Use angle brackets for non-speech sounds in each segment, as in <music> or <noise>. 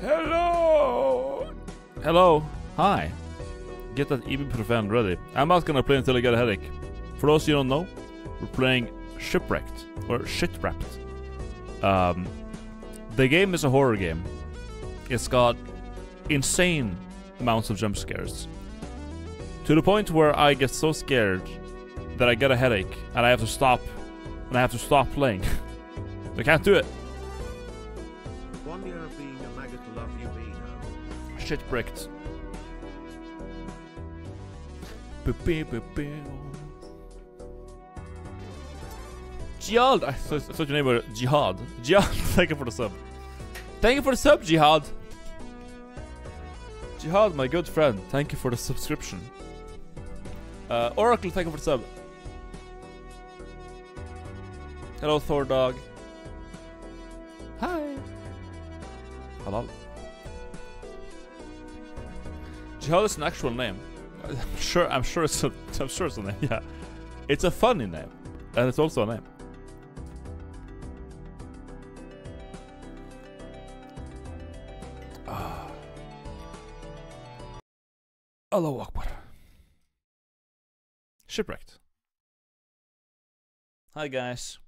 Hello! Hello. Hi. Get that ibuprofen ready. I'm not gonna play until I get a headache. For those you don't know, we're playing Shipwrecked, or Shitwrapped. Um, the game is a horror game. It's got insane amounts of jump scares. To the point where I get so scared that I get a headache and I have to stop and I have to stop playing. <laughs> I can't do it. Shit bricked. Jihad! I thought, I thought your name was Jihad. Jihad, <laughs> thank you for the sub. Thank you for the sub, Jihad. Jihad, my good friend, thank you for the subscription. Uh, Oracle, thank you for the sub. Hello, Thor Dog. Jihad is an actual name. I'm sure. I'm sure it's a. I'm sure it's a name. <laughs> Yeah, it's a funny name, and it's also a name. Ah. Allahu Akbar. Shipwrecked. Hi guys.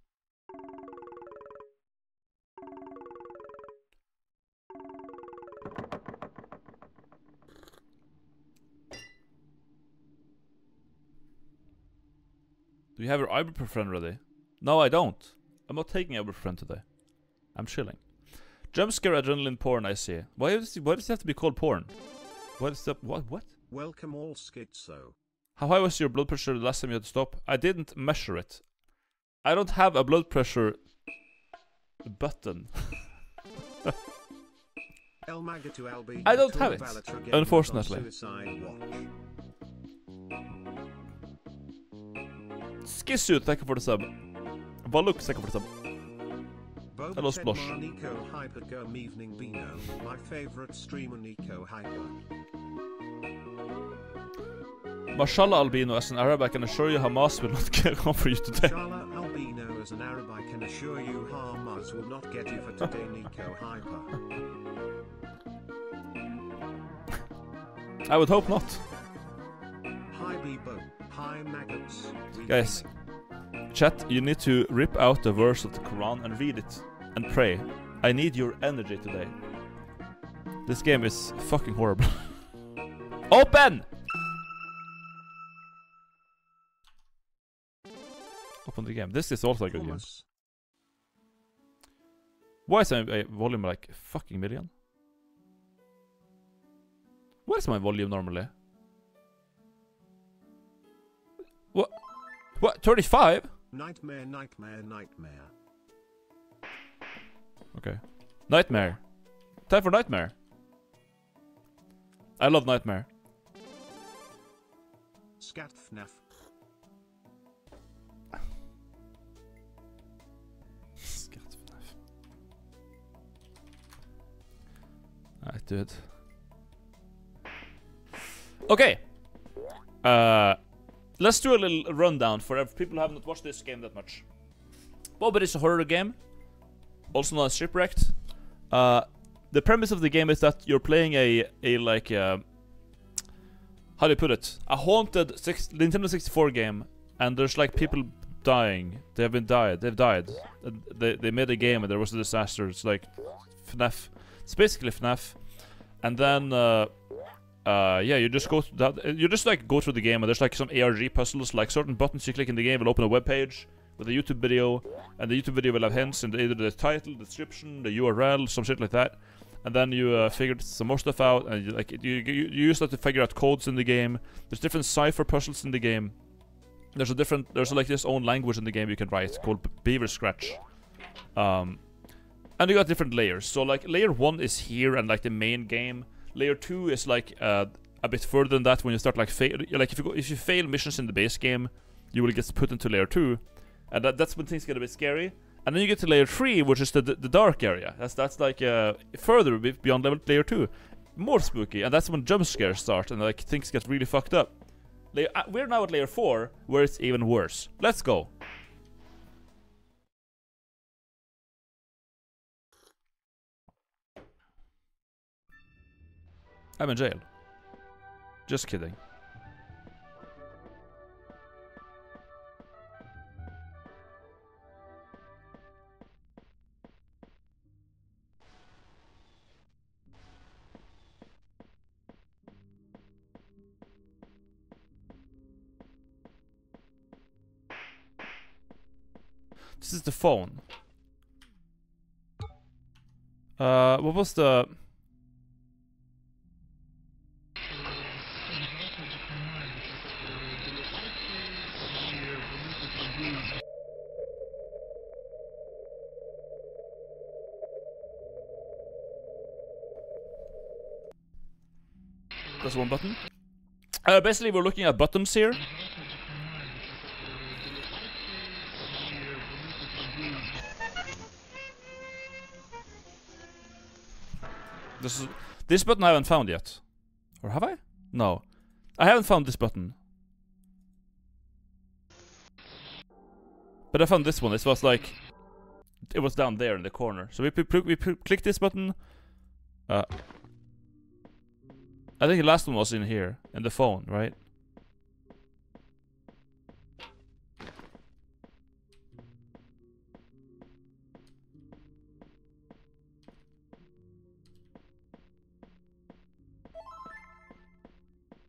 Do you have your ibuprofen ready? No, I don't. I'm not taking ibuprofen today. I'm chilling. Jump scare adrenaline porn, I see. Why does it, why does it have to be called porn? What is that? What? What? Welcome all schizo. How high was your blood pressure the last time you had to stop? I didn't measure it. I don't have a blood pressure button. El Maga to Albino. I don't have it, unfortunately. Suicide thank you for the sub. Valuk, thank you for the sub. Boba Hello, Splosh. Nico Hyper Gum Evening Beano. My favorite streamer Nico Hyper. Mashallah Albino, as an Arab, I can assure you Hamas will not <laughs> get on for you today. Shala Albino as an Arab I can assure you Hamas will not get you for today Nico Hyper. I would hope not. Hi Bebo. Guys, chat, you need to rip out the verse of the Quran and read it and pray. I need your energy today. This game is fucking horrible. <laughs> Open! Open the game. This is also a good game. Why is my volume like fucking million? What is my volume normally? What? What? 35? Nightmare, nightmare, nightmare. Okay. Nightmare. Time for Nightmare. I love Nightmare. Scat FNAF. Alright, it. Okay. Uh, let's do a little rundown for people who have not watched this game that much. Bobbit is a horror game, also known as Shipwrecked. Uh, the premise of the game is that you're playing a a like uh, how do you put it? A haunted six, Nintendo 64 game, and there's like people dying. They have been died. They've died. And They they made a game and there was a disaster. It's like FNAF. It's basically FNAF, and then uh, uh, yeah, you just go through that. You just like go through the game, and there's like some ARG puzzles. Like certain buttons you click in the game will open a web page with a YouTube video, and the YouTube video will have hints in either the title, description, the URL, some shit like that. And then you uh, figured some more stuff out, and you, like you, you, you use that to figure out codes in the game. There's different cipher puzzles in the game. There's a different, there's like this own language in the game you can write called Beaver Scratch. Um, and you got different layers. So like layer one is here and like the main game. Layer two is like uh, a bit further than that when you start like fail. Like if you go, if you fail missions in the base game, you will get put into layer two, and that, that's when things get a bit scary. And then you get to layer three, which is the the, dark area. That's that's like uh, further beyond level layer two, more spooky, and that's when jump scares start and like things get really fucked up. Layer, uh, we're now at layer four, where it's even worse. Let's go. I'm in jail. Just kidding. This is the phone. Uh, what was the... That's one button. Uh, basically, we're looking at buttons here. This is this button I haven't found yet. Or have I? No. I haven't found this button. But I found this one. This was like it was down there in the corner. So we we, we click this button. Uh I think the last one was in here in the phone, right?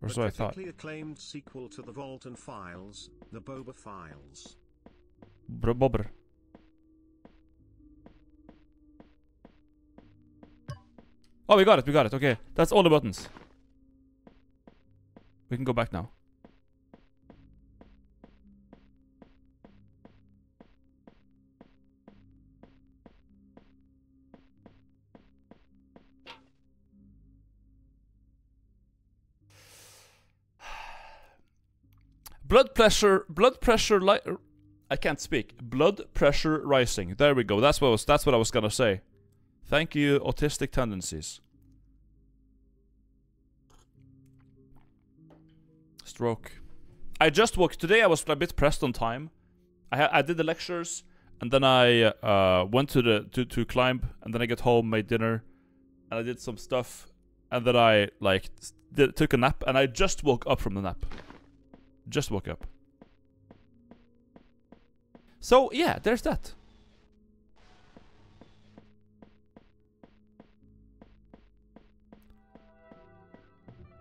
Or so I thought. acclaimed sequel to the Vaulton Files, the Boba Files. Br bobber. Oh, we got it, we got it. Okay, that's all the buttons. We can go back now. <sighs> Blood pressure, blood pressure, li I can't speak. Blood pressure rising. There we go. That's what I was. That's what I was gonna say. Thank you, autistic tendencies. Stroke. I just woke. Today I was a bit pressed on time. I I did the lectures, and then I uh, went to the to to climb, and then I got home, made dinner, and I did some stuff, and then I like did, took a nap, and I just woke up from the nap. Just woke up. So yeah, there's that.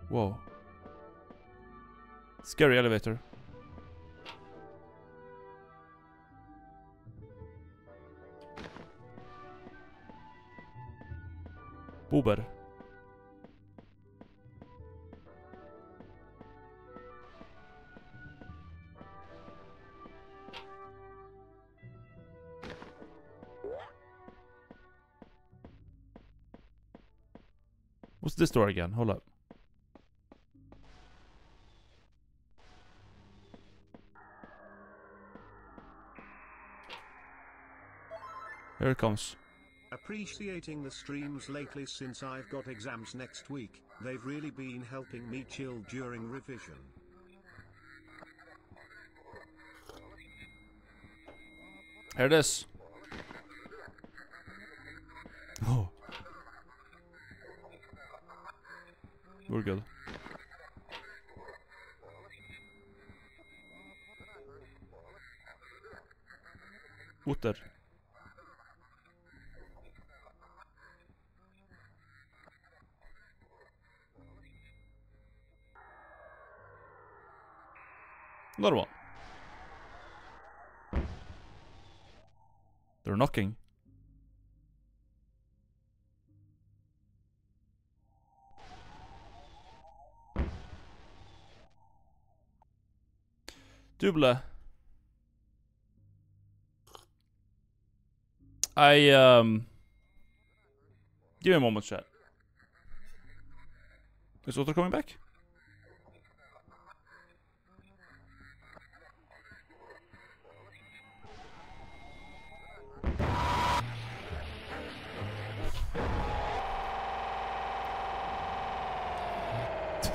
Whoa. Scary elevator. Boober. What's this door again? Hold up. Here it comes. Appreciating the streams lately since I've got exams next week, they've really been helping me chill during revision. Here it is. Oh. We're good. Otter. Another one. They're knocking. Double. I um give me a moment, chat. Is Otto coming back?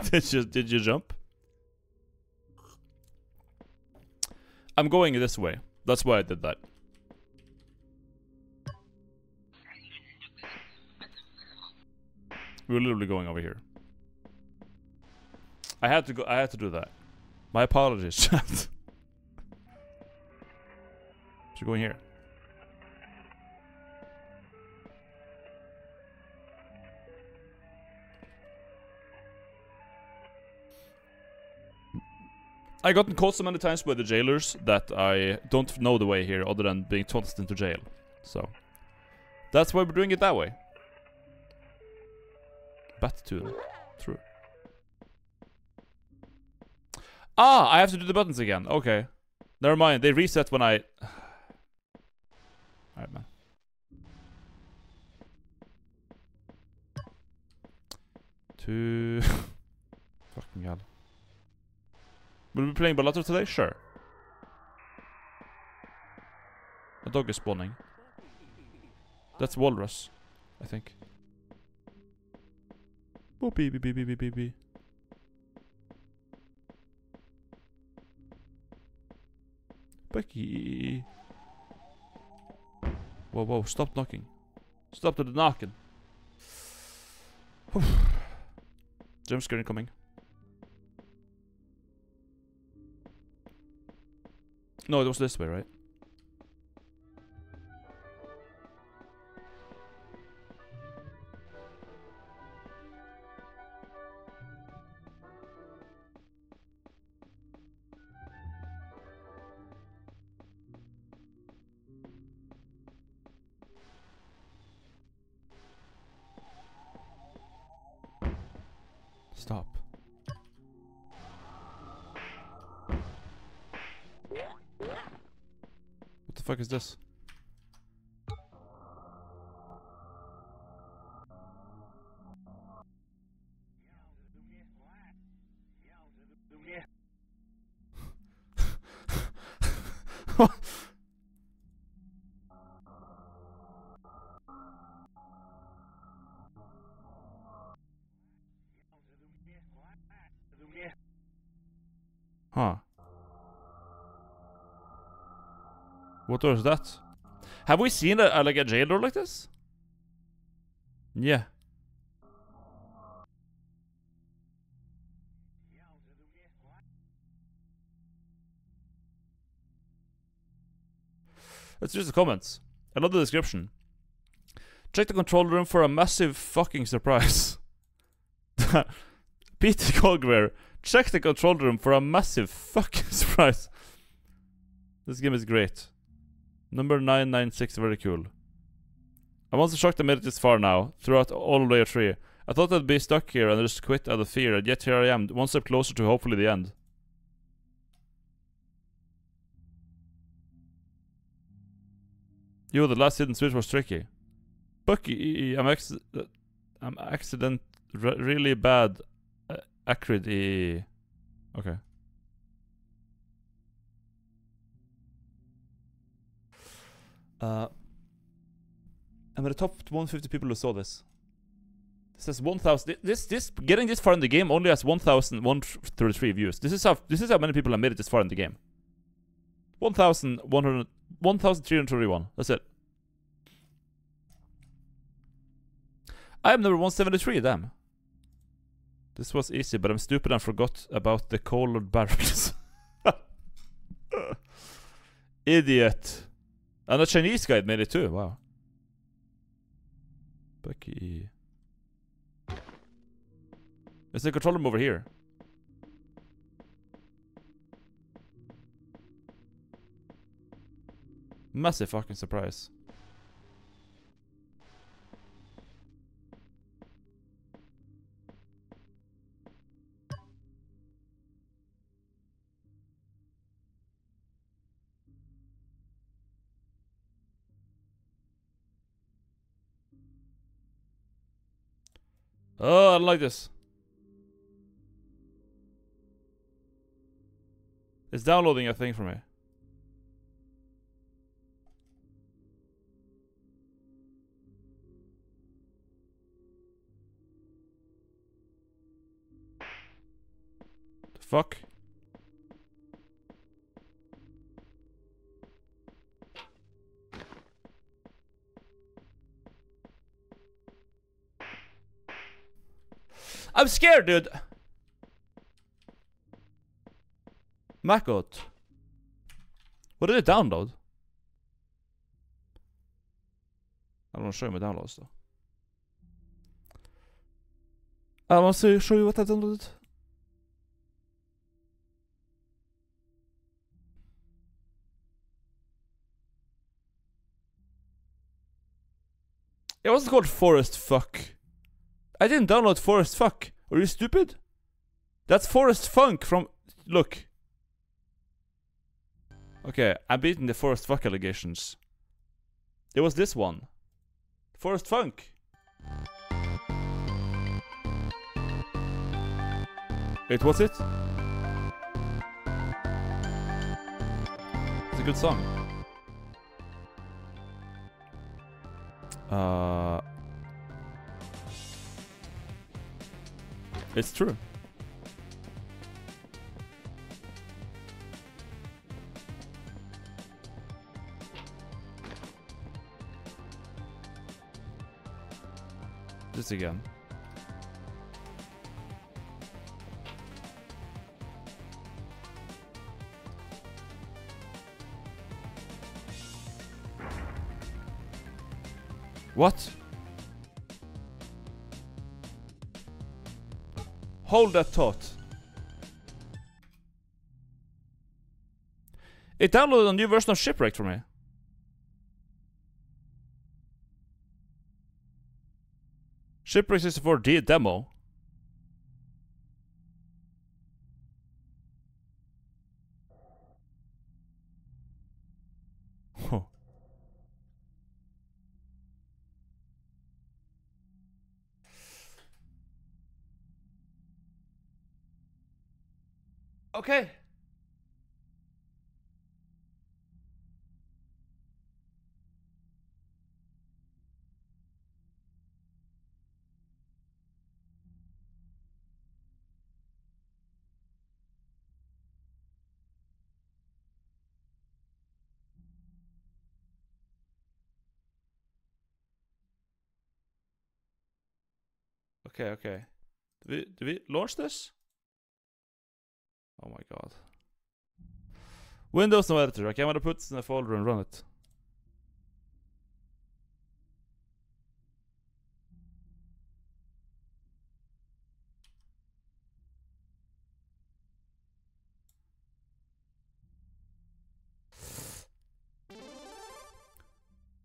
<laughs> did you did you jump? I'm going this way. That's why I did that. We're literally going over here. I had to go. I had to do that. My apologies, <laughs> chat. Should go in here. I gotten caught so many times by the jailers that I don't know the way here other than being tossed into jail. So that's why we're doing it that way. Bat tune. True. Ah, I have to do the buttons again. Okay. Never mind. They reset when I... <sighs> Alright, man. Two... <laughs> Fucking hell. Will we be playing Balatro today? Sure. A dog is spawning. That's Walrus, I think. Oh, beep, beep, beep, beep, beep, beep. Becky. Whoa, whoa, stop knocking. Stop the knocking. <sighs> Jump scare incoming. No, it was this way, right? Fuck is this? What was that? Have we seen a, like a jail door like this? Yeah. Let's use the comments. The description. Check the control room for a massive fucking surprise. <laughs> Peter Colgware, check the control room for a massive fucking <laughs> surprise. This game is great. Number 996, very cool. I'm also shocked I made it this far now, throughout all layer 3. I thought I'd be stuck here and just quit out of fear, and yet here I am, one step closer to hopefully the end. Yo, the last hidden switch was tricky. Bucky, I'm acc- I'm accident re really bad uh, accurate e Okay. Uh, at the top 150 people who saw this. This has 1,000. This this getting this far in the game only has 1,133 views. This is how this is how many people have made it this far in the game. 1,100, 1,331. That's it. I am number 173. Damn. This was easy, but I'm stupid and forgot about the colored barrels. <laughs> Idiot. And a Chinese guy made it too. Wow. Bucky. There's a control room over here. Massive fucking surprise. Oh, I don't like this. It's downloading a thing for me. The fuck? I'm scared, dude. Macot. What did it download? I don't want to show you my downloads though. I want to show you what I downloaded. It wasn't called Forest Fuck. I didn't download Forest Fuck. Are you stupid? That's Forest Funk from. Look. Okay, I'm beating the Forest Fuck allegations. It was this one. Forest Funk. Wait, what's it? It's a good song. Uh, it's true. Just again. What? Hold that thought. It downloaded a new version of Shipwrecked for me. Shipwreck 64 D demo. Okay, okay. Do we, do we launch this? Oh my god. Windows no editor. Okay, I'm gonna put this in a folder and run it.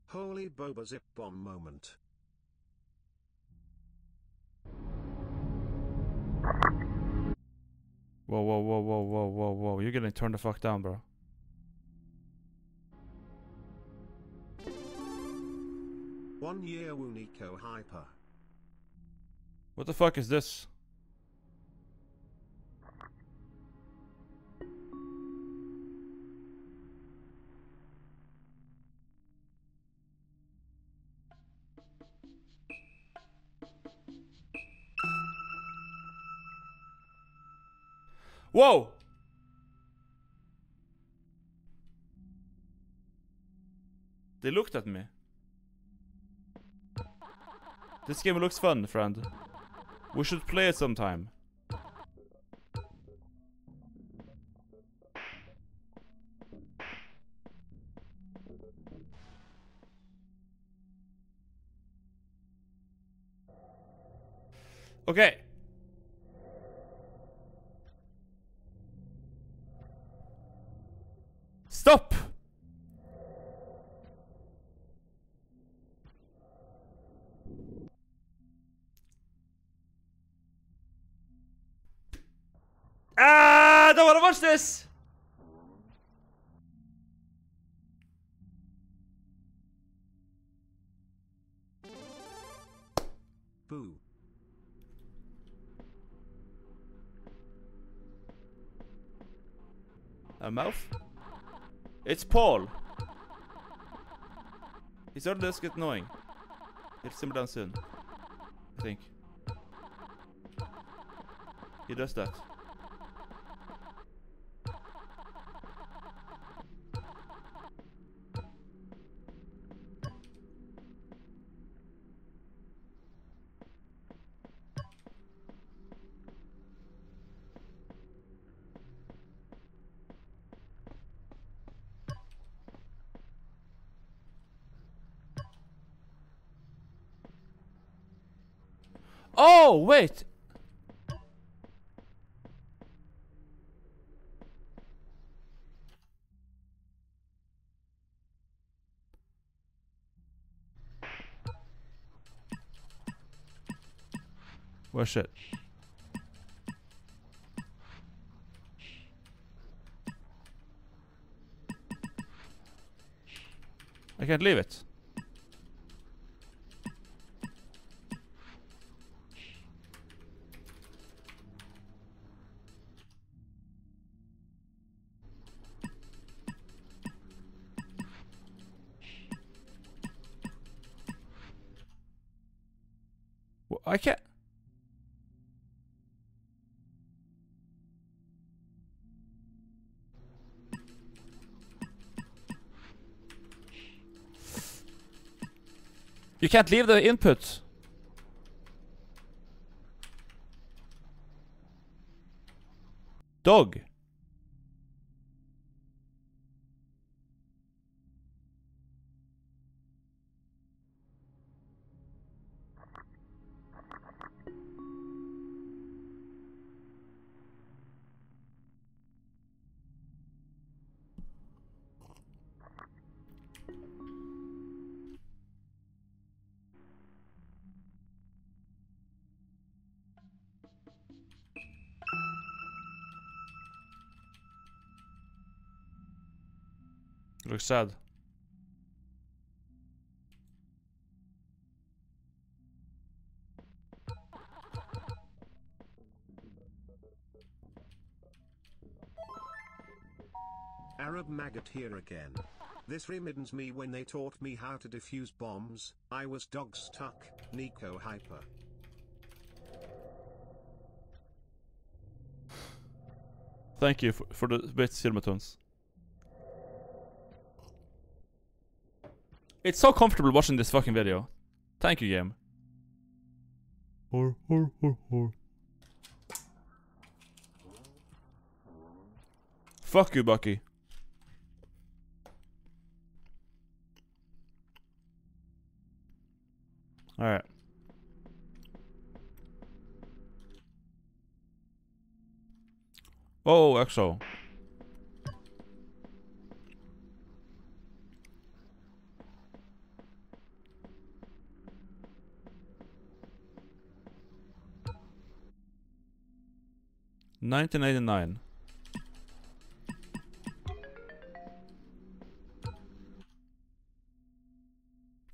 Holy boba zip bomb moment. Whoa, whoa, whoa, whoa, whoa, whoa, whoa. You're getting turned the fuck down, bro. One year Wunico hyper. What the fuck is this? Whoa! They looked at me. This game looks fun, friend. We should play it sometime. Okay. Stop! Ah, I don't want to watch this! Boo. A mouth? It's Paul. He's starting to get annoying. He'll simmer down soon. I think. He does that. Oh, wait. Well, shit. I can't leave it. Can't leave the input. Dog. Sad. Arab maggot here again. This reminds me when they taught me how to defuse bombs, I was dog stuck, Nico Hyper. Thank you for, for the bit, Silmatones. It's so comfortable watching this fucking video. Thank you, game. Or, or, or, or. Fuck you, Bucky. Alright. Oh, XO. 1989.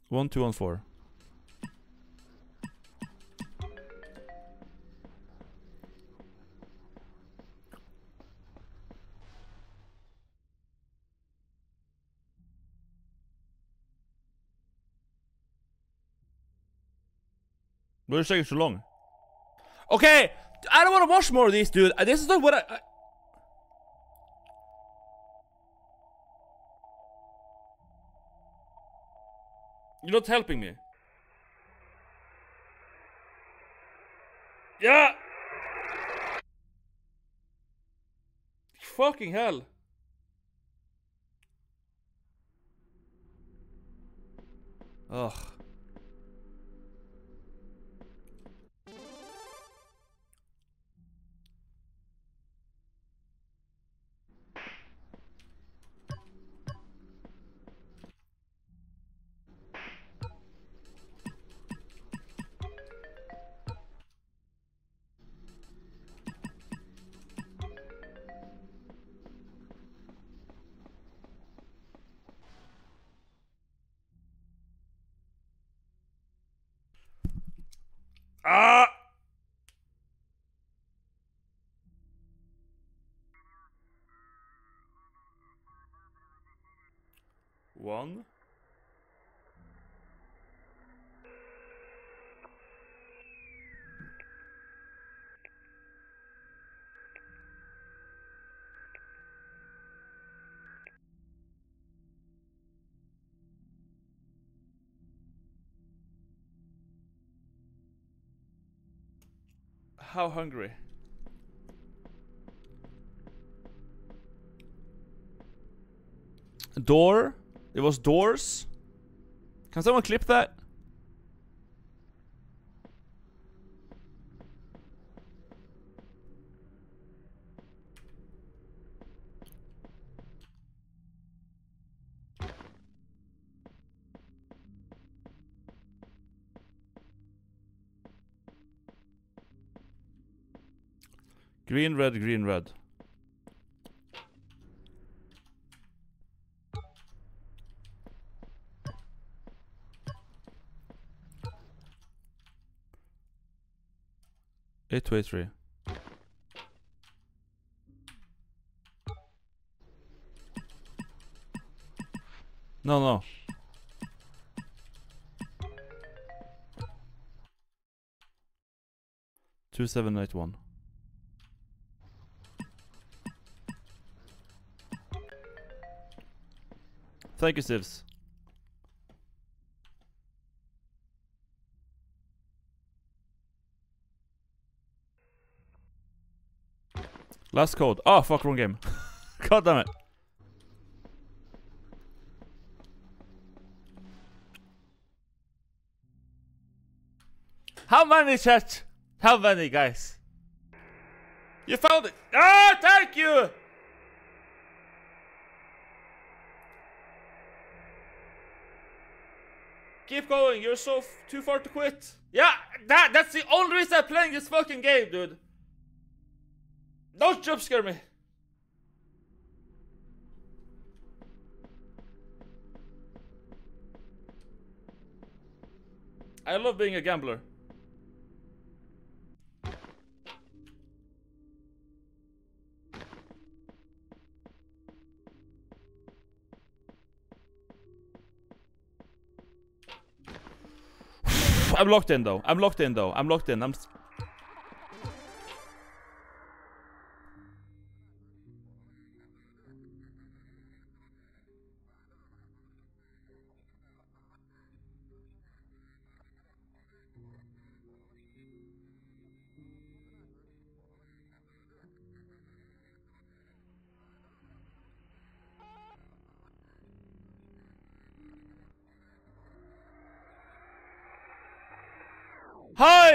One, two, one, four. Burde taking så long? Okay! I don't want to watch more of these, dude. This is not what I. I You're not helping me. Yeah. Fucking hell. Ugh. How hungry? Door? It was doors? Can someone clip that? Green, red, green, red. Eight two three. No, no. Two seven eight one. Thank you, Sivs. Last code. Oh, fuck, wrong game. <laughs> God damn it. How many chat? How many guys? You found it. Ah, thank you. Keep going. You're so too far to quit. Yeah, that that's the only reason I'm playing this fucking game, dude. Don't jump scare me. I love being a gambler. I'm locked in though. I'm locked in though. I'm locked in. I'm.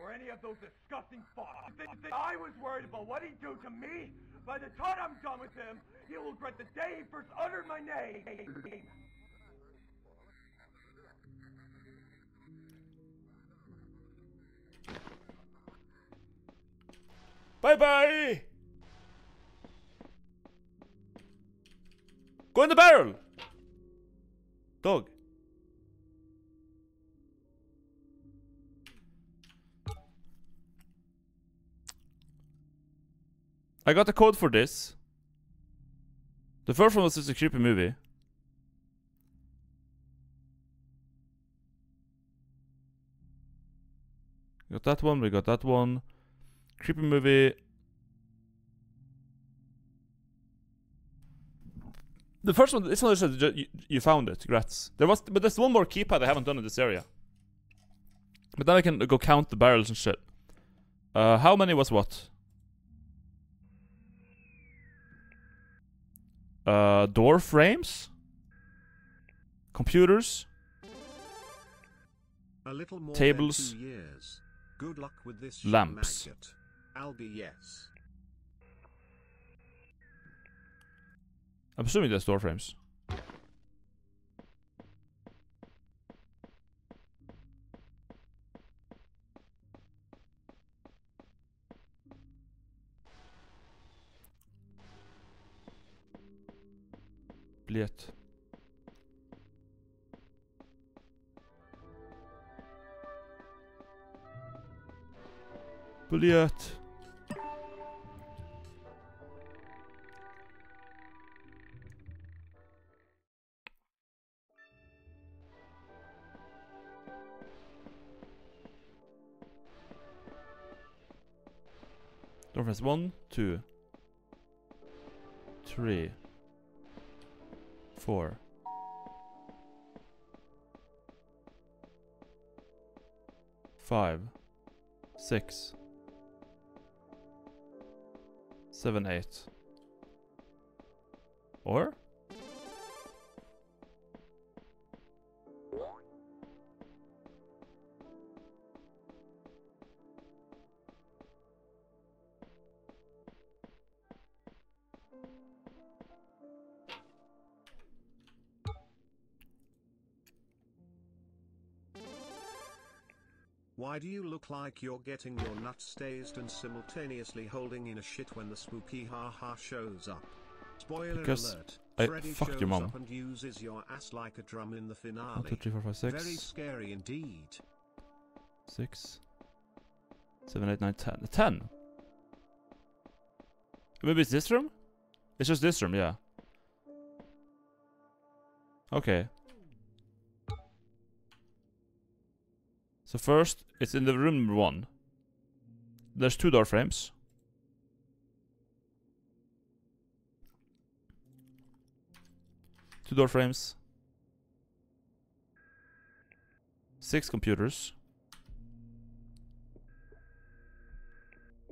or any of those disgusting fucks. I was worried about what he'd do to me. By the time I'm done with him, he will regret the day he first uttered my name. Bye bye. Go in the barrel. Dog. I got the code for this. The first one was just a creepy movie. Got that one, we got that one. Creepy movie. The first one, this one just, you, you found it. Congrats. There was, but there's one more keypad I haven't done in this area. But then I can go count the barrels and shit. Uh, how many was what? Uh, door frames? Computers? A little more Tables. than two years. Good luck with this Lamps. I'll be yes. I'm assuming that's door frames. Biljett. Door frames one, two, three, four. Five, six, seven, eight. Or? Why do you look like you're getting your nuts stazed and simultaneously holding in a shit when the spooky haha shows up? Spoiler Because alert. I Freddy fucked shows your mom. up and uses your ass like a drum in the finale. One, two, three, four, five, six. Very scary indeed. Six, seven, eight, nine, ten. Ten. Maybe it's this room. It's just this room, yeah. Okay. So first, it's in the room number one. There's two door frames. Two door frames. Six computers.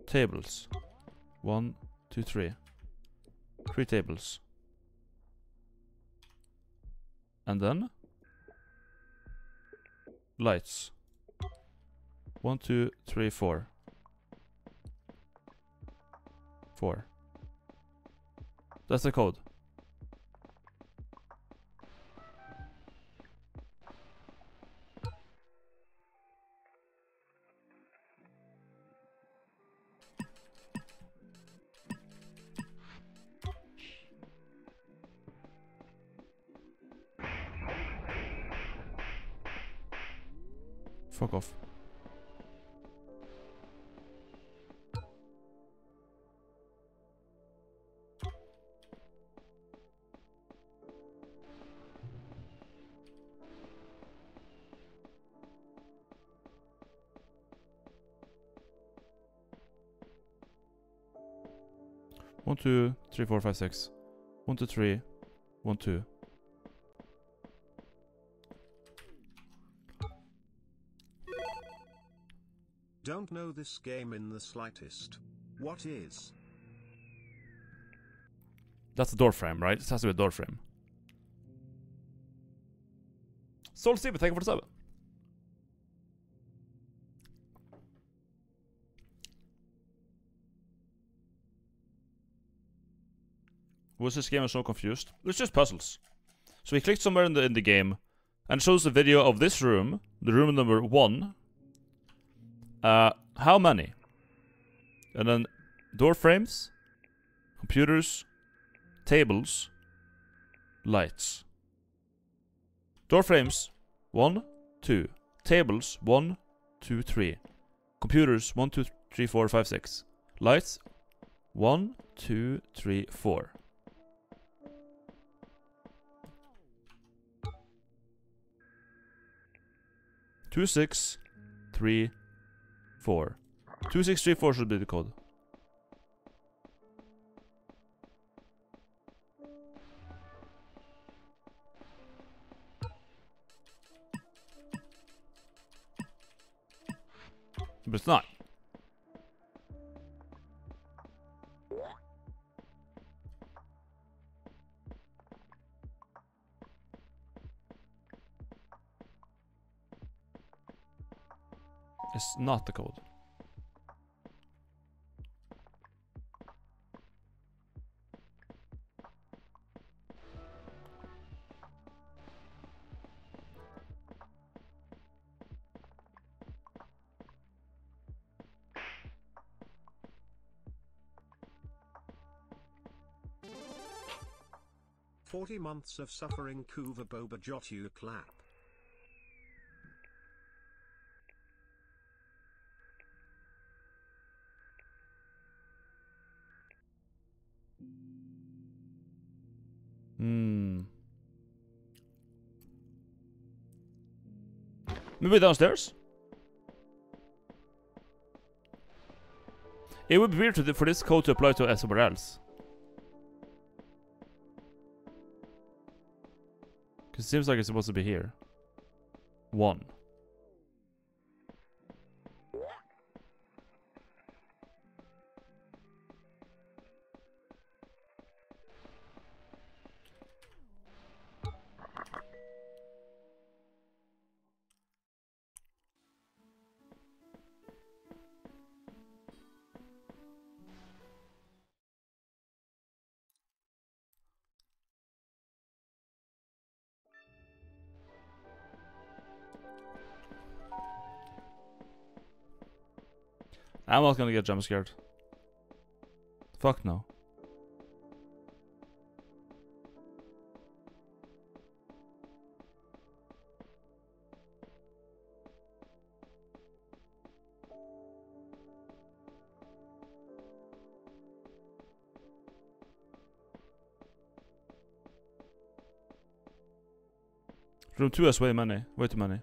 Tables. One, two, three. Three tables. And then lights. One, two, three, four. Four. That's the code. Fuck off. Two, three, four, five, six. One, two, three. One, two. Don't know this game in the slightest. What is? That's a door frame, right? This has to be a door frame. Soul Steven, thank you for the sub. Was this game so confused? It's just puzzles. So we clicked somewhere in the in the game, and shows a video of this room, the room number one. Uh, how many? And then door frames, computers, tables, lights. Door frames, one, two. Tables, one, two, three. Computers, one, two, three, four, five, six. Lights, one, two, three, four. Two, six, three, four. Two, six, three, four should be the code. But it's not. It's not the code. Forty months of suffering Kuva Boba Jotu clap. Hmm. Maybe downstairs? It would be weird for this code to apply to somewhere else. Because it seems like it's supposed to be here. One. I'm not gonna get jump scared. Fuck no. Room 2 has way many. Way too many.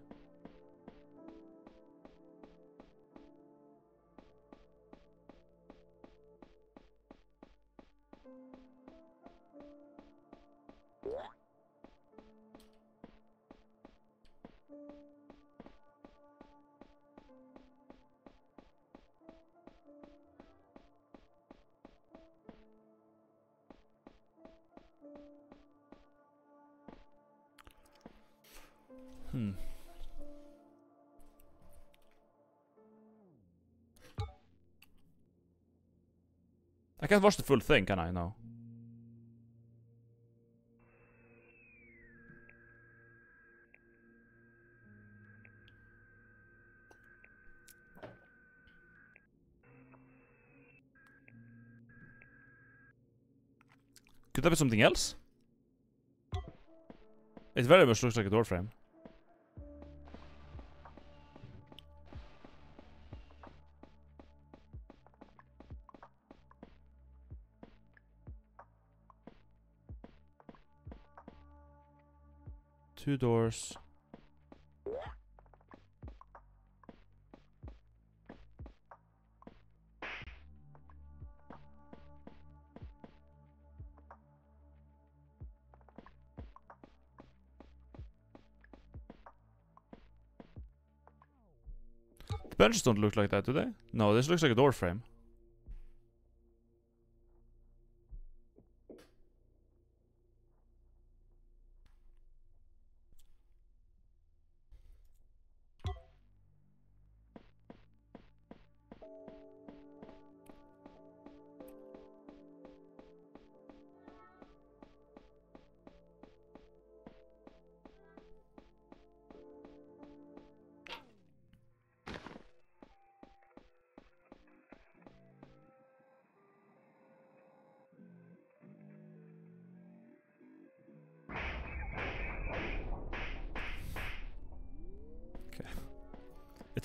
Can't watch the full thing, can I? No. Could that be something else? It very much looks like a door frame. Two doors. The benches don't look like that, do they? No, this looks like a door frame.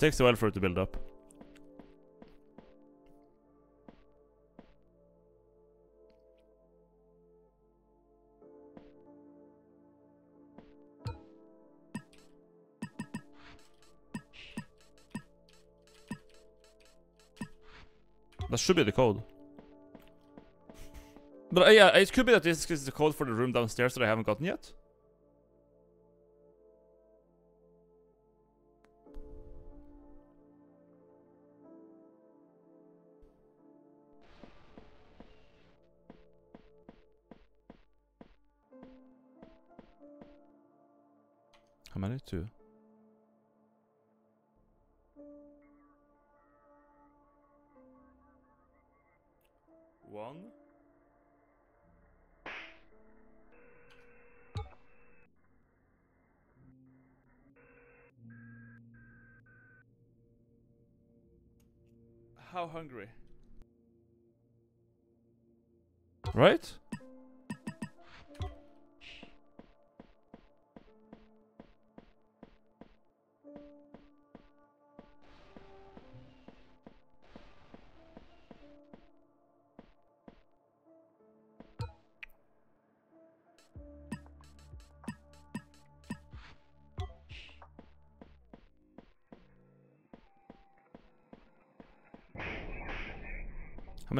Takes a while for it to build up. That should be the code. But uh, yeah, it could be that this is the code for the room downstairs that I haven't gotten yet. Two. One. How hungry? Right?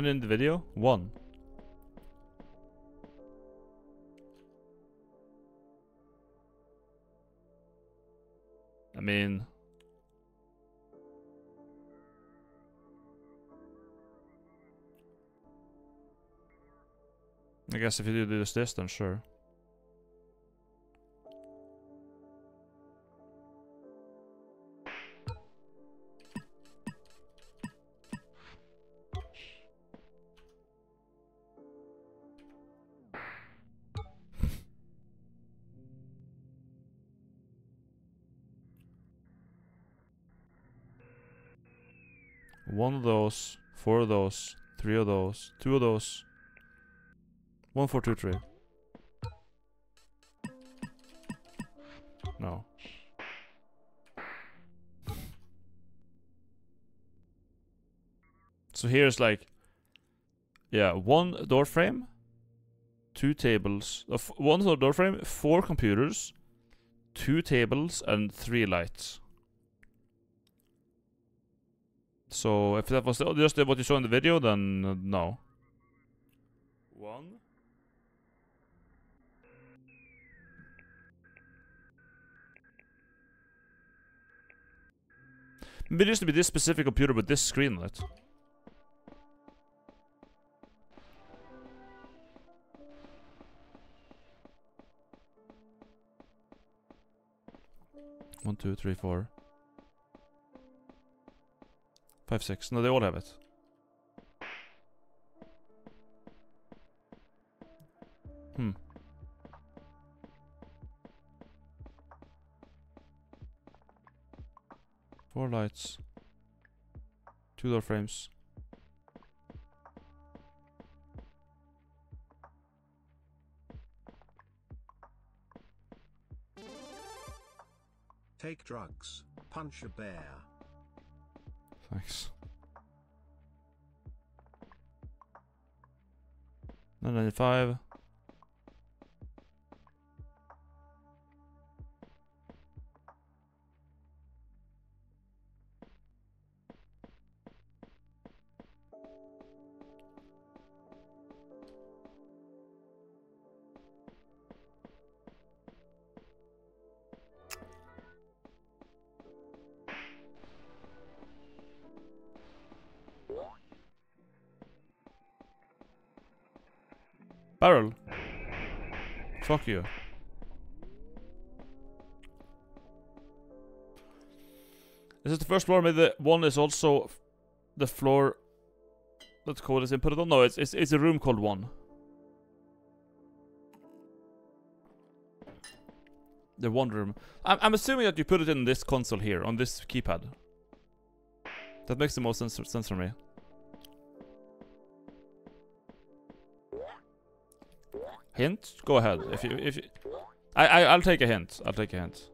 Many in the video? One. I mean... I guess if you do this, this then sure. One of those, four of those, three of those, two of those. One, four, two, three. No. So here's like, yeah, one door frame, two tables, uh, one door frame, four computers, two tables, and three lights. So if that was just what you saw in the video, then uh, no. One. Maybe it used to be this specific computer with this screen it. One, two, three, four. Five, six. No, they all have it. Hmm. Four lights. Two door frames. Take drugs, punch a bear. Thanks. Nine ninety five. Barrel. Fuck you. This Is the first floor? Maybe the one is also the floor that code is inputted on? No, it's, it's, it's a room called one. The one room. I'm, I'm assuming that you put it in this console here, on this keypad. That makes the most sense, sense for me. Hint? Go ahead. If you if you, I, I I'll take a hint. I'll take a hint.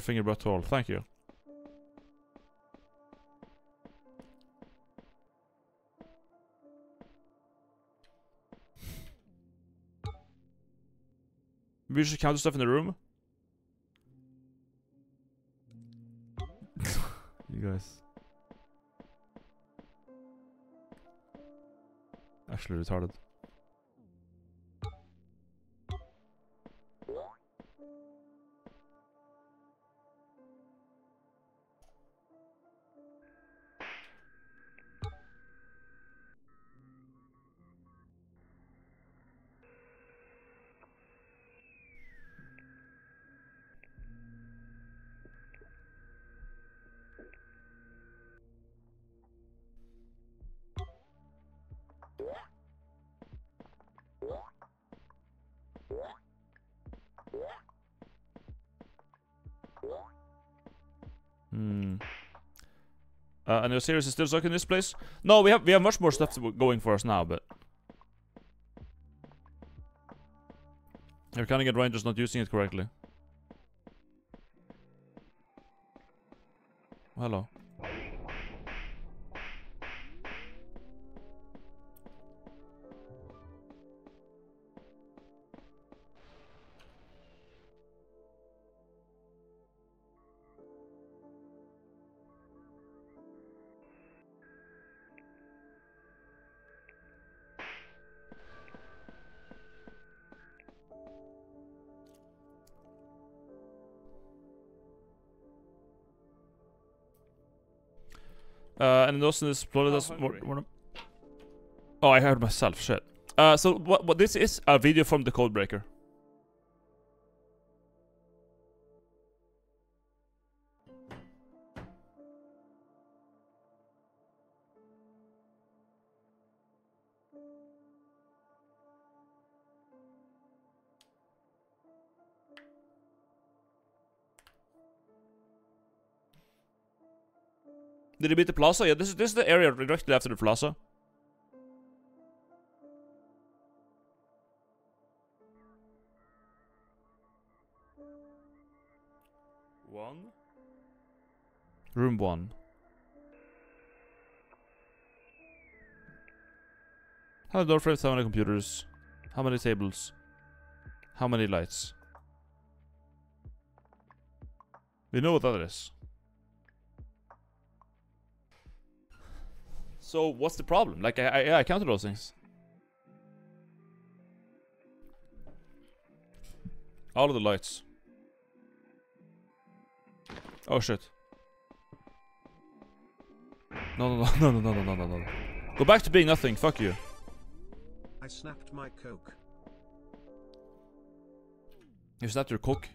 Finger butt hole. Thank you. We should counter stuff in the room. <laughs> you guys. Actually retarded. And your series is still stuck in this place? No, we have we have much more stuff going for us now, but you're counting it right, just not using it correctly. Hello. And also this us more, more. Oh, I heard myself. Shit. Uh, so what? What this is a video from the Codebreaker. Did he beat the plaza? Yeah, this is this is the area directly after the plaza. One. Room one. How many door frames? How many computers? How many tables? How many lights? We know what that is. So what's the problem? Like I I, I counted those things. All of the lights. Oh shit. No no <laughs> no no no no no no no. Go back to being nothing. Fuck you. I snapped my coke. Is that your cook?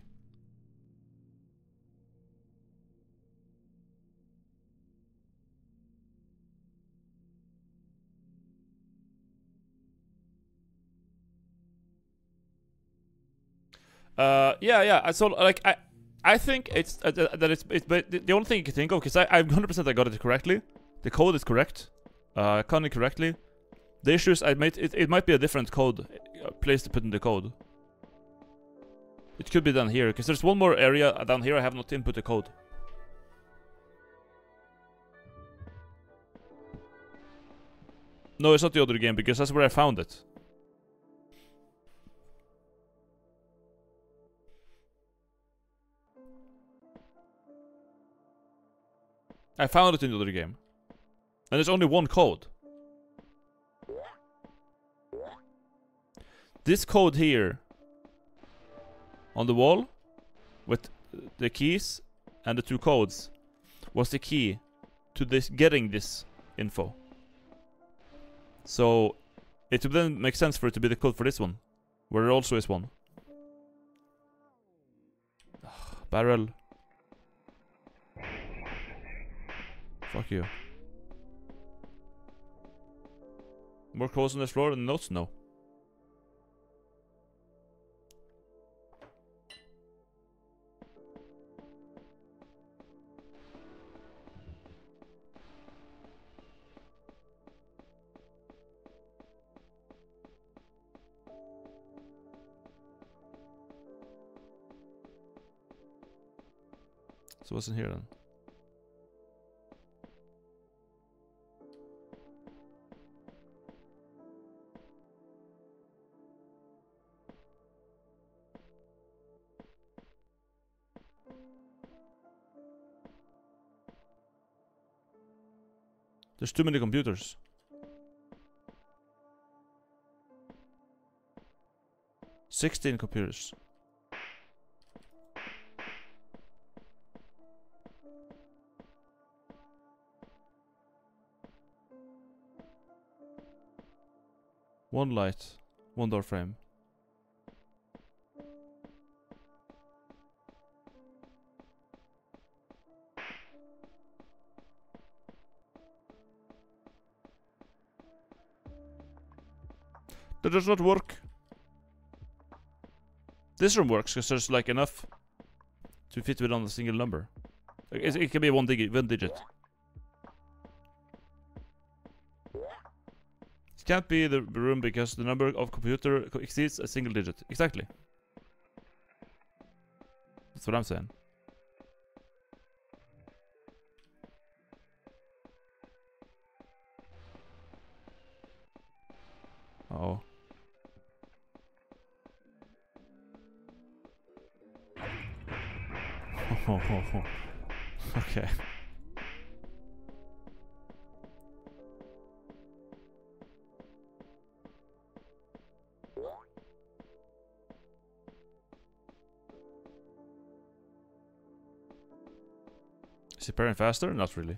Uh, yeah, yeah. I So, like, I, I think it's uh, that it's it's but the only thing you can think of because I I'm 100 percent I got it correctly. The code is correct. Uh, I counted it correctly. The issue is I made it. It might be a different code uh, place to put in the code. It could be down here, because there's one more area down here I have not input the code. No, it's not the other game, because that's where I found it. I found it in the other game. And there's only one code. This code here on the wall with the keys and the two codes was the key to this getting this info. So it would then make sense for it to be the code for this one, where there also is one. Barrel. Fuck you. More codes on this floor than notes? No. So what's in here then? There's too many computers. Sixteen computers. One light, one door frame. That does not work. This room works because there's like enough to fit within a single number. It, it can be one digit, one digit. It can't be the room because the number of computer exceeds a single digit. Exactly. That's what I'm saying. Uh oh. <laughs> okay. Is he pairing faster? Not really.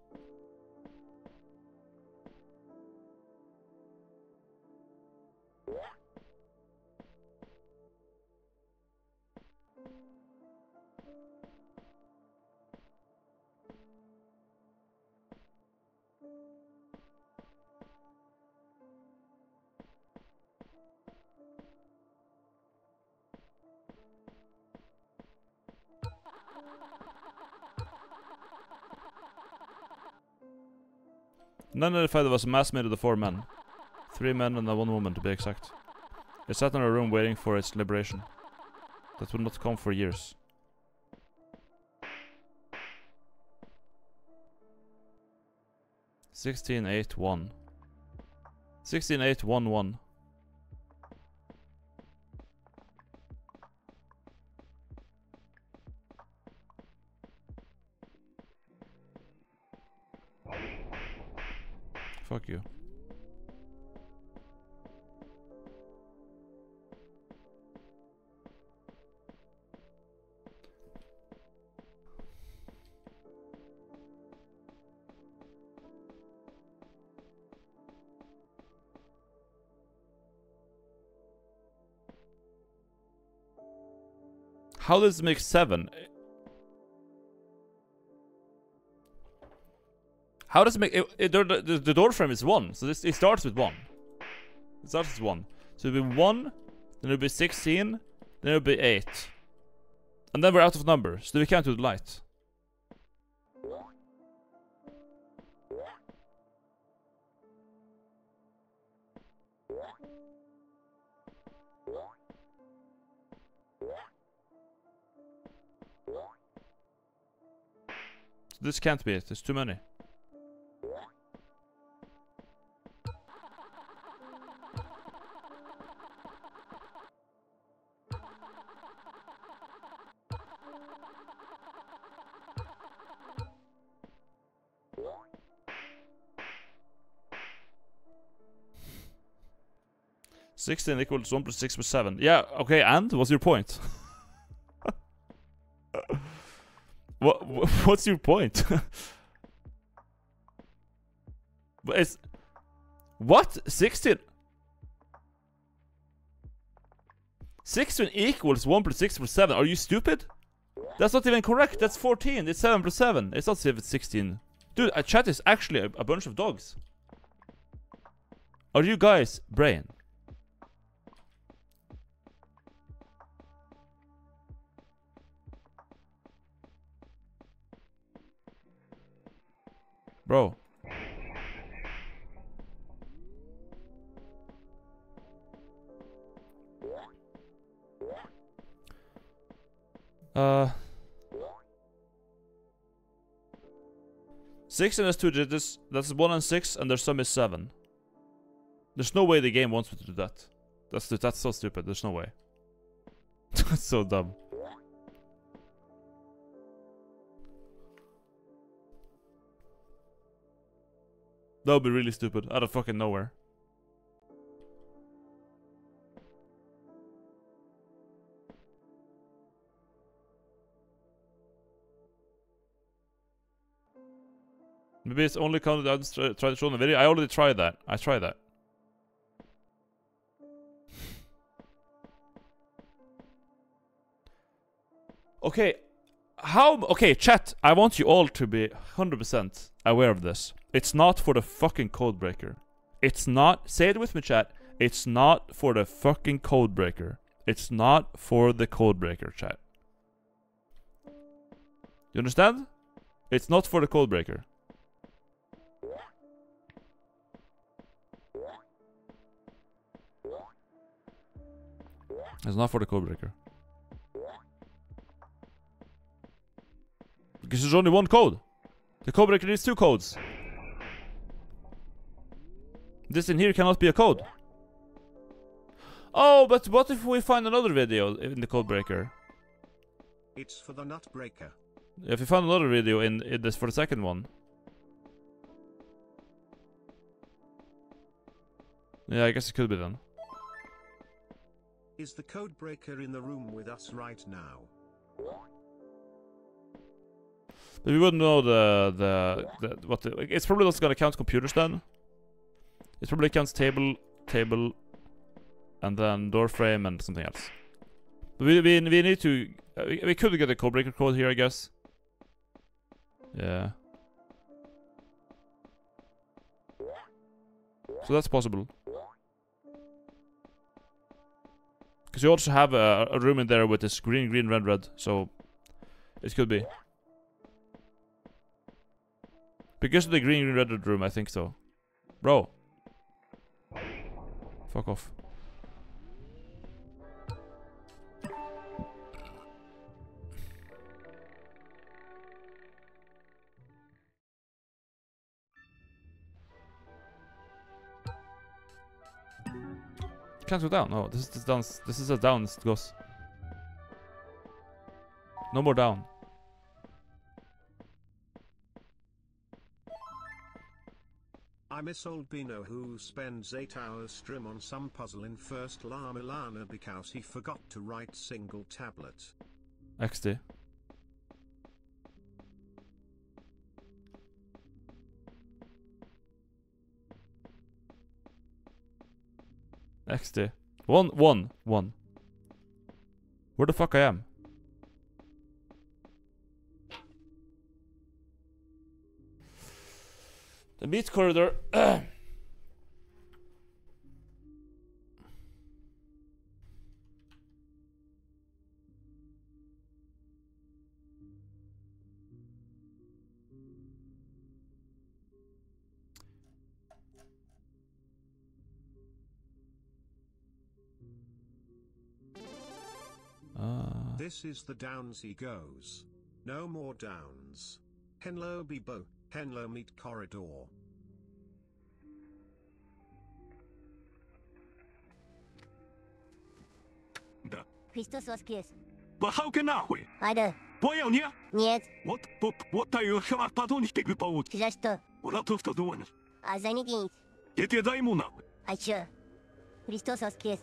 None identified there was a mass made of the four men. Three men and one woman to be exact. It sat in a room waiting for its liberation. That would not come for years. Sixteen eight one. Sixteen eight one one. How does it make seven? How does it make it, it, the, the, door frame is one, so this it starts with one. It starts with one. So it'll be one, then it'll be sixteen, then it'll be eight. And then we're out of numbers, so we can't do the light. This can't be it, there's too many. Sixteen equals one plus six plus seven. Yeah, okay, and what's your point? <laughs> what <laughs> what's your point? <laughs> but it's what? Sixteen 16 equals 1 plus 6 plus 7. Are you stupid? That's not even correct. That's 14. It's 7 plus 7. It's not 7, 16. Dude, a chat is actually a, a bunch of dogs. Are you guys brain? Bro. Uh. Six and there's two digits. That's one and six, and their sum is seven. There's no way the game wants me to do that. That's that's so stupid. There's no way. <laughs> that's so dumb. That would be really stupid. Out of fucking nowhere. Maybe it's only counted I just try, try to show in the video. I already tried that. I tried that. <sighs> Okay, how... Okay, chat, I want you all to be 100% aware of this. It's not for the fucking code breaker. It's not... Say it with me, chat. It's not for the fucking code breaker. It's not for the code breaker, chat. You understand? It's not for the code breaker. It's not for the code breaker. Because there's only one code. The code breaker needs two codes. This in here cannot be a code. Oh, but what if we find another video in the code breaker? It's for the nut breaker. If we find another video in, in this for the second one. Yeah, I guess it could be then. Is the code breaker in the room with us right now? But we wouldn't know the the, the what the, it's probably not gonna count computers then. It probably counts table, table, and then door frame and something else. But we we, we need to uh, we, we could get a code breaker code here, I guess. Yeah. So that's possible. Because you also have a, a room in there with this green, green, red, red. So it could be. Because of the green green red red room, I think so. Bro. Fuck off. Can't go down. No, this is down. This is a down. It goes. No more down. I miss old Bino who spends 8 hours stream on some puzzle in first La-Mulana because he forgot to write single tablet. XD. XD. One, one, one. Where the fuck I am? The meat corridor. <clears throat> Ah. This is the downs he goes. No more downs. Henlo Bibo, Henlo meet corridor. Да. Христос воскрес. Похалка нахуй! Айда. Понял, не? Нет, Вот, вот, вот таю хват потом ты получишь. за что? Ура, то, что думаешь. А за недельниц. Я тебе дай ему нахуй. А чё? Христос воскрес.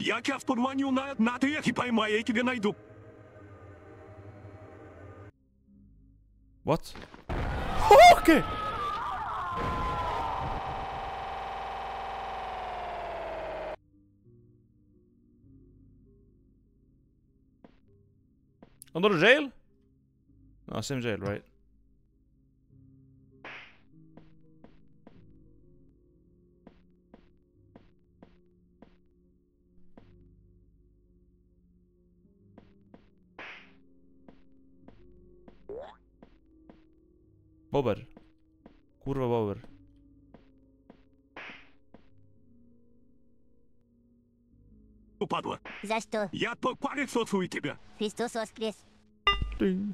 Я тебя в порванию на, на трех поймаю, я тебе найду. What? Okay. Another jail? No, same jail, right? Bober. Kurwa Bober. Упадла. За что? Я по палец отцу тебя. Христос воскрес. Ding.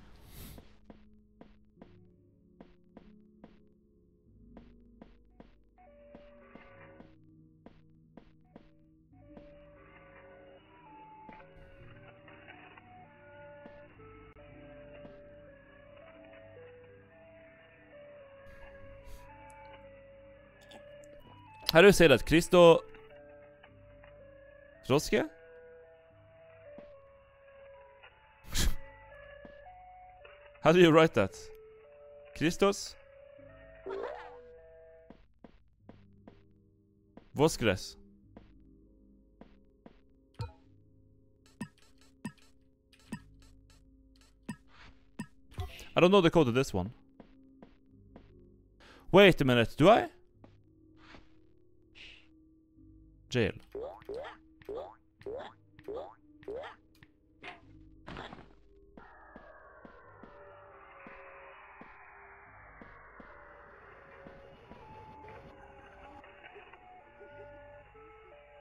How do you say that? Christo... Roske? How do you write that? Christos? Voskres. I don't know the code of this one. Wait a minute, do I? Jail.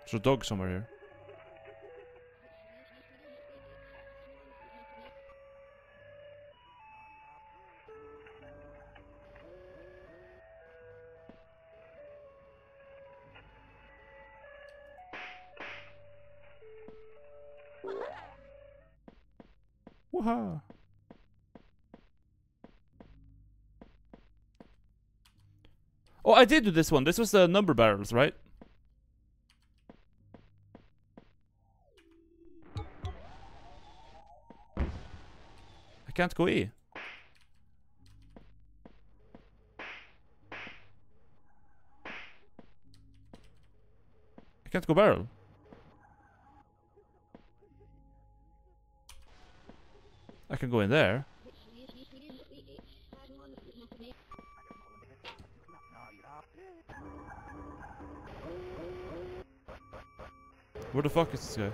There's a dog somewhere here. Oh, I did do this one. This was the number barrels, right? I can't go E. I can't go barrel. Can go in there. Where the fuck is this guy?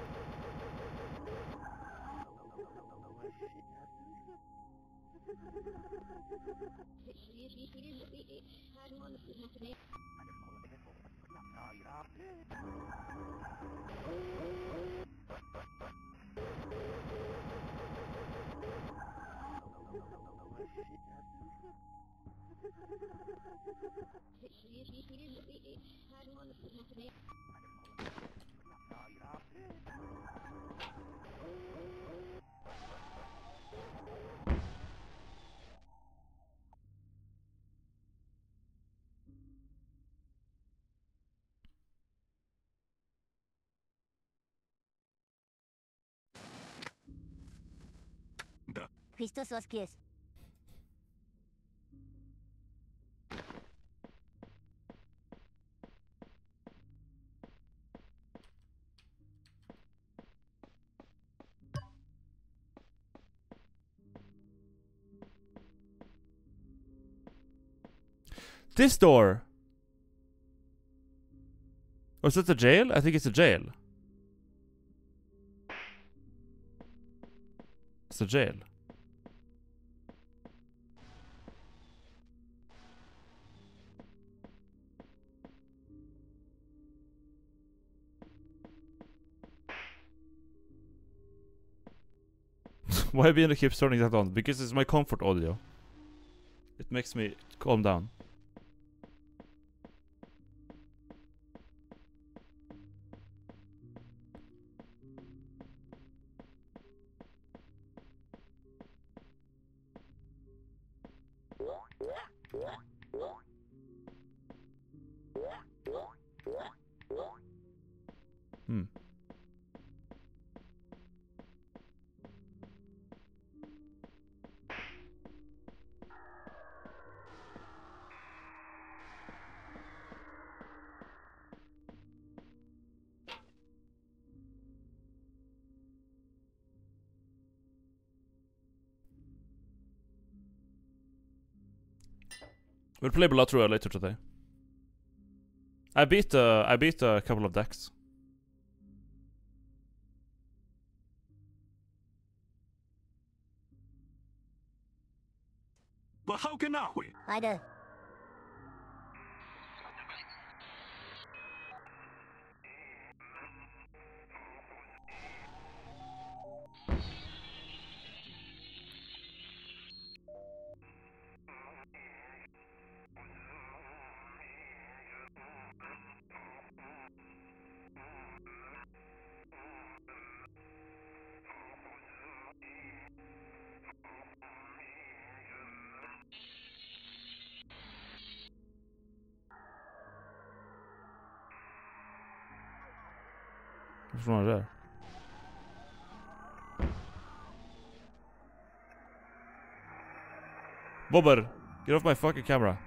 Pistos os pies. This door. Oh, is that the jail? I think it's a jail. It's a jail. <laughs> Why Bino keeps turning that on? Because it's my comfort audio. It makes me calm down. Hmm. We'll play Balatro later today. I beat uh, I beat a couple of decks. But how can I? I do. What's wrong with there? Bobber, get off my fucking camera.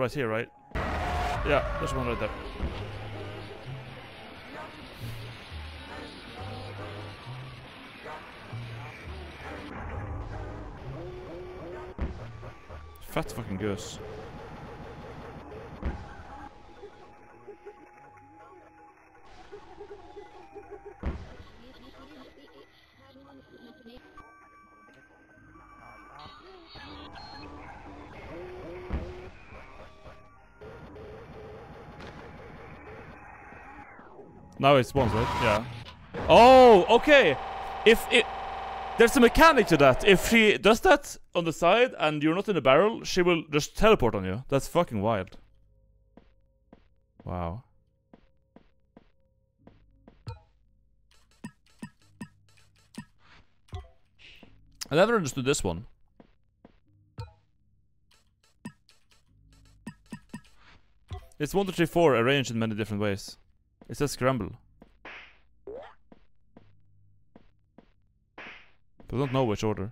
Right here, right? Yeah, there's one right there. Fat fucking goose. Now it spawns, right? Yeah. Oh, okay. If it there's a mechanic to that. If she does that on the side and you're not in a barrel, she will just teleport on you. That's fucking wild. Wow. I never understood this one. It's 1, 2, 3, 4 arranged in many different ways. It says scramble. But I don't know which order.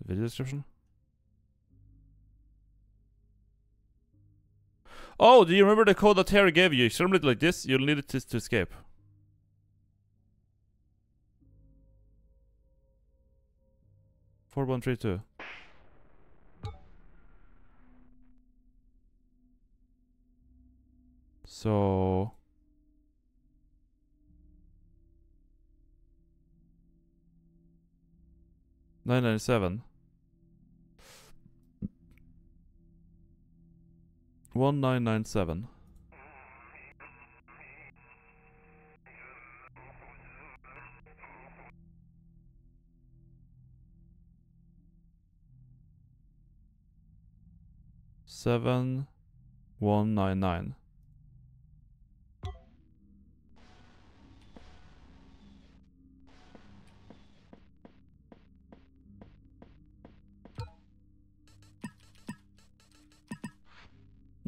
The video description? Oh, do you remember the code that Terry gave you? Scramble it like this, you'll need it to, to escape. Four one three two. So nine ninety seven. One nine nine seven. Seven one nine nine.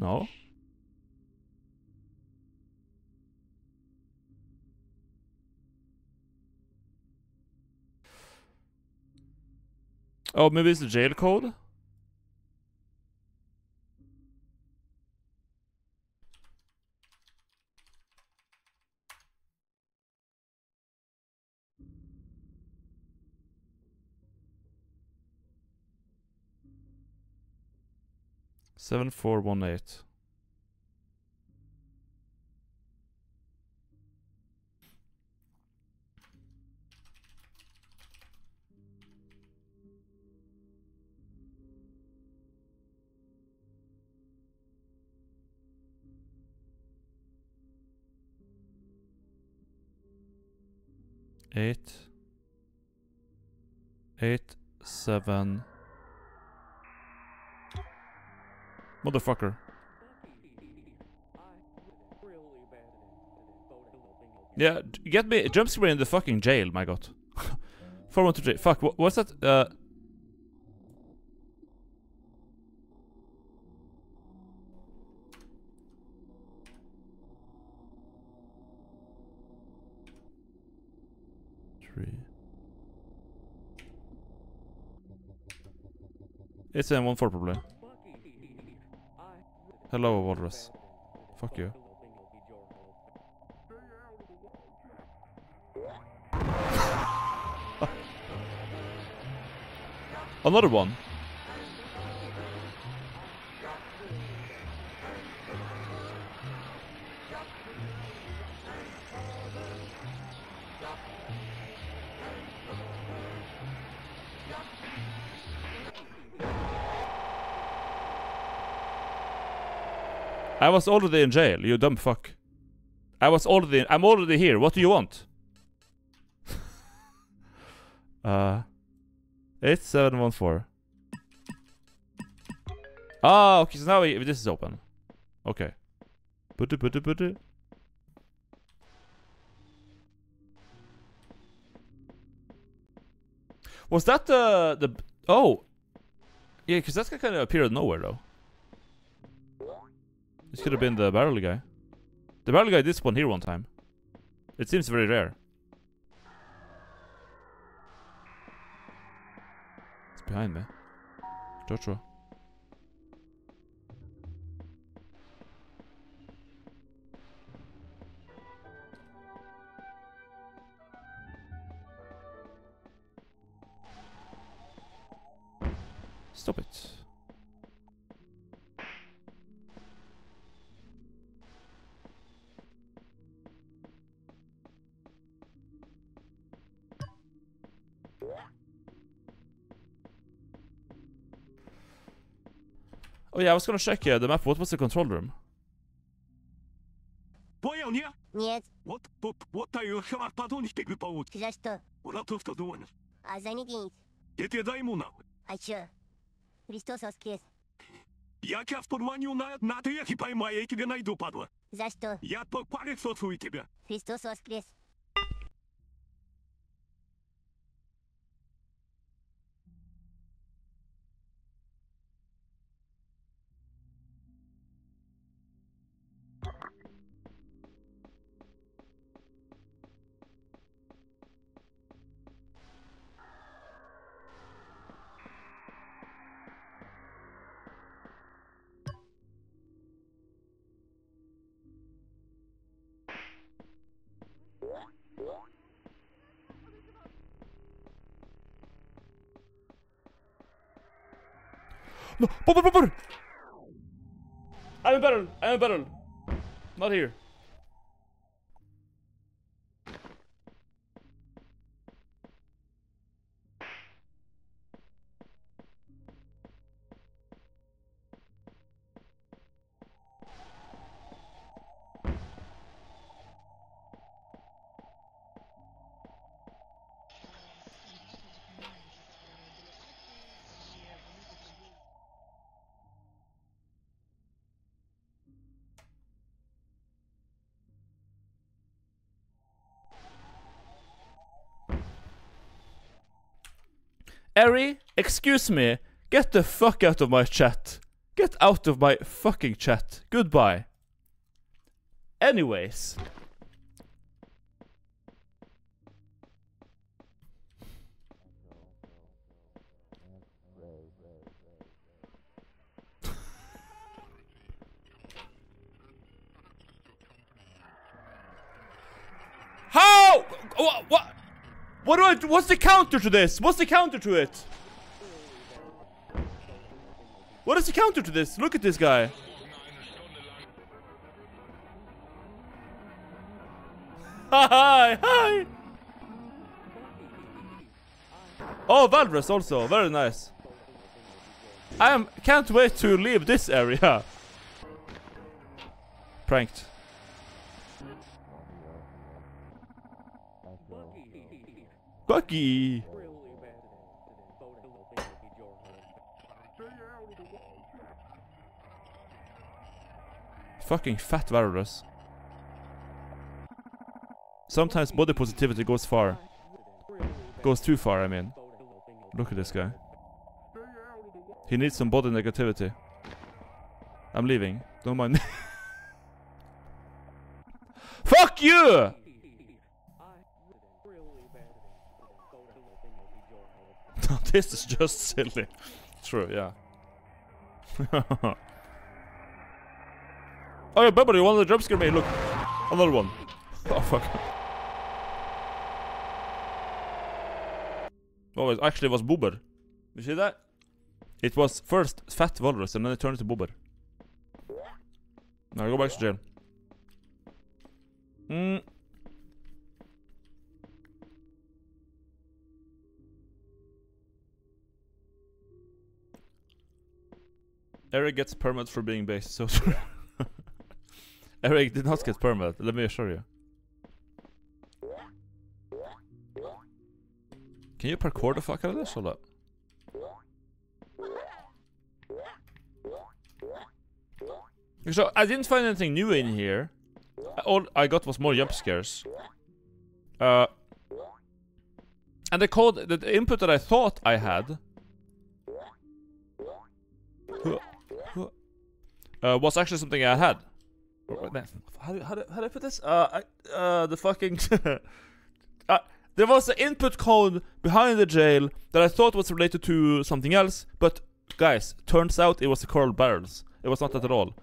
No. Oh, maybe it's the jail code? Seven four one eight. Eight. Eight seven. Motherfucker. Yeah, get me jump scare in the fucking jail, my god. <laughs> 4123. Fuck, wha- what's that? Uh. Three. It's an one four probably. Hello, Walrus. Fuck you. <laughs> Another one. I was already in jail, you dumb fuck. I was already I'm already here. What do you want? <laughs> uh 8714. Ah, okay, so now we, this is open. Okay. Put it, put it, put it. Was that the the oh yeah? Because that guy kind of appeared nowhere though. This could have been the barrel guy. The barrel guy did spawn here one time. It seems very rare. It's behind me. Joshua. Stop it. Oh yeah, I was gonna check uh, the map. What was the control room? Понял, Нет, Вот, вот, вот таю хват подонить тебе получится. за что? Ура, то, что думаешь. А за недельниц. Я тебе дай ему нахуй. А чё? Христос воскрес. Я тебя в порванию на, на трех поймаю, я тебя найду, падла. За что? Я по паре соцую тебя. Христос воскрес. No! Bobber, bobber! I'm in battle! I'm in! Not here. Eri, excuse me. Get the fuck out of my chat. Get out of my fucking chat. Goodbye. Anyways. <laughs> How? What? What? What do I? do- What's the counter to this? What's the counter to it? What is the counter to this? Look at this guy. <laughs> Hi, hi. Oh, Valrus also. Very nice. I am can't wait to leave this area. <laughs> Pranked. Bucky. Fucking fat Valrus. Sometimes body positivity goes far. Goes too far, I mean. Look at this guy. He needs some body negativity. I'm leaving. Don't mind me. <laughs> Fuck you! <laughs> this is just silly. True, yeah. <laughs> oh yeah, Bubba, you wanted to jump scare me? Look, another one. <laughs> Oh fuck. Oh, it actually was Boober. You see that? It was first Fat Walrus and then it turned to Boober. Now go back to jail. Mm. Eric gets permit for being based, so. <laughs> Eric did not get permit, let me assure you. Can you parkour the fuck out of this? Hold up. So, I didn't find anything new in here. All I got was more jump scares. Uh, and the code, the, the input that I thought I had uh, was actually something I had. How do, how do, how do I put this? Uh, I, uh, the fucking. <laughs> uh, there was an input code behind the jail that I thought was related to something else, but guys, turns out it was the coral barrels. It was not that at all.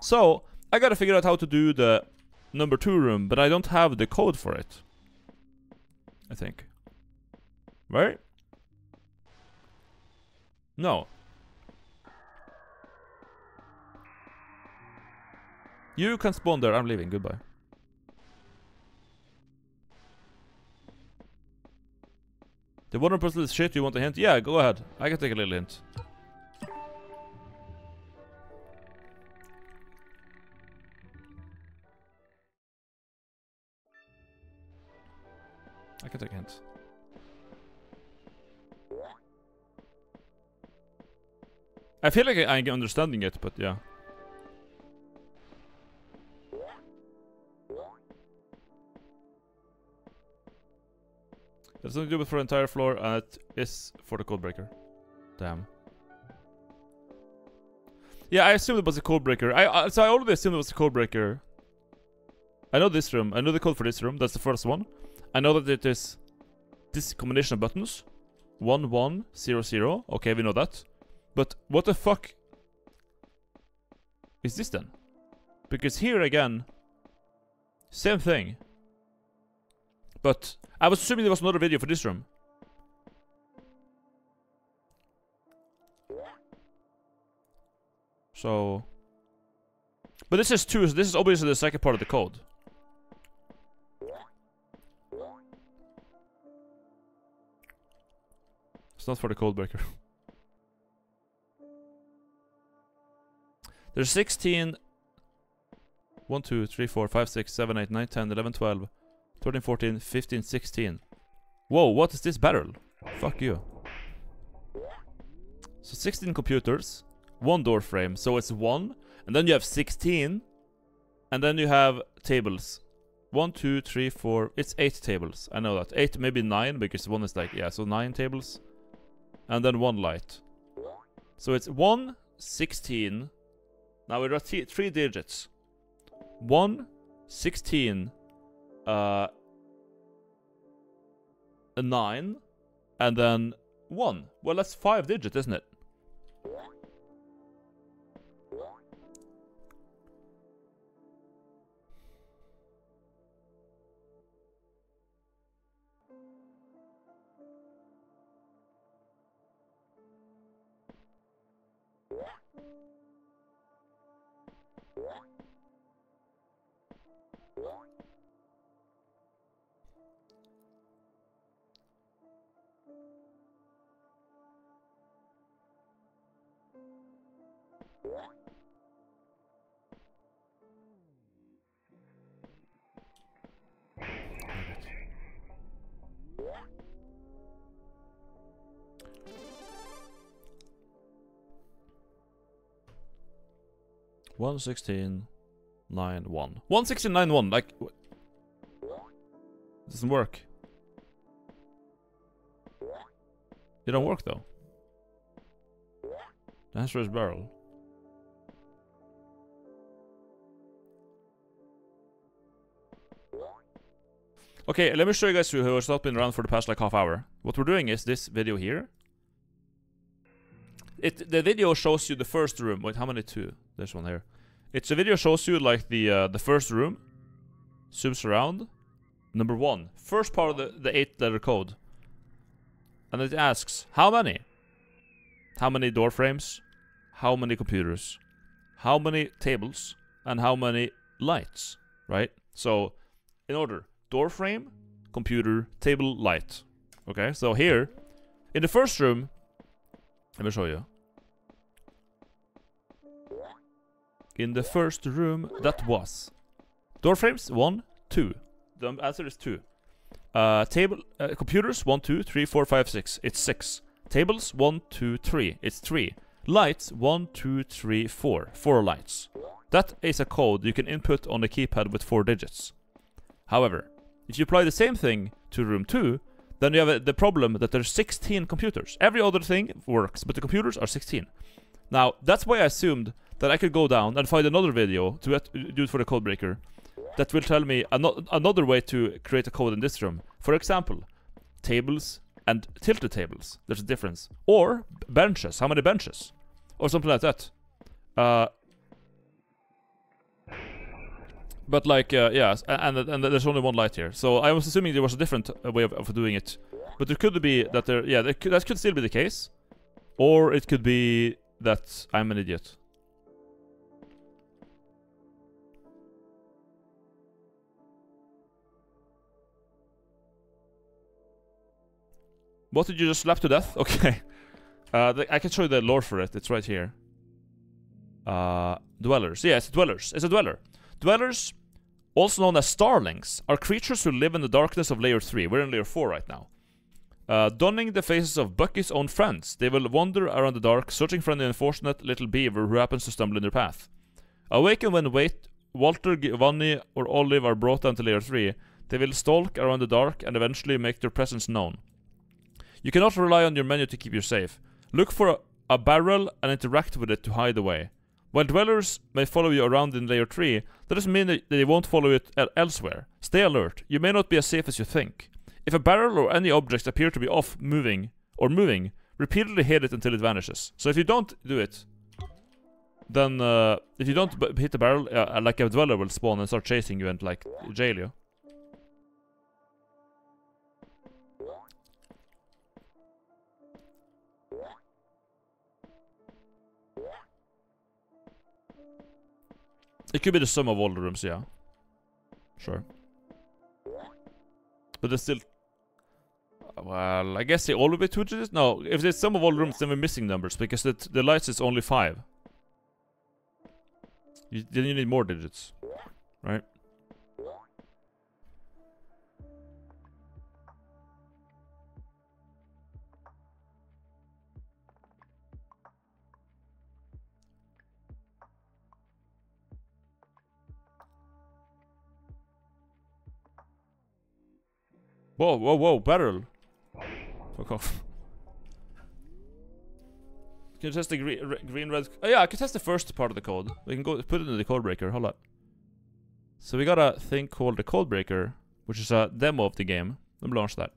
So, I gotta figure out how to do the number two room, but I don't have the code for it. I think. Right? No. You can spawn there, I'm leaving, goodbye. The water puzzle is shit, you want a hint? Yeah, go ahead. I can take a little hint. I can take a hint. I feel like I- I'm understanding it, but yeah. There's nothing to do with for the entire floor, and it is for the code breaker. Damn. Yeah, I assumed it was a code breaker. I uh, so I already assumed it was a code breaker. I know this room. I know the code for this room. That's the first one. I know that it is this combination of buttons. One one zero zero. Okay, we know that. But what the fuck is this then? Because here again, same thing. But I was assuming there was another video for this room. So, but this is two. So this is obviously the second part of the code. It's not for the code breaker. There's 16 1, 2, 3, 4, 5, 6, 7, 8, 9, 10, 11, 12, 13, 14, 15, 16. Whoa, what is this barrel? Fuck you. So 16 computers, one door frame, so it's one, and then you have 16, and then you have tables. One, two, three, four, it's eight tables. I know that. Eight, maybe nine, because one is like, yeah, so nine tables. And then one light. So it's 1, 16. Now we're at three digits. 1, 16, uh, a 9, and then 1. Well, that's 5 digits, isn't it? One sixteen nine one. One sixteen nine one. Like, doesn't work. It don't work though. The answer is barrel. Okay, let me show you guys who has not been around for the past like half hour. What we're doing is this video here. It the video shows you the first room. Wait, how many two? There's one here. It's a video shows you like the uh, the first room. Zooms around. Number one, first part of the, the eight letter code. And it asks, how many? How many door frames? How many computers? How many tables? And how many lights? Right? So, in order, door frame, computer, table, light. Okay, so here, in the first room, let me show you. In the first room, that was door frames one, two. The answer is two. Uh, table uh, computers one, two, three, four, five, six. It's six. Tables one, two, three. It's three. Lights one, two, three, four. Four lights. That is a code you can input on the keypad with four digits. However, if you apply the same thing to room 2, then you have the problem that there's 16 computers. Every other thing works, but the computers are 16. Now, that's why I assumed that I could go down and find another video to do it for the code breaker that will tell me ano- another way to create a code in this room. For example, tables and tilted tables. There's a difference. Or benches. How many benches? Or something like that. Uh, but like, uh, yeah, and, and there's only one light here. So I was assuming there was a different uh, way of, of doing it. But it could be that there, yeah, that could, that could still be the case. Or it could be that I'm an idiot. What did you just slap to death? <laughs> Okay. Uh, I can show you the lore for it. It's right here. Uh, dwellers. Yeah, it's dwellers. It's a dweller. Dwellers, also known as starlings, are creatures who live in the darkness of layer 3. We're in layer 4 right now. Uh, donning the faces of Bucky's own friends, they will wander around the dark, searching for an unfortunate little beaver who happens to stumble in their path. Awakened when Wait, Walter, Giovanni, or Olive are brought down to layer 3, they will stalk around the dark and eventually make their presence known. You cannot rely on your menu to keep you safe. Look for a, a barrel and interact with it to hide away. While dwellers may follow you around in layer 3, that doesn't mean that they won't follow el- elsewhere. Stay alert. You may not be as safe as you think. If a barrel or any object appear to be off moving or moving, repeatedly hit it until it vanishes. So if you don't do it, then uh, if you don't hit the barrel, uh, like a dweller will spawn and start chasing you and like jail you. Could be the sum of all the rooms, yeah. Sure. But there's still... Well, I guess they all will be two digits? No, if there's sum of all rooms, then we're missing numbers, because the, the lights is only five. You, then you need more digits, right? Whoa, whoa, whoa, barrel. Fuck off. Can you test the green, re- green, red? Oh yeah, I can test the first part of the code. We can go put it in the code breaker. Hold up. So we got a thing called the code breaker, which is a demo of the game. Let me launch that.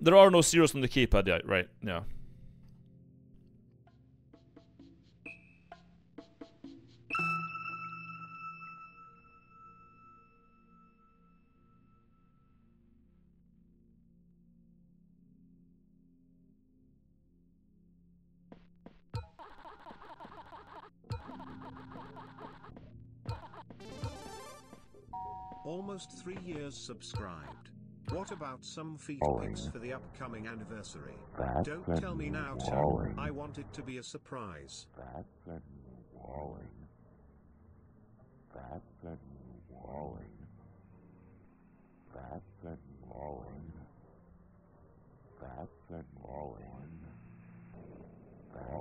There are no zeros on the keypad yet, right? Yeah. Almost three years subscribed. What about some feet pics for the upcoming anniversary? That's Don't tell me now, boring. I want it to be a surprise. That's a walling. That's a walling. That's a walling. That's a walling. That's a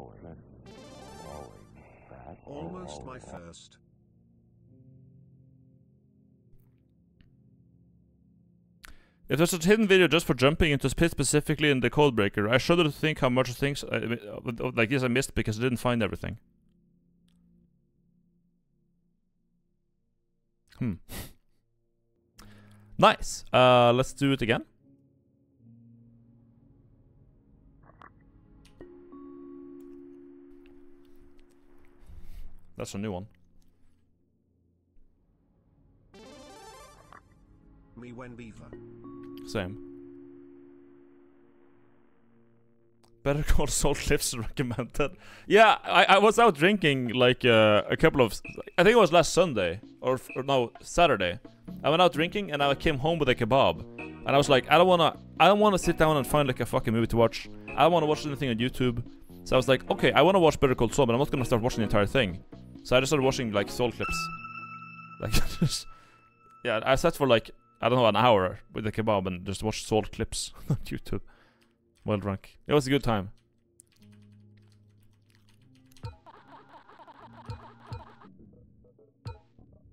walling. Almost my first. If there's a hidden video just for jumping into pit specifically in the code breaker, I shudder to think how much things I, uh, like this I missed because I didn't find everything. Hmm. <laughs> Nice. Uh, let's do it again. That's a new one. Me when beaver. Same. Better <laughs> Call Saul Clips recommended. Yeah, I, I was out drinking like uh, a couple of. I think it was last Sunday or, or no Saturday. I went out drinking and I came home with a kebab, and I was like, I don't wanna, I don't wanna sit down and find like a fucking movie to watch. I don't wanna watch anything on YouTube. So I was like, okay, I wanna watch Better Call Saul, but I'm not gonna start watching the entire thing. So I just started watching like Saul clips. Like, <laughs> just, yeah, I sat for like I don't know, an hour with the kebab and just watch Saul clips <laughs> on YouTube. Well drunk. It was a good time.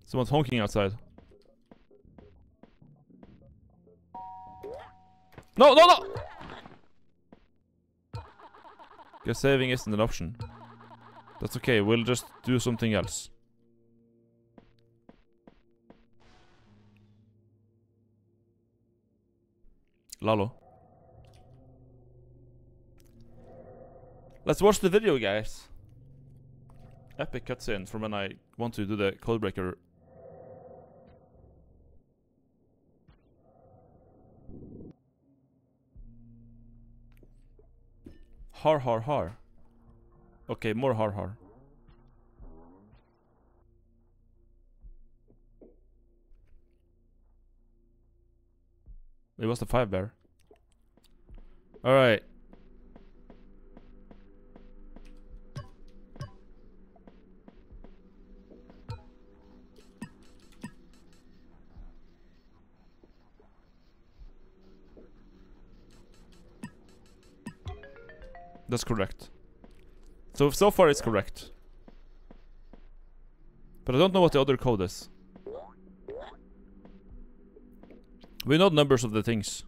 Someone's honking outside. No, no, no! Guess saving isn't an option. That's okay, we'll just do something else. Lalo. Let's watch the video, guys. Epic cutscene from when I want to do the codebreaker. Har har har. Okay, more har har. It was the five bear. Alright. That's correct. So so far it's correct. But I don't know what the other code is. We know numbers of the things.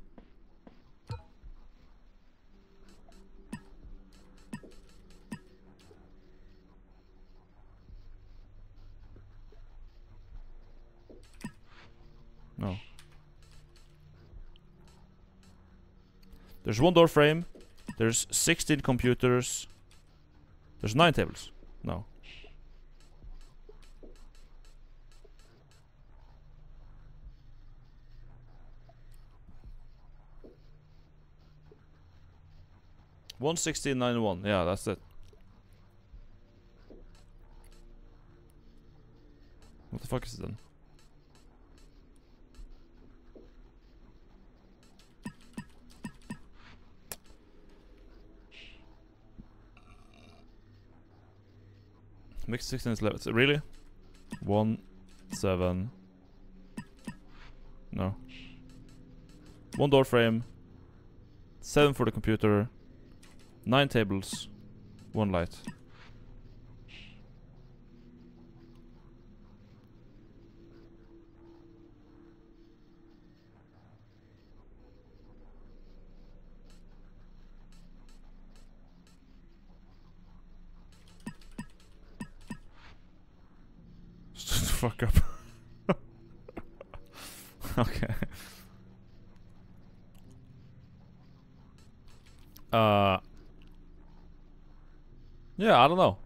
No. There's one door frame. There's 16 computers. There's 9 tables. No. One sixteen nine one. Yeah, that's it. What the fuck is it then? Mix 16 is left. Really? One, seven. No. One door frame. Seven for the computer. Nine tables. One light. Fuck up. <laughs> okay. Uh. Yeah, I don't know.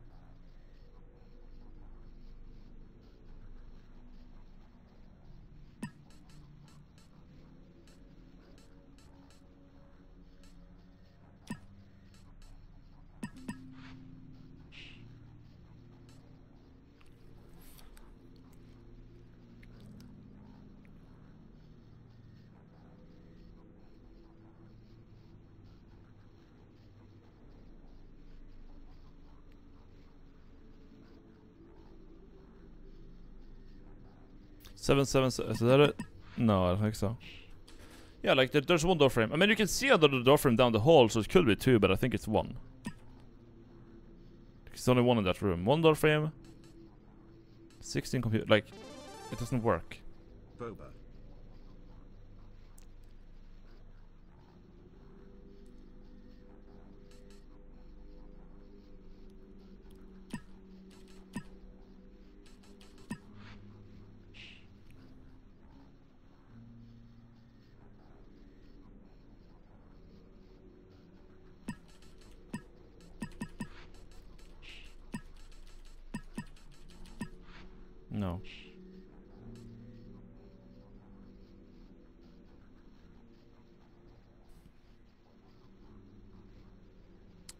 Seven seven. Is that it? No, I don't think so. Yeah, like there, there's one door frame. I mean, you can see another door frame down the hall, so it could be two, but I think it's one. There's only one in that room. One door frame. Sixteen computer. Like, it doesn't work. Boba.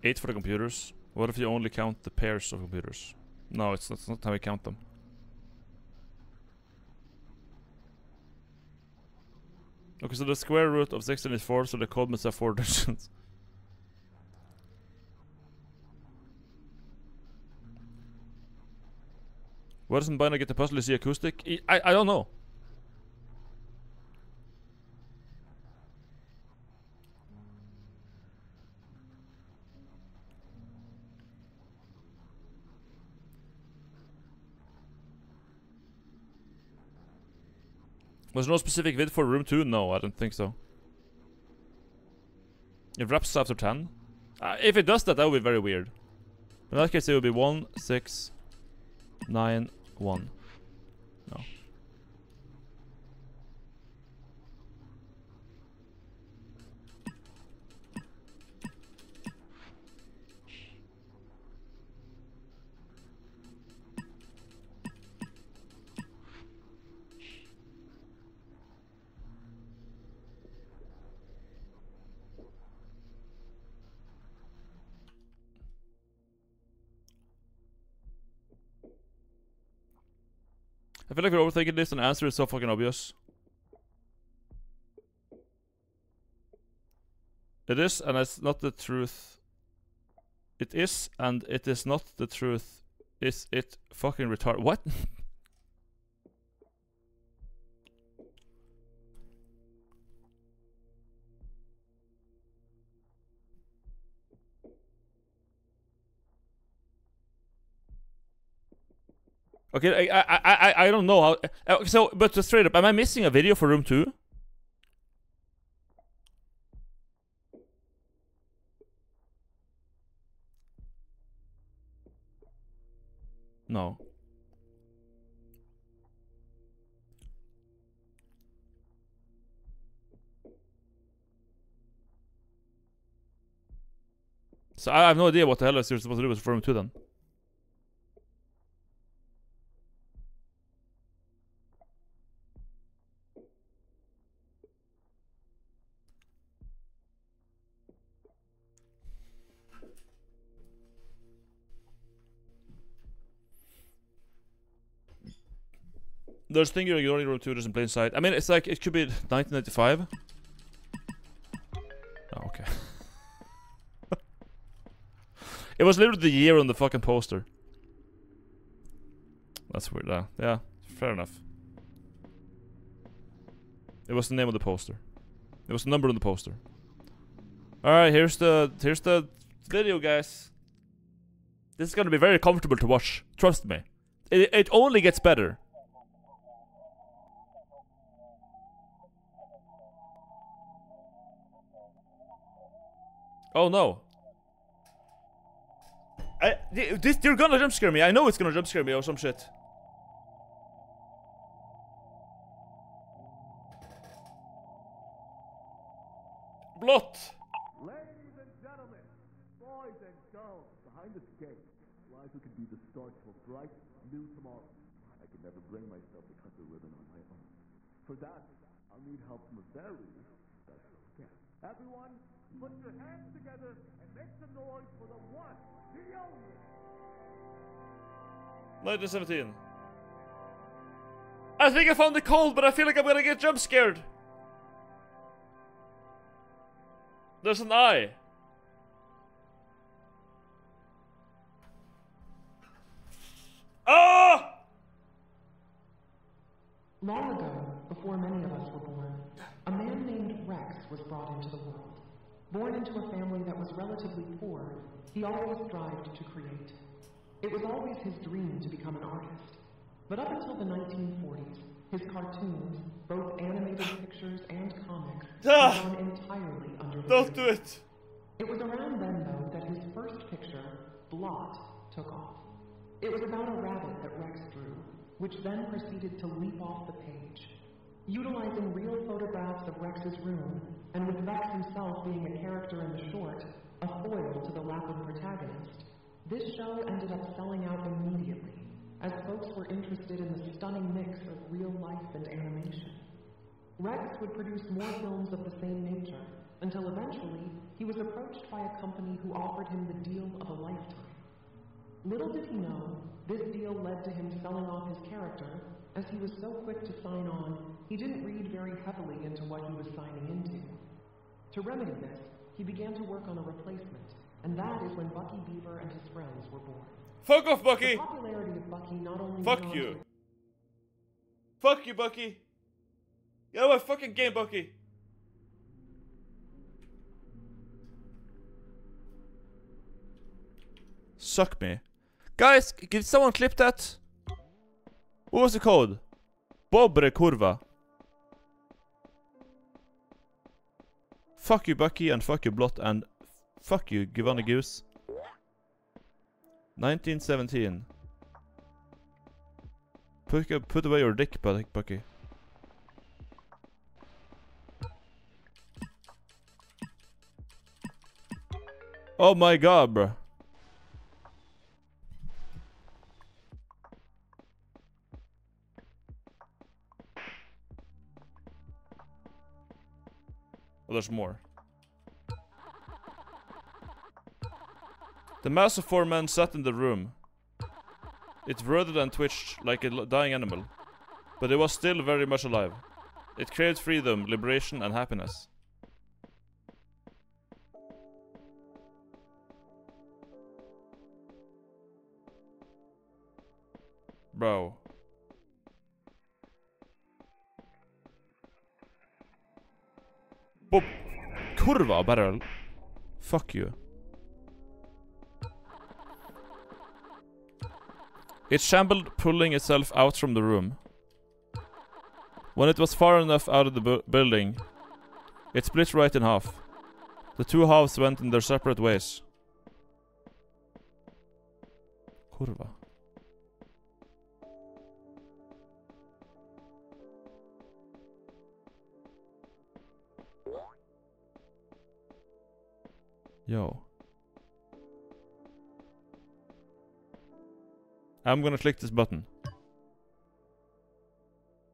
Eight for the computers. What if you only count the pairs of computers? No, it's not how we count them. Okay, so the square root of 16 is 4, so the code must have 4 <laughs> digits. Where doesn't Bina get the puzzle? Is he acoustic? I, I don't know. Was no specific vid for room 2? No, I don't think so. It wraps after 10? Uh, if it does that, that would be very weird. In that case, it would be 1, 6, 9, 1. Feel like we're overthinking this and the answer is so fucking obvious. It is, and it's not the truth. It is, and it is not the truth. Is it fucking retarded? What? <laughs> Okay, I I I I- don't know how. uh, So, but straight up, am I missing a video for room two? No. So I have no idea what the hell is you're supposed to do with room two then. There's thing you're ignoring. There's in plain sight. I mean, it's like it could be 1995. Oh, okay. <laughs> it was literally the year on the fucking poster. That's weird. Uh, yeah, fair enough. It was the name of the poster. It was the number on the poster. All right, here's the here's the video, guys. This is gonna be very comfortable to watch. Trust me. It it only gets better. Oh no. I this you're gonna jump scare me. I know it's gonna jump scare me or some shit. Blot. Ladies and gentlemen, boys and girls, behind this gate lies what could be the start of a bright new tomorrow. I can never bring myself to cut the ribbon on my own. For that, I'll need help from a very special guest. Everyone, put your hands together and make noise for the one, the only. 1917. I think I found the cold, but I feel like I'm gonna get jump scared. There's an eye. Ah! Long ago, before many of us were born, a man named Rex was brought into the world. Born into a family that was relatively poor, he always strived to create. It was always his dream to become an artist. But up until the 1940s, his cartoons, both animated pictures and comics, <laughs> Ah! had entirely under the Don't do it. It was around then, though, that his first picture, Blot, took off. It was about a rabbit that Rex drew, which then proceeded to leap off the page. Utilizing real photographs of Rex's room, and with Rex himself being a character in the short, a foil to the lapine protagonist, this show ended up selling out immediately, as folks were interested in the stunning mix of real life and animation. Rex would produce more films of the same nature, until eventually he was approached by a company who offered him the deal of a lifetime. Little did he know, this deal led to him selling off his character, as he was so quick to sign on, he didn't read very heavily into what he was signing into. To remedy this, he began to work on a replacement, and that is when Bucky Beaver and his friends were born. Fuck off, The Bucky. popularity of Bucky not only Fuck you. to Fuck you, Bucky. Get out of my fucking game, Bucky. Suck me. Guys, c- can someone clip that? What was it called? Bobre kurva. Fuck you, Bucky, and fuck you, Blot, and fuck you, Giovanni Goose. 1917. Put, put away your dick. Bucky. Oh my god, bro. Oh, there's more. The mass of four men sat in the room. It writhed and twitched like a dying animal, but it was still very much alive. It craved freedom, liberation, and happiness. Bro. Bob. Kurva, barrel. Fuck you. It shambled, pulling itself out from the room. When it was far enough out of the bu- building, it split right in half. The two halves went in their separate ways. Kurva. Yo. I'm gonna click this button.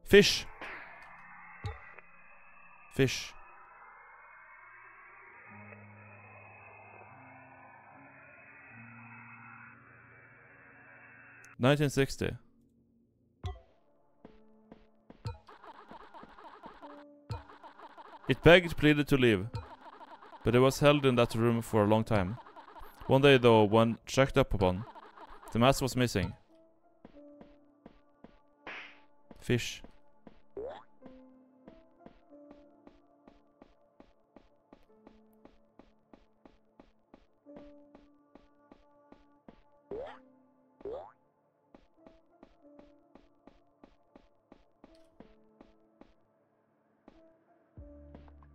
Fish! Fish. Nineteen sixty. It begged, pleaded to leave but it was held in that room for a long time. One day, though, when checked up upon, the mask was missing. Fish.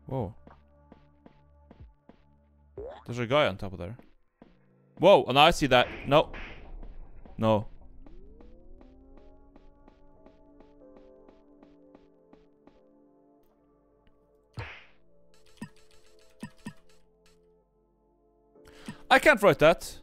Whoa. There's a guy on top of there. Whoa, oh, and I see that. No. No. I can't write that.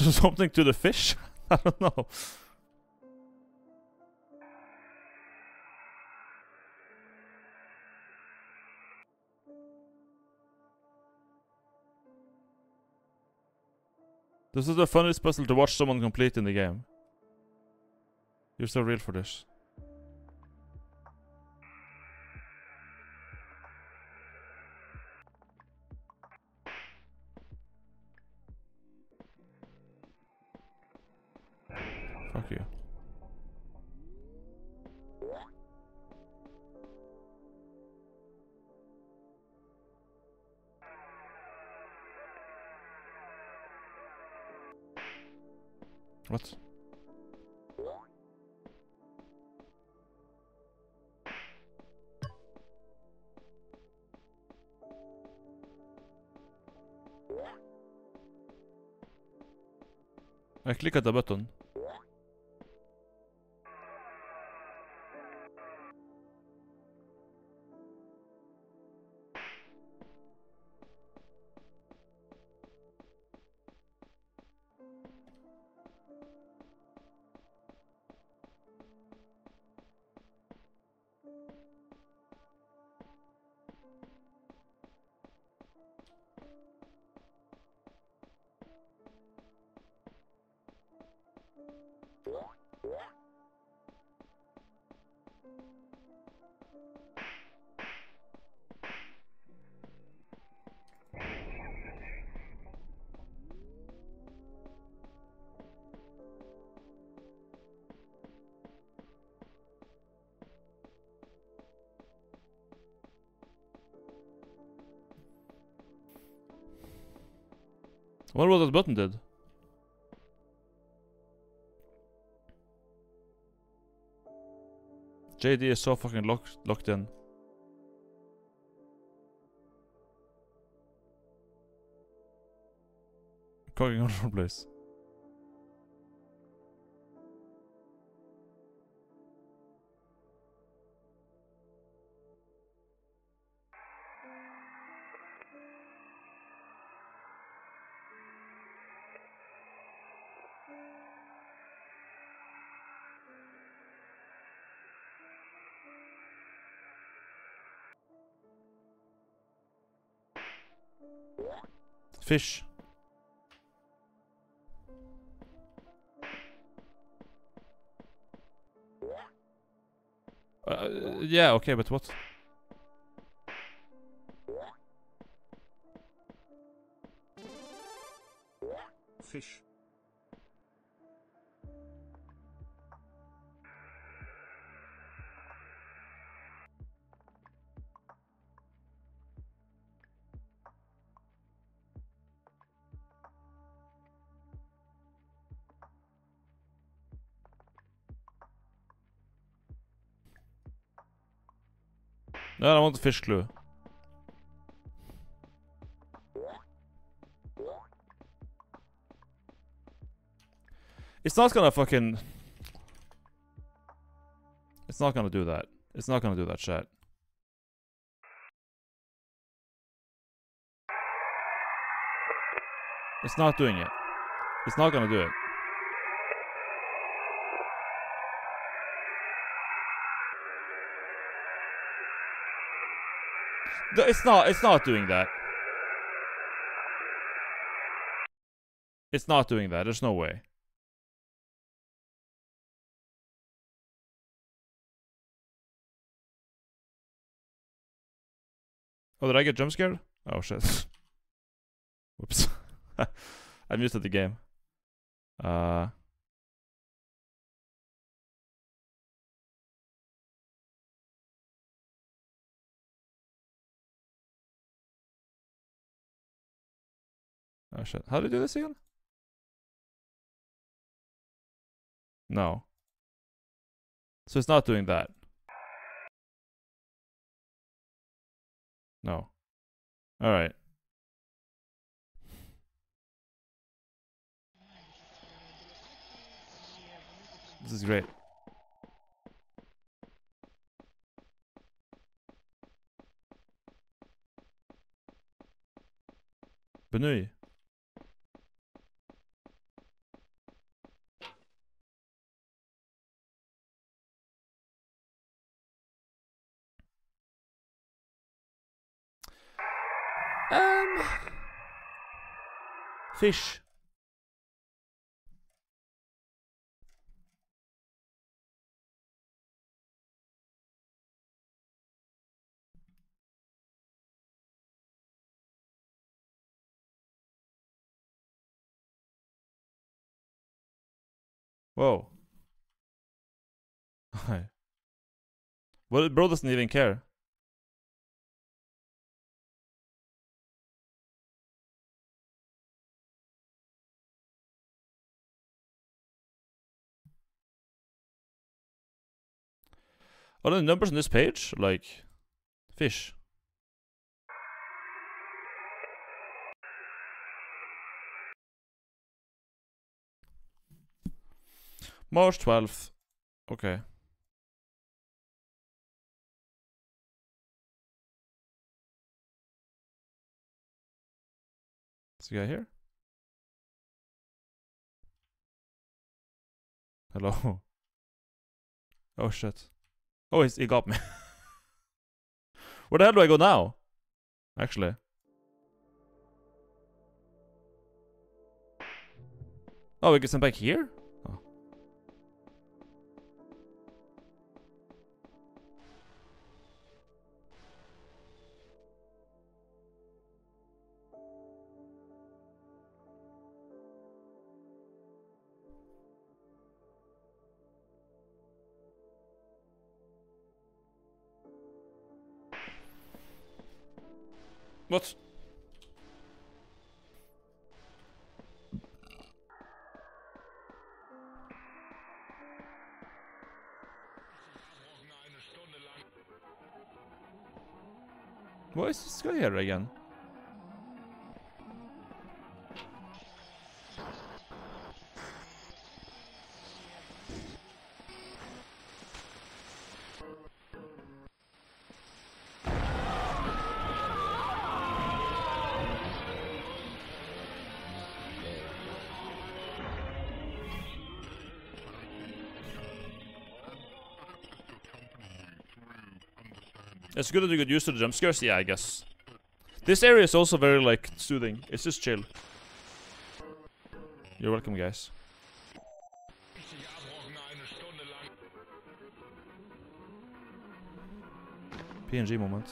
<laughs> something to the fish? <laughs> I don't know. This is the funniest puzzle to watch someone complete in the game. You're so real for this. Fuck you. What? I click at the button. What was that button did? JD is so fucking locked locked in. Cooking all over the place. Fish. Uh, yeah, okay, but what? Fish. No, I want the fish clue. It's not gonna fucking... It's not gonna do that. It's not gonna do that shit. It's not doing it. It's not gonna do it. It's not. It's not doing that. It's not doing that. There's no way. Oh, did I get jump scared? Oh shit. <laughs> Whoops. <laughs> I muted the game. Uh. Oh shit. How do you do this again? No. So it's not doing that. No. Alright. This is great. Benui. Um. Fish. Whoa. <laughs> Well, bro doesn't even care. Are the numbers on this page like fish? March 12th. Okay. Is the guy here? Hello. <laughs> Oh shit. Oh, he got me. <laughs> Where the hell do I go now? Actually. Oh, we get sent back here? What? Why is this guy here again? It's good that you get used to the jump scares. Yeah, I guess. This area is also very like soothing. It's just chill. You're welcome, guys. PNG moment.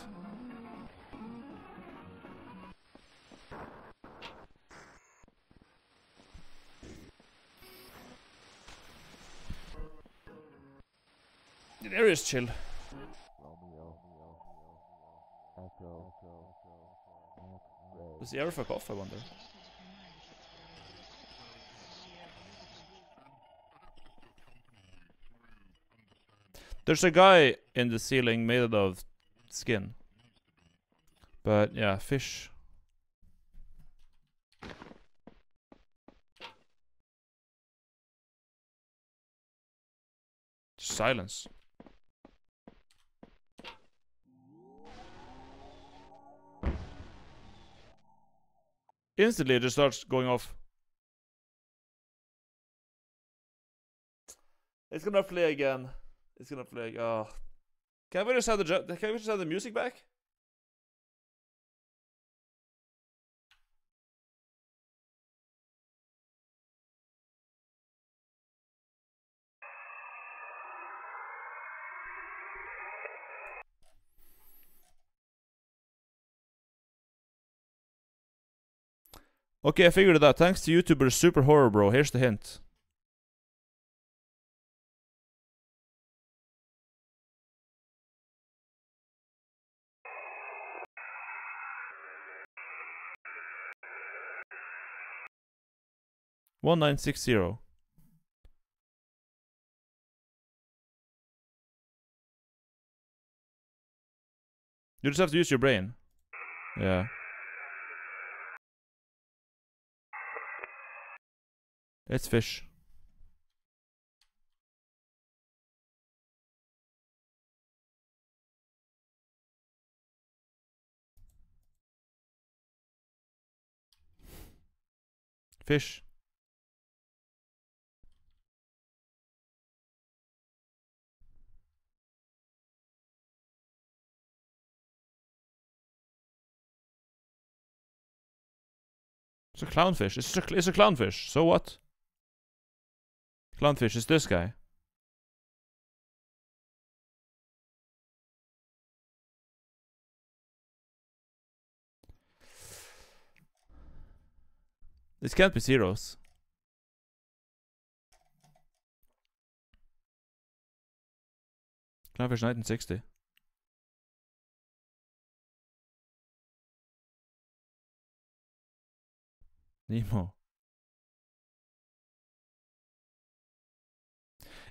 The area is chill. Does he ever fuck off, I wonder? There's a guy in the ceiling made of skin. But yeah, fish. Silence. Instantly, it just starts going off. It's gonna play again. It's gonna play. Oh, can we just have the can we just have the music back? Okay, I figured it out. Thanks to YouTuber Super Horror Bro. Here's the hint. One nine six zero. You just have to use your brain. Yeah. It's fish. Fish. It's a clownfish. It's a, it's a clownfish. So what? Clownfish is this guy. This can't be zeros. Clownfish 1960. Nemo.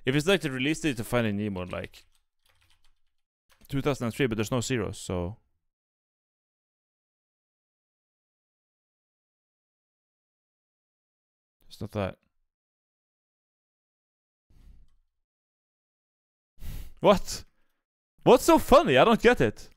If it's like the release date to find Finding Nemo, like 2003, but there's no zeros, so it's not that. What? What's so funny? I don't get it.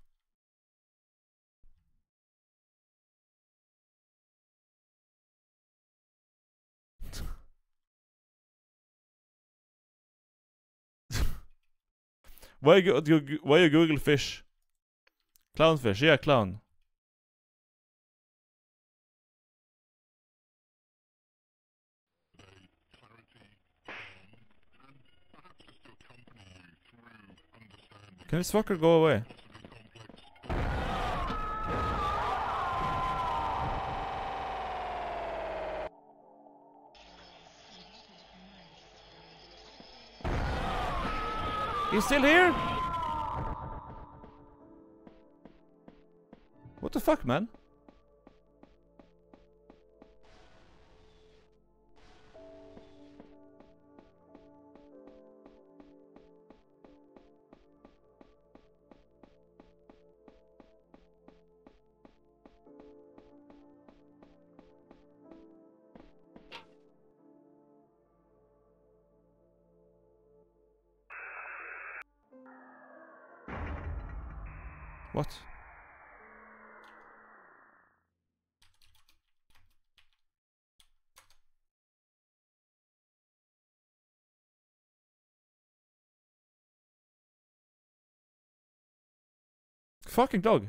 Why you, why you Google fish? Clownfish, yeah, clown. Can this fucker go away? He's still here? What the fuck, man? Fucking dog.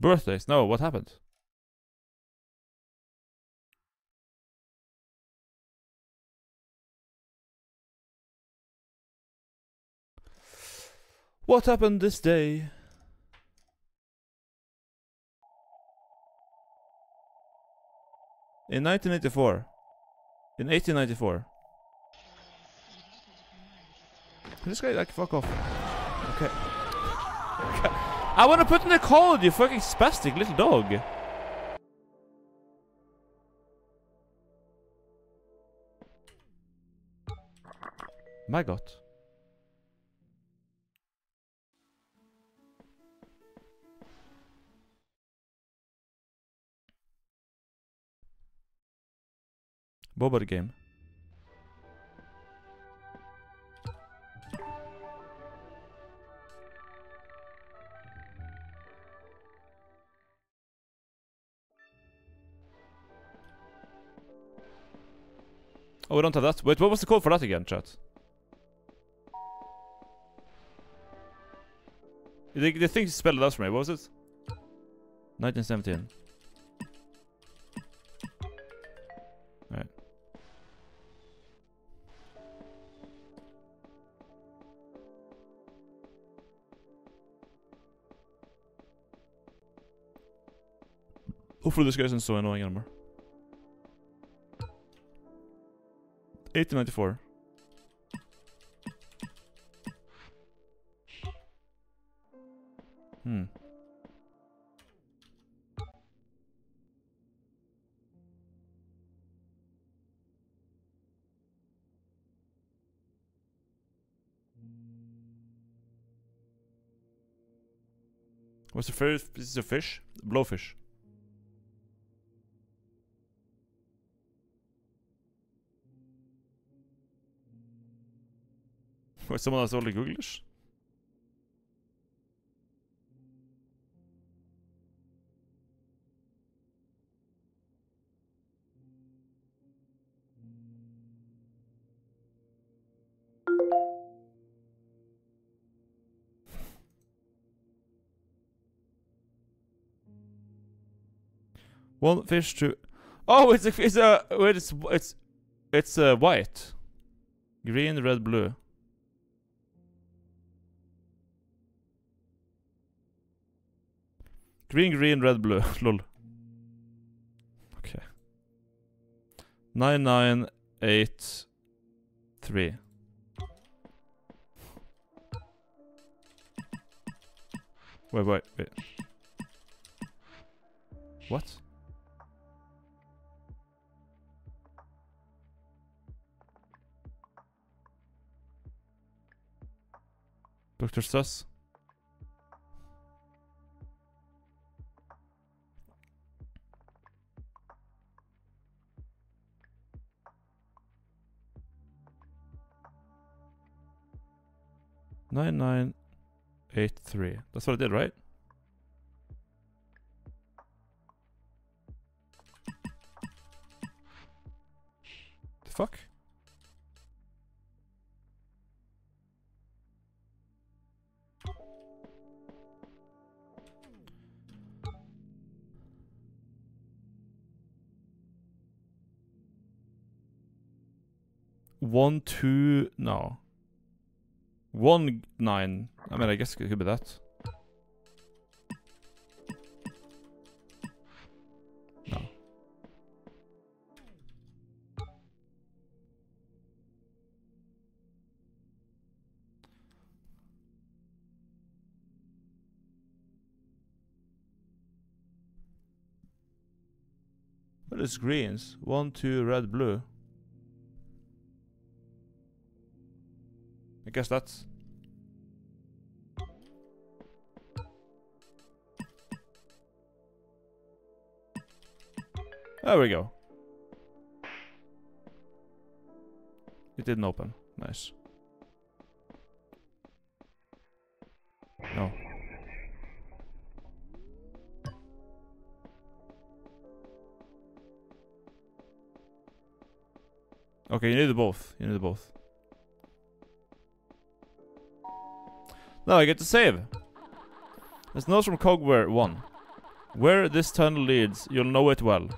Birthdays? No, what happened? What happened this day? In 1984. In 1894. Can this guy like fuck off? Okay. <laughs> I want to put in a code, you fucking spastic little dog. My god. The game. Oh, we don't have that. Wait, what was the code for that again, chat? The, the thing spelled out for me. What was it? 1917. Hopefully this guy isn't so annoying anymore. 1894. Hmm. What's the first? This is a fish? Blowfish. Wait, someone else only Googlish? One fish two. Oh, it's a, it's a, it's, it's, it's uh, white, green, red, blue. Green, green, red, blue. <laughs> Lol. Okay. Nine, nine, eight, three. Wait, wait, wait. What? Dr. Seuss? Nine nine eight three. That's what I did, right? The fuck? One two no. One nine. I mean, I guess it could be that. No. What is greens? One, two, red, blue. Guess that's... There we go. It didn't open. Nice. No. Okay, you need both. You need both. Now I get to save. There's notes from Cogware 1. Where this tunnel leads, you'll know it well.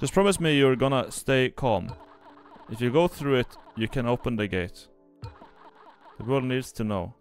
Just promise me you're gonna stay calm. If you go through it, you can open the gate. The world needs to know.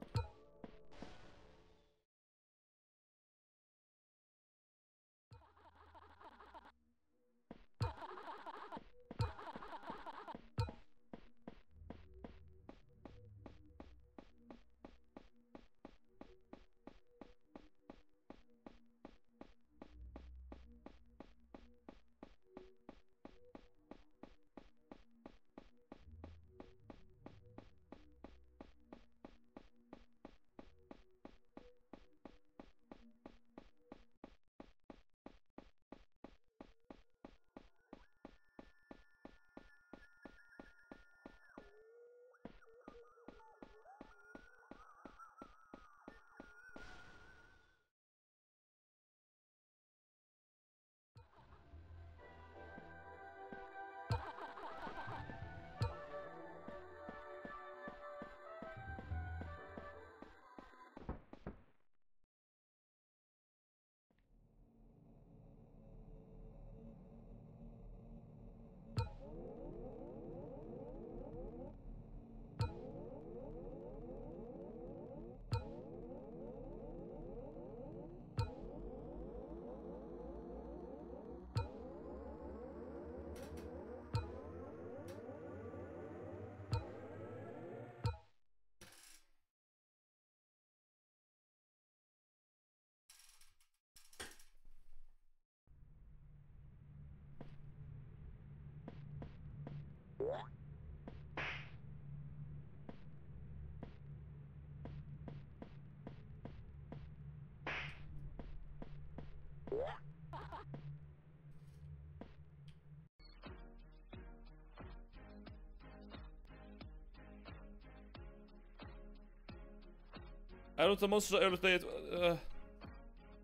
I don't the monster early state. Uh,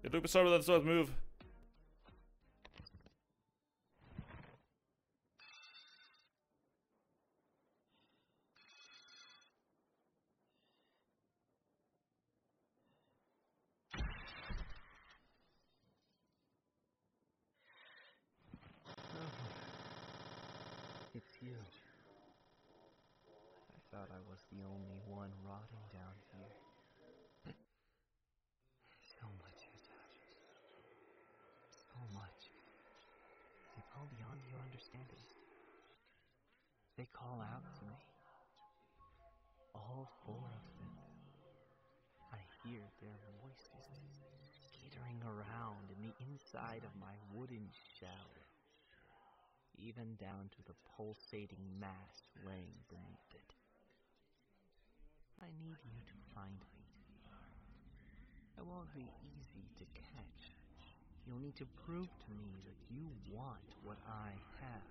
it look bizarre that sort of move. It's you. I thought I was the only one rotting down here. So much has happened. So much. It's all beyond your understanding. They call out to me. All four of them. I hear their voices skittering around inside of my wooden shell even down to the pulsating mass laying beneath it. I need you to find me. It won't be easy to catch. You'll need to prove to me that you want what I have.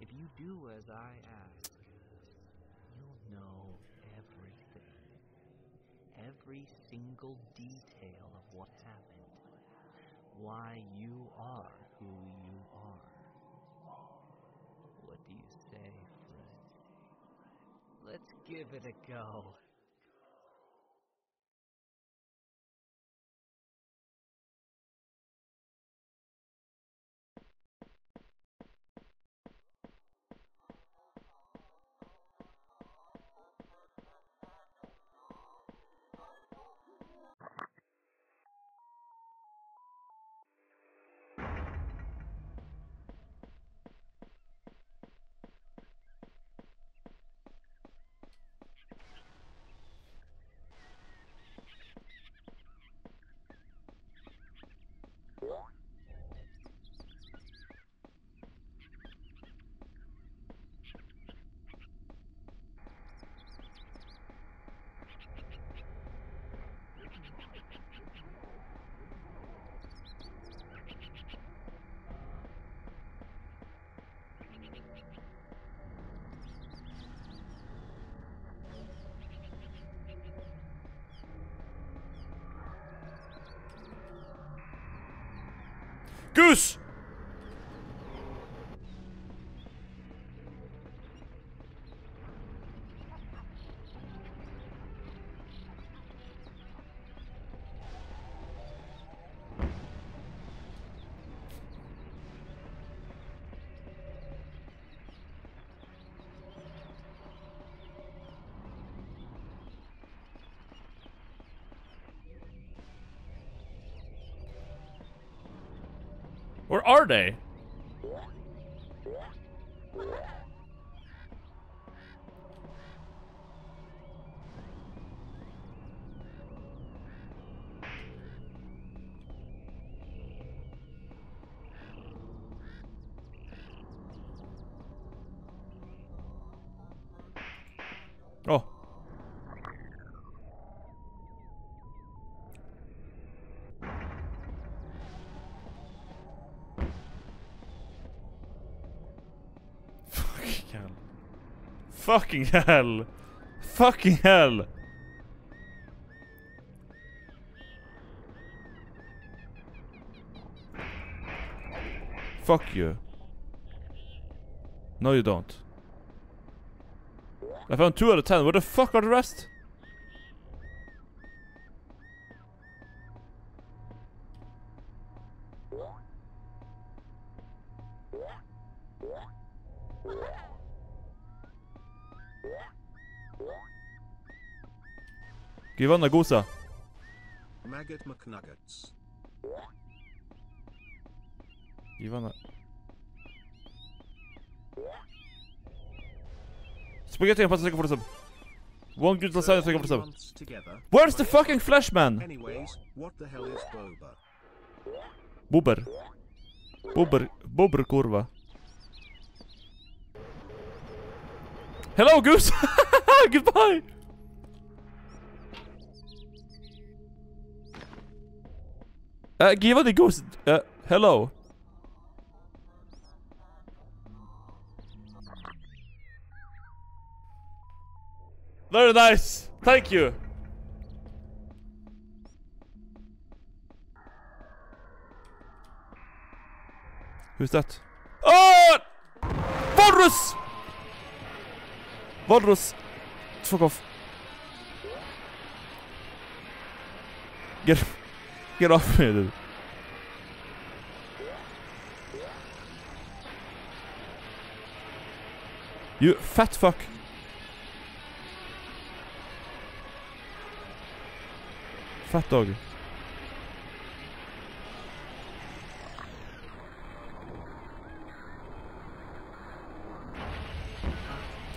If you do as I ask, you'll know everything. Every single detail of what happened. Why you are who you are. What do you say, Fred? Let's give it a go. Goose! Where are they? Fucking hell. Fucking hell. Fuck you. No you don't. I found two out of ten. Where the fuck are the rest? Giovanna Gosa. Maggot McNuggets. Giovanna. Spaghetti and pasta for the sub. One good lasagna second for the sub. Months together. Where's the fucking flesh man? Anyways, what the hell is boba? Bobber. Bobber. Bobber kurva. Hello, Goose! <laughs> Goodbye! Uh, give the goose. Uh, hello. Very nice. Thank you. Who's that? Oh! Forrest! Walrus! Fuck off. Get, get off me, dude. You fat fuck. Fat dog.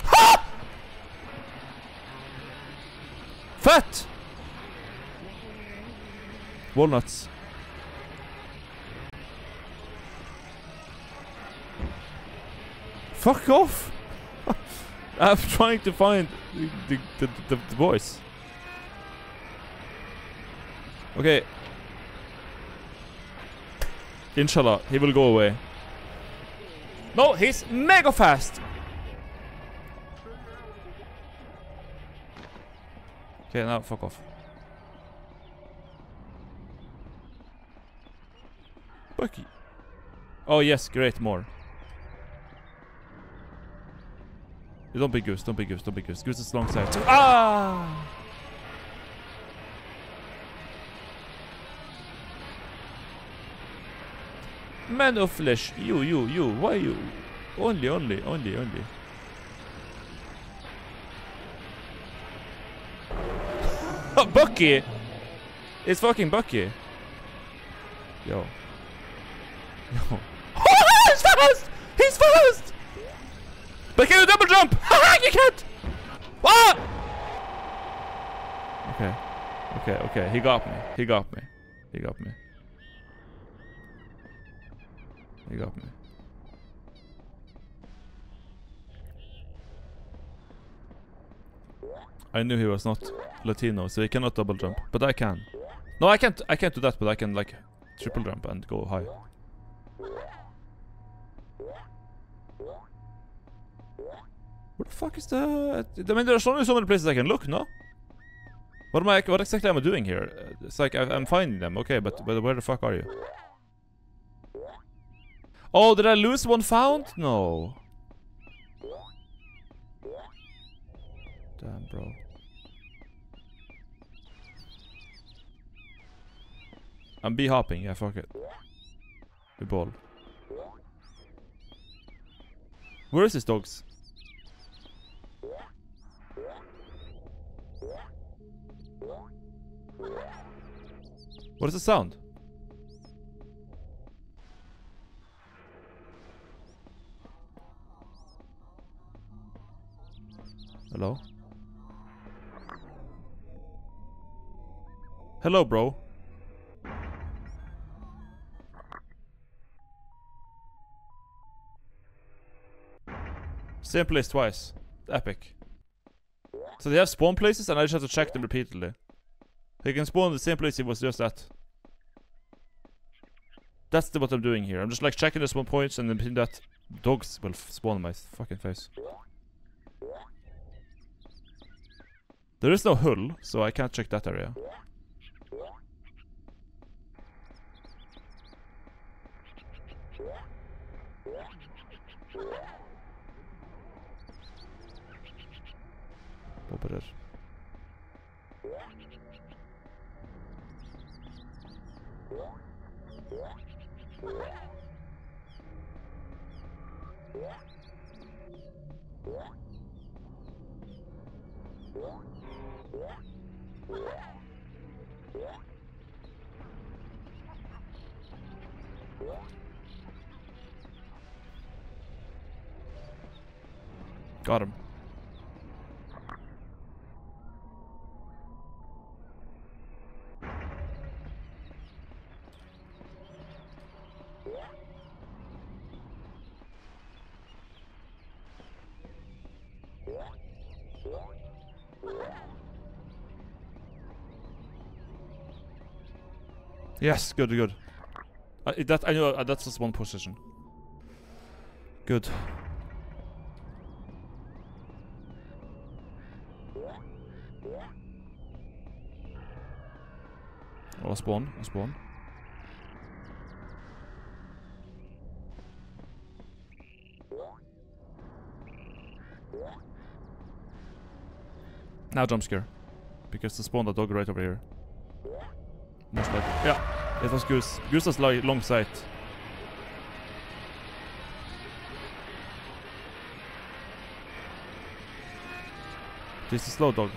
Ha! Fat! Walnuts. Fuck off! <laughs> I'm trying to find the, the, the, the, boys. Okay. Inshallah, he will go away. No, he's mega fast! Okay, now fuck off. Oh yes, great, more. Don't be goose, don't be goose, don't be goose. Goose is long side. Ah! Man of flesh, you, you, you, why you? Only, only, only, only. <laughs> Bucky! It's fucking Bucky. Yo. Yo. <laughs> He's fast! He's fast! But can you double jump? <laughs> Haha, you can't! What? Okay. Okay, okay. He got me. He got me. He got me. He got me. I knew he was not Latino, so he cannot double jump. But I can. No, I can't. I can't do that, but I can like triple jump and go high. Where the fuck is the? Er I mean, there's only so many places I can look. No. What am I? What exactly am I doing here? It's like I, I'm finding them. Okay, but but where the fuck are you? Oh, did I lose one found? No. Damn, bro. I'm bee hopping. Yeah, fuck it. We ball. Where is this dogs? What is the sound? Hello? Hello, bro. Same place twice. Epic. So they have spawn places and I just have to check them repeatedly. He can spawn in the same place he was just at. That's the, what I'm doing here. I'm just like checking the spawn points and then that dogs will spawn in my fucking face. There is no hull, so I can't check that area. Popper. Got him. Yes, good, good. Uh, that I know uh, that's just one position. Good. Well, I'll spawn. I'll spawn. Now jump scare. Because they spawned a dog right over here. Most likely. Yeah, it was Goose. Goose has like long sight. This is slow dog.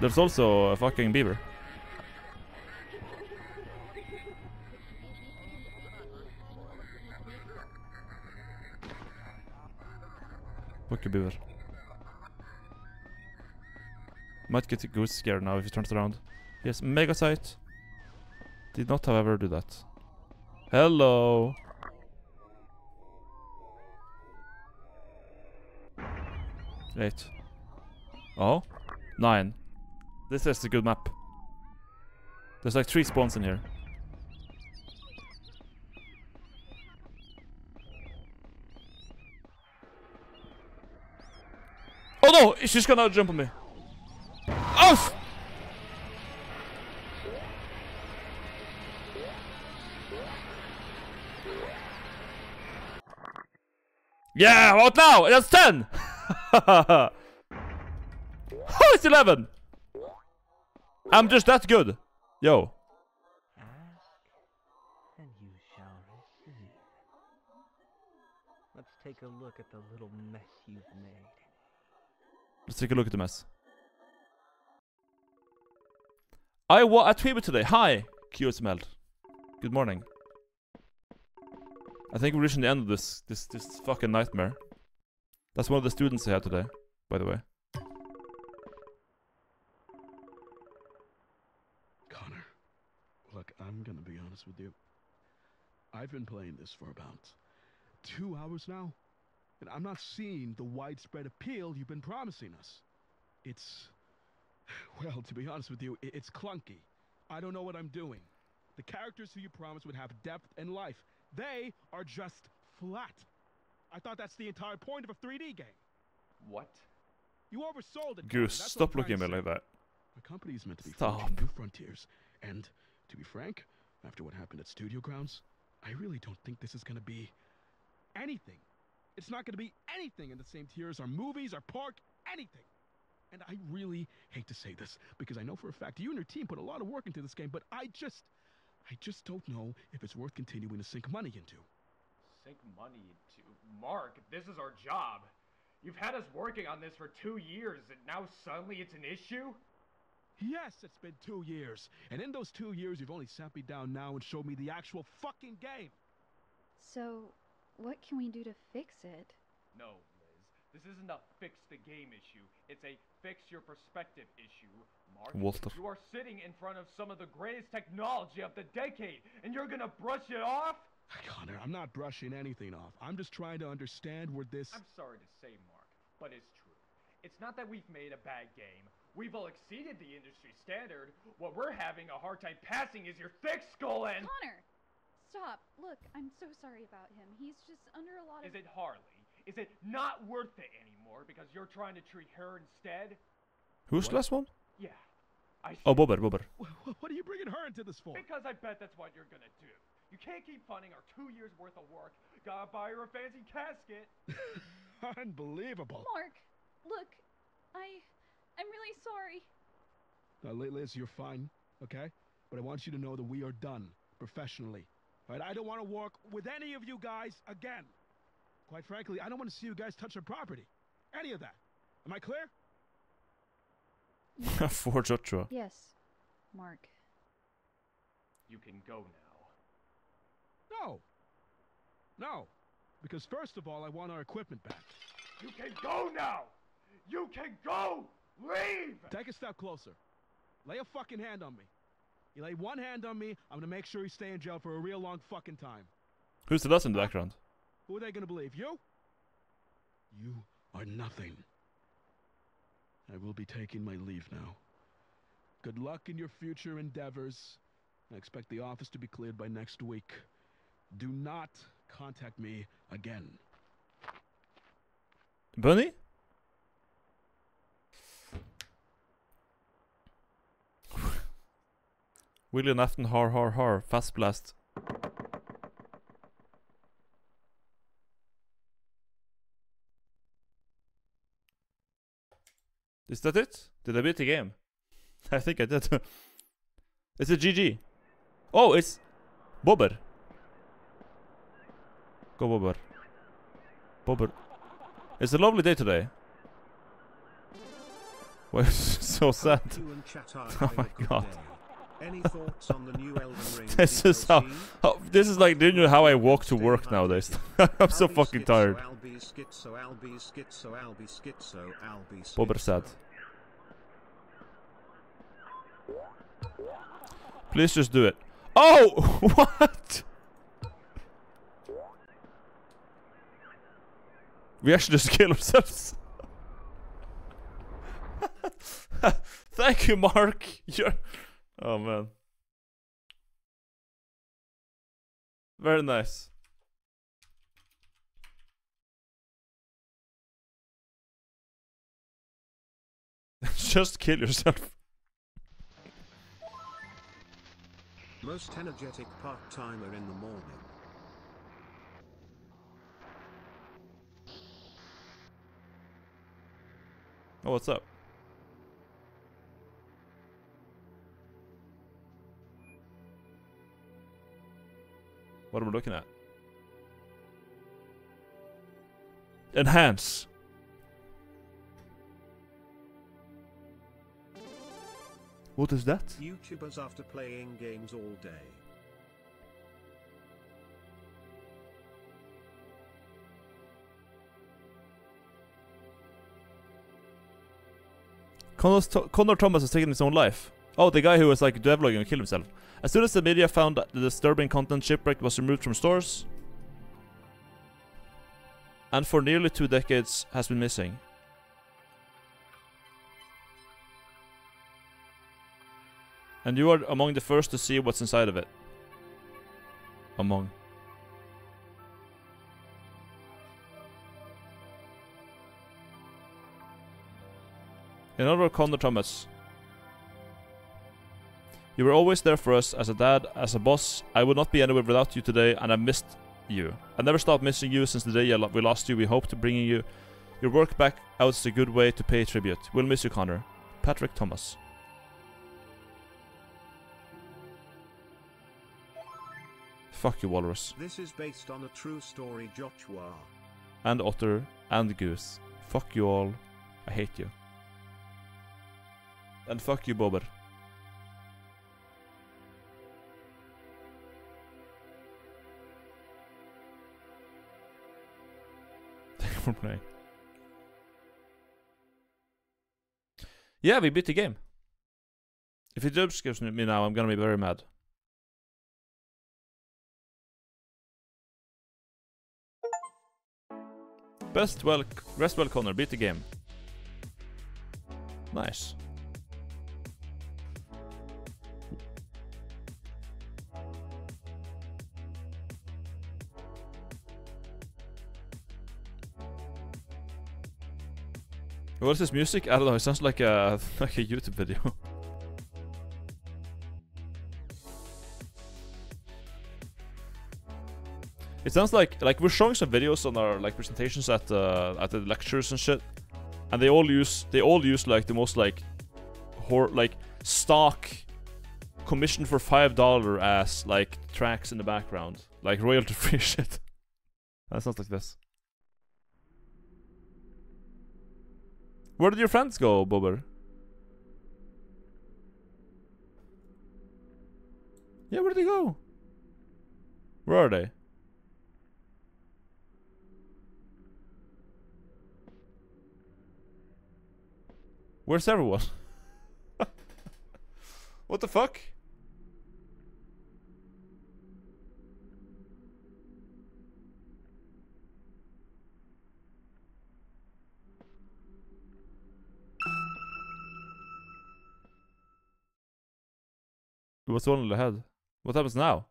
There's also a fucking beaver. Fuck a beaver. Might get a goose scare now if he turns around. Yes, has mega sight. Did not however do that. Hello. Eight. Oh? Nine. This is a good map. There's like three spawns in here. Oh no! She's gonna jump on me. Oh! Yeah, what now? That's 10! oh, it's 11! <laughs> I'm just that good. Yo. Ask, and you shall receive. Let's take a look at the little mess you've made. Let's take a look at the mess. I wa- I tweeted today. Hi, QSML. Good morning. I think we're reaching the end of this this this fucking nightmare. That's one of the students I had today, by the way. Honest with you. I've been playing this for about two hours now, and I'm not seeing the widespread appeal you've been promising us. It's, <sighs> well, to be honest with you, it's clunky. I don't know what I'm doing. The characters who you promised would have depth and life, they are just flat. I thought that's the entire point of a 3D game. What? You oversold it. Connor, Goose, that's what I'm stop looking at me like say. that. The company is meant to be Stop. new frontiers. And to be frank, after what happened at Studio Grounds, I really don't think this is to be anything. It's not to be anything in the same tier as our movies, our park, anything. And I really hate to say this because I know for a fact you and your team put a lot of work into this game, but I just, I just don't know if it's worth continuing to sink money into. Sink money into. Mark, this is our job. You've had us working on this for two years, and now suddenly it's an issue? Yes, it's been two years. And in those two years, you've only sat me down now and showed me the actual fucking game. So, what can we do to fix it? No, Liz. This isn't a fix the game issue. It's a fix your perspective issue. Mark, Walter. you are sitting in front of some of the greatest technology of the decade, and you're gonna brush it off? Connor, I'm not brushing anything off. I'm just trying to understand where this. I'm sorry to say, Mark, but it's true. It's not that we've made a bad game. We've all exceeded the industry standard. What we're having a hard time passing is your thick skull and. Connor! Stop. Look, I'm so sorry about him. He's just under a lot of. Is it Harley? Is it not worth it anymore because you're trying to treat her instead? Who's the last one? Yeah. I Oh, see. Bobber, Bobber. What are you bringing her into this for? Because I bet that's what you're gonna do. You can't keep funding our two years worth of work. Gotta buy her a fancy casket. <laughs> Unbelievable. Mark! Look, I. I'm really sorry. Uh, now, Liz, you're fine, okay? But I want you to know that we are done professionally. All right? I don't want to work with any of you guys again. Quite frankly, I don't want to see you guys touch our property. Any of that. Am I clear? <laughs> For Joshua. Yes, Mark. You can go now. No. No. Because first of all, I want our equipment back. You can go now! You can go! Leave! Take a step closer. Lay a fucking hand on me. You lay one hand on me, I'm gonna make sure you stay in jail for a real long fucking time. Who's the last in the background? Who are they gonna believe? You? You are nothing. I will be taking my leave now. Good luck in your future endeavors. I expect the office to be cleared by next week. Do not contact me again. Bunny? Willenaften har har har, fast blast. Is that it? Did I beat the game? <laughs> I think I did. <laughs> it's a GG. Oh, it's Bobber. Go Bobber. Bobber. It's a lovely day today. Why <laughs> so sad. Oh my god. Any thoughts on the new Elden Ring? <laughs> This is how, how. This is like literally how I walk to work nowadays. <laughs> I'm so fucking tired. Albi schizo, Albi schizo, Albi schizo, Albi Bobber sad. Please just do it. Oh! <laughs> What? We actually just killed ourselves. Thank you, Mark. You're. Oh man. Very nice. <laughs> just kill yourself. Most energetic part-timer in the morning. Oh, what's up? What am I looking at? Enhance. What is that? YouTubers after playing games all day. Connor, Connor Thomas has taken his own life. Oh, the guy who was like devlogging and killed himself. As soon as the media found that the disturbing content, Shipwreck was removed from stores. And for nearly two decades has been missing. And you are among the first to see what's inside of it. Among. In honor of Connor Thomas. You were always there for us as a dad, as a boss. I would not be anywhere without you today, and I missed you. I never stopped missing you since the day we lost you. We hope to bringing you your work back out is a good way to pay tribute. We'll miss you, Connor. Patrick Thomas. Fuck you, Walrus. This is based on a true story, Joshua. And Otter. And Goose. Fuck you all. I hate you. And fuck you, Bobber. Yeah, we beat the game. If jump scares me now, I'm gonna be very mad. Best well, rest well, Connor. Beat the game. Nice. What is this music? I don't know. It sounds like a <laughs> like a YouTube video. It sounds like like we're showing some videos on our like presentations at uh, at the lectures and shit, and they all use they all use like the most like hor like stock commission for five dollar ass like tracks in the background like royalty <laughs> free shit. That sounds like this. Where did your friends go, Bobber? Yeah, where did they go? Where are they? Where's everyone? <laughs> what the fuck? What's the head. What happens now?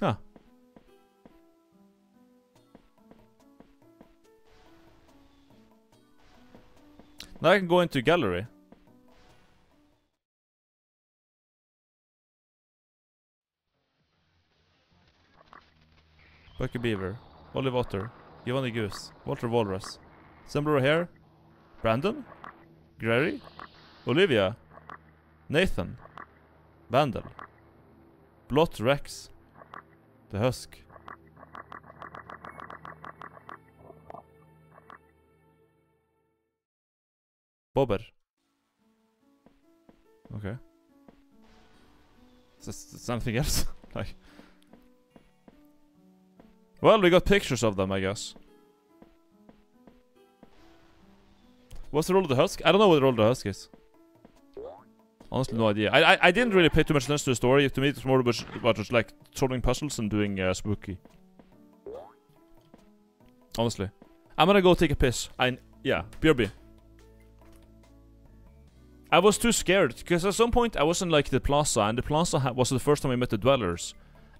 Huh. Now I can go into gallery. Bucky Beaver, Olive Otter, Giovanni Goose, Walter Walrus, Sembler Hare, Brandon, Grery, Olivia, Nathan, Vandal, Blot Rex, The Husk. Bobber. Okay. Is anything else? <laughs> like. Well, we got pictures of them, I guess. What's the role of the husk? I don't know what the role of the husk is. Honestly, no idea. I I, I didn't really pay too much attention to the story. To me, it's more about, just like solving puzzles and doing uh, spooky. Honestly, I'm gonna go take a piss. I yeah, BRB. I was too scared because at some point I was in like the plaza, and the plaza was the first time I met the dwellers,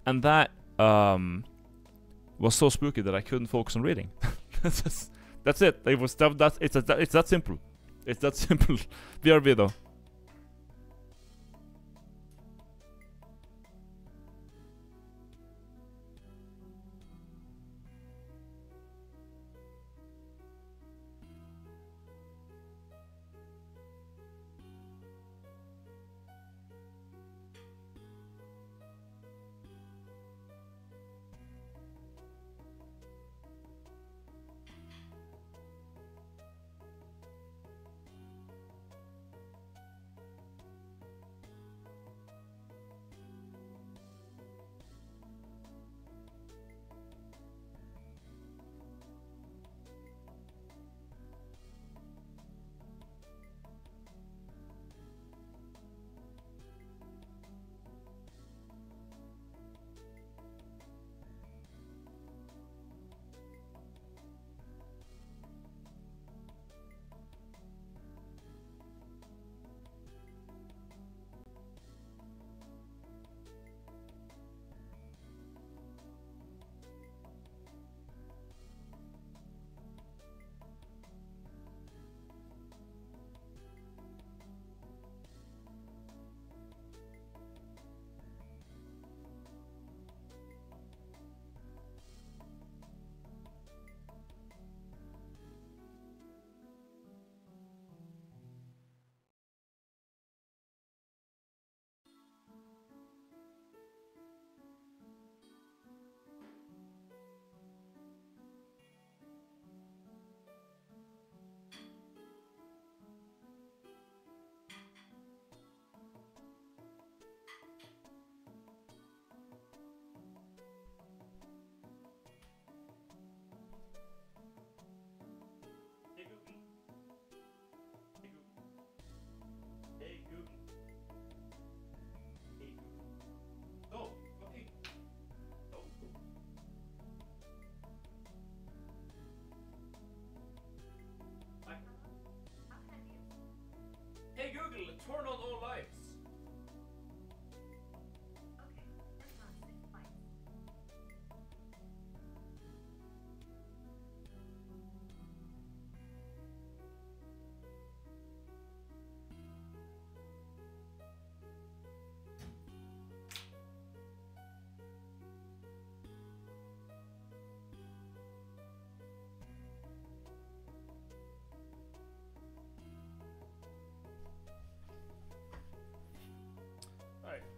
and that um was so spooky that I couldn't focus on reading. <laughs> that's, that's it. It was that. that it's that. It's that simple. It's that simple. <laughs> BRB though.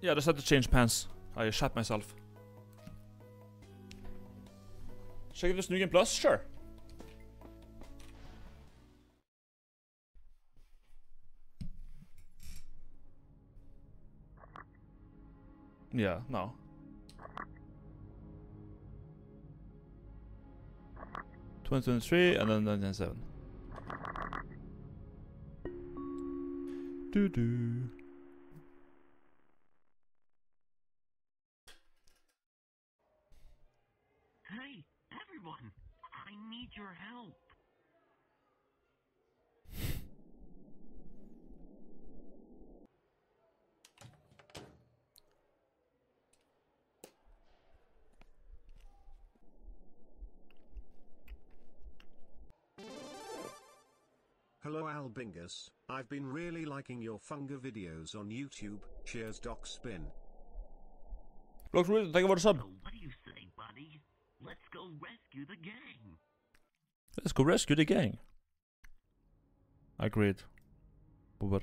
Yeah, just had to change pants. I shat myself. Should I give this New Game Plus? Sure. Yeah, no. Twenty twenty three and then nineteen seven. Do doo. Albingus, I've been really liking your Funga videos on YouTube, cheers Doc Spin. Block Rude, thank you for the sub. So what do you say, buddy? Let's go rescue the gang. Let's go rescue the gang. Agreed. Boober.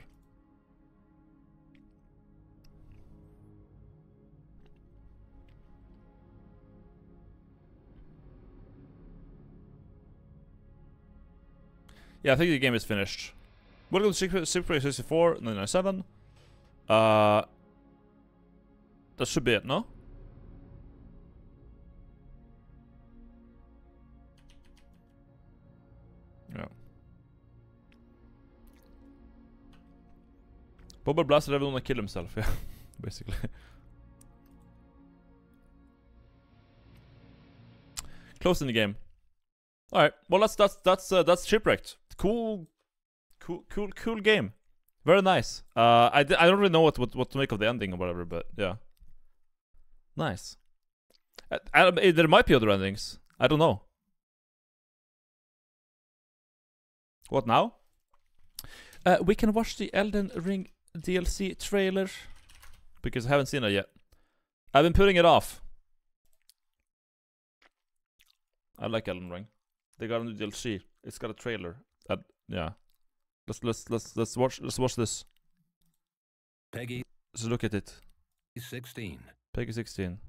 Yeah, I think the game is finished. Welcome to Super Super 64 997. Uh, that should be it, no? Yeah. Bobber blasted everyone to kill himself, <laughs> yeah, basically. Closing the game. All right. Well, that's that's that's uh, that's shipwrecked. Cool, cool, cool, cool game. Very nice. Uh, I, don't really know what, what what to make of the ending or whatever, but yeah. Nice. Uh, I, I, there might be other endings. I don't know. What now? Uh, we can watch the Elden Ring DLC trailer because I haven't seen it yet. I've been putting it off. I like Elden Ring. They got a new DLC. It's got a trailer. Uh, yeah. Let's let's let's let's watch let's watch this. Peggy Let's look at it. 16. Peggy 16.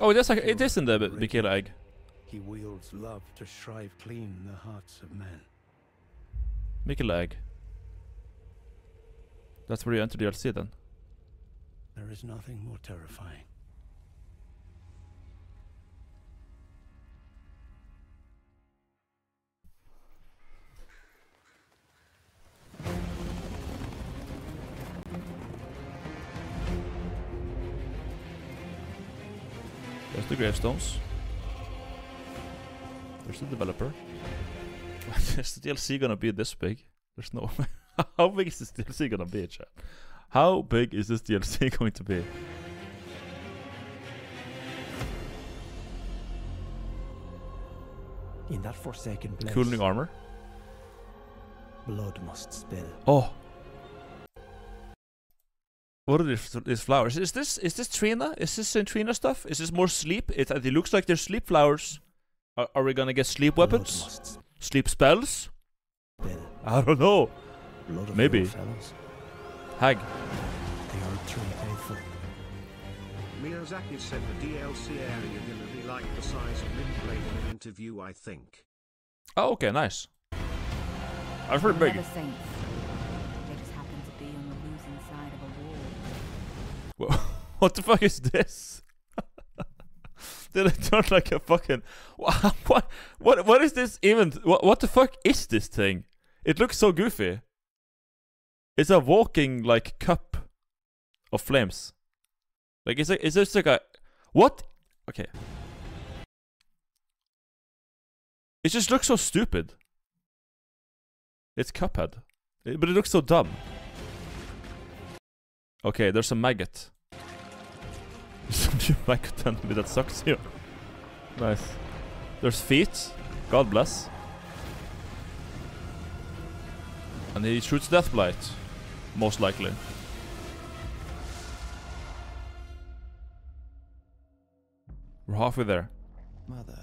Oh, that's like it is in the Miquella egg. He wields love to shrive clean the hearts of men. Miquella egg. That's where you enter the DLC then. There is nothing more terrifying. There's the gravestones. There's the developer. <laughs> is the DLC gonna be this big? There's no. <laughs> How big is this DLC gonna be, chat? How big is this DLC <laughs> going to be? In that forsaken place, Cooling armor. blood must spill. Oh. What are these, these flowers? Is this is this Trina? Is this in Trina stuff? Is this more sleep? It, it looks like they're sleep flowers. Are, are we gonna get sleep weapons? Sleep spells? I don't know. Blood of Maybe. your. Hag. The old tree faithful. Miyazaki said the DLC area gonna be like the size of Midblade in an interview I think. Oh, okay, nice. That's pretty big. <laughs> What the fuck is this? <laughs> Did it turn like a fucking <laughs> what? What? What is this even? What? What the fuck is this thing? It looks so goofy. It's a walking like cup of flames. Like is it? Is this like a what? Okay. It just looks so stupid. It's Cuphead, but it looks so dumb. Okay, there's a maggot. <laughs> Some new maggot enemy that sucks you. Nice. There's feet. God bless. And he shoots Deathblight. Most likely. We're halfway there. Mother,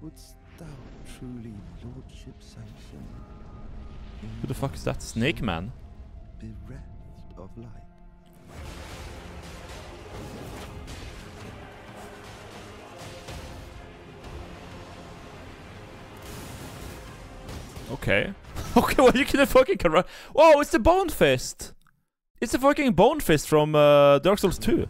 wouldst thou truly lordship sanction? Who the fuck is that? Snake Man? Of light. Okay. <laughs> okay, well you can fucking correct. Whoa, it's the Bone Fist! It's the fucking Bone Fist from uh, Dark Souls 2.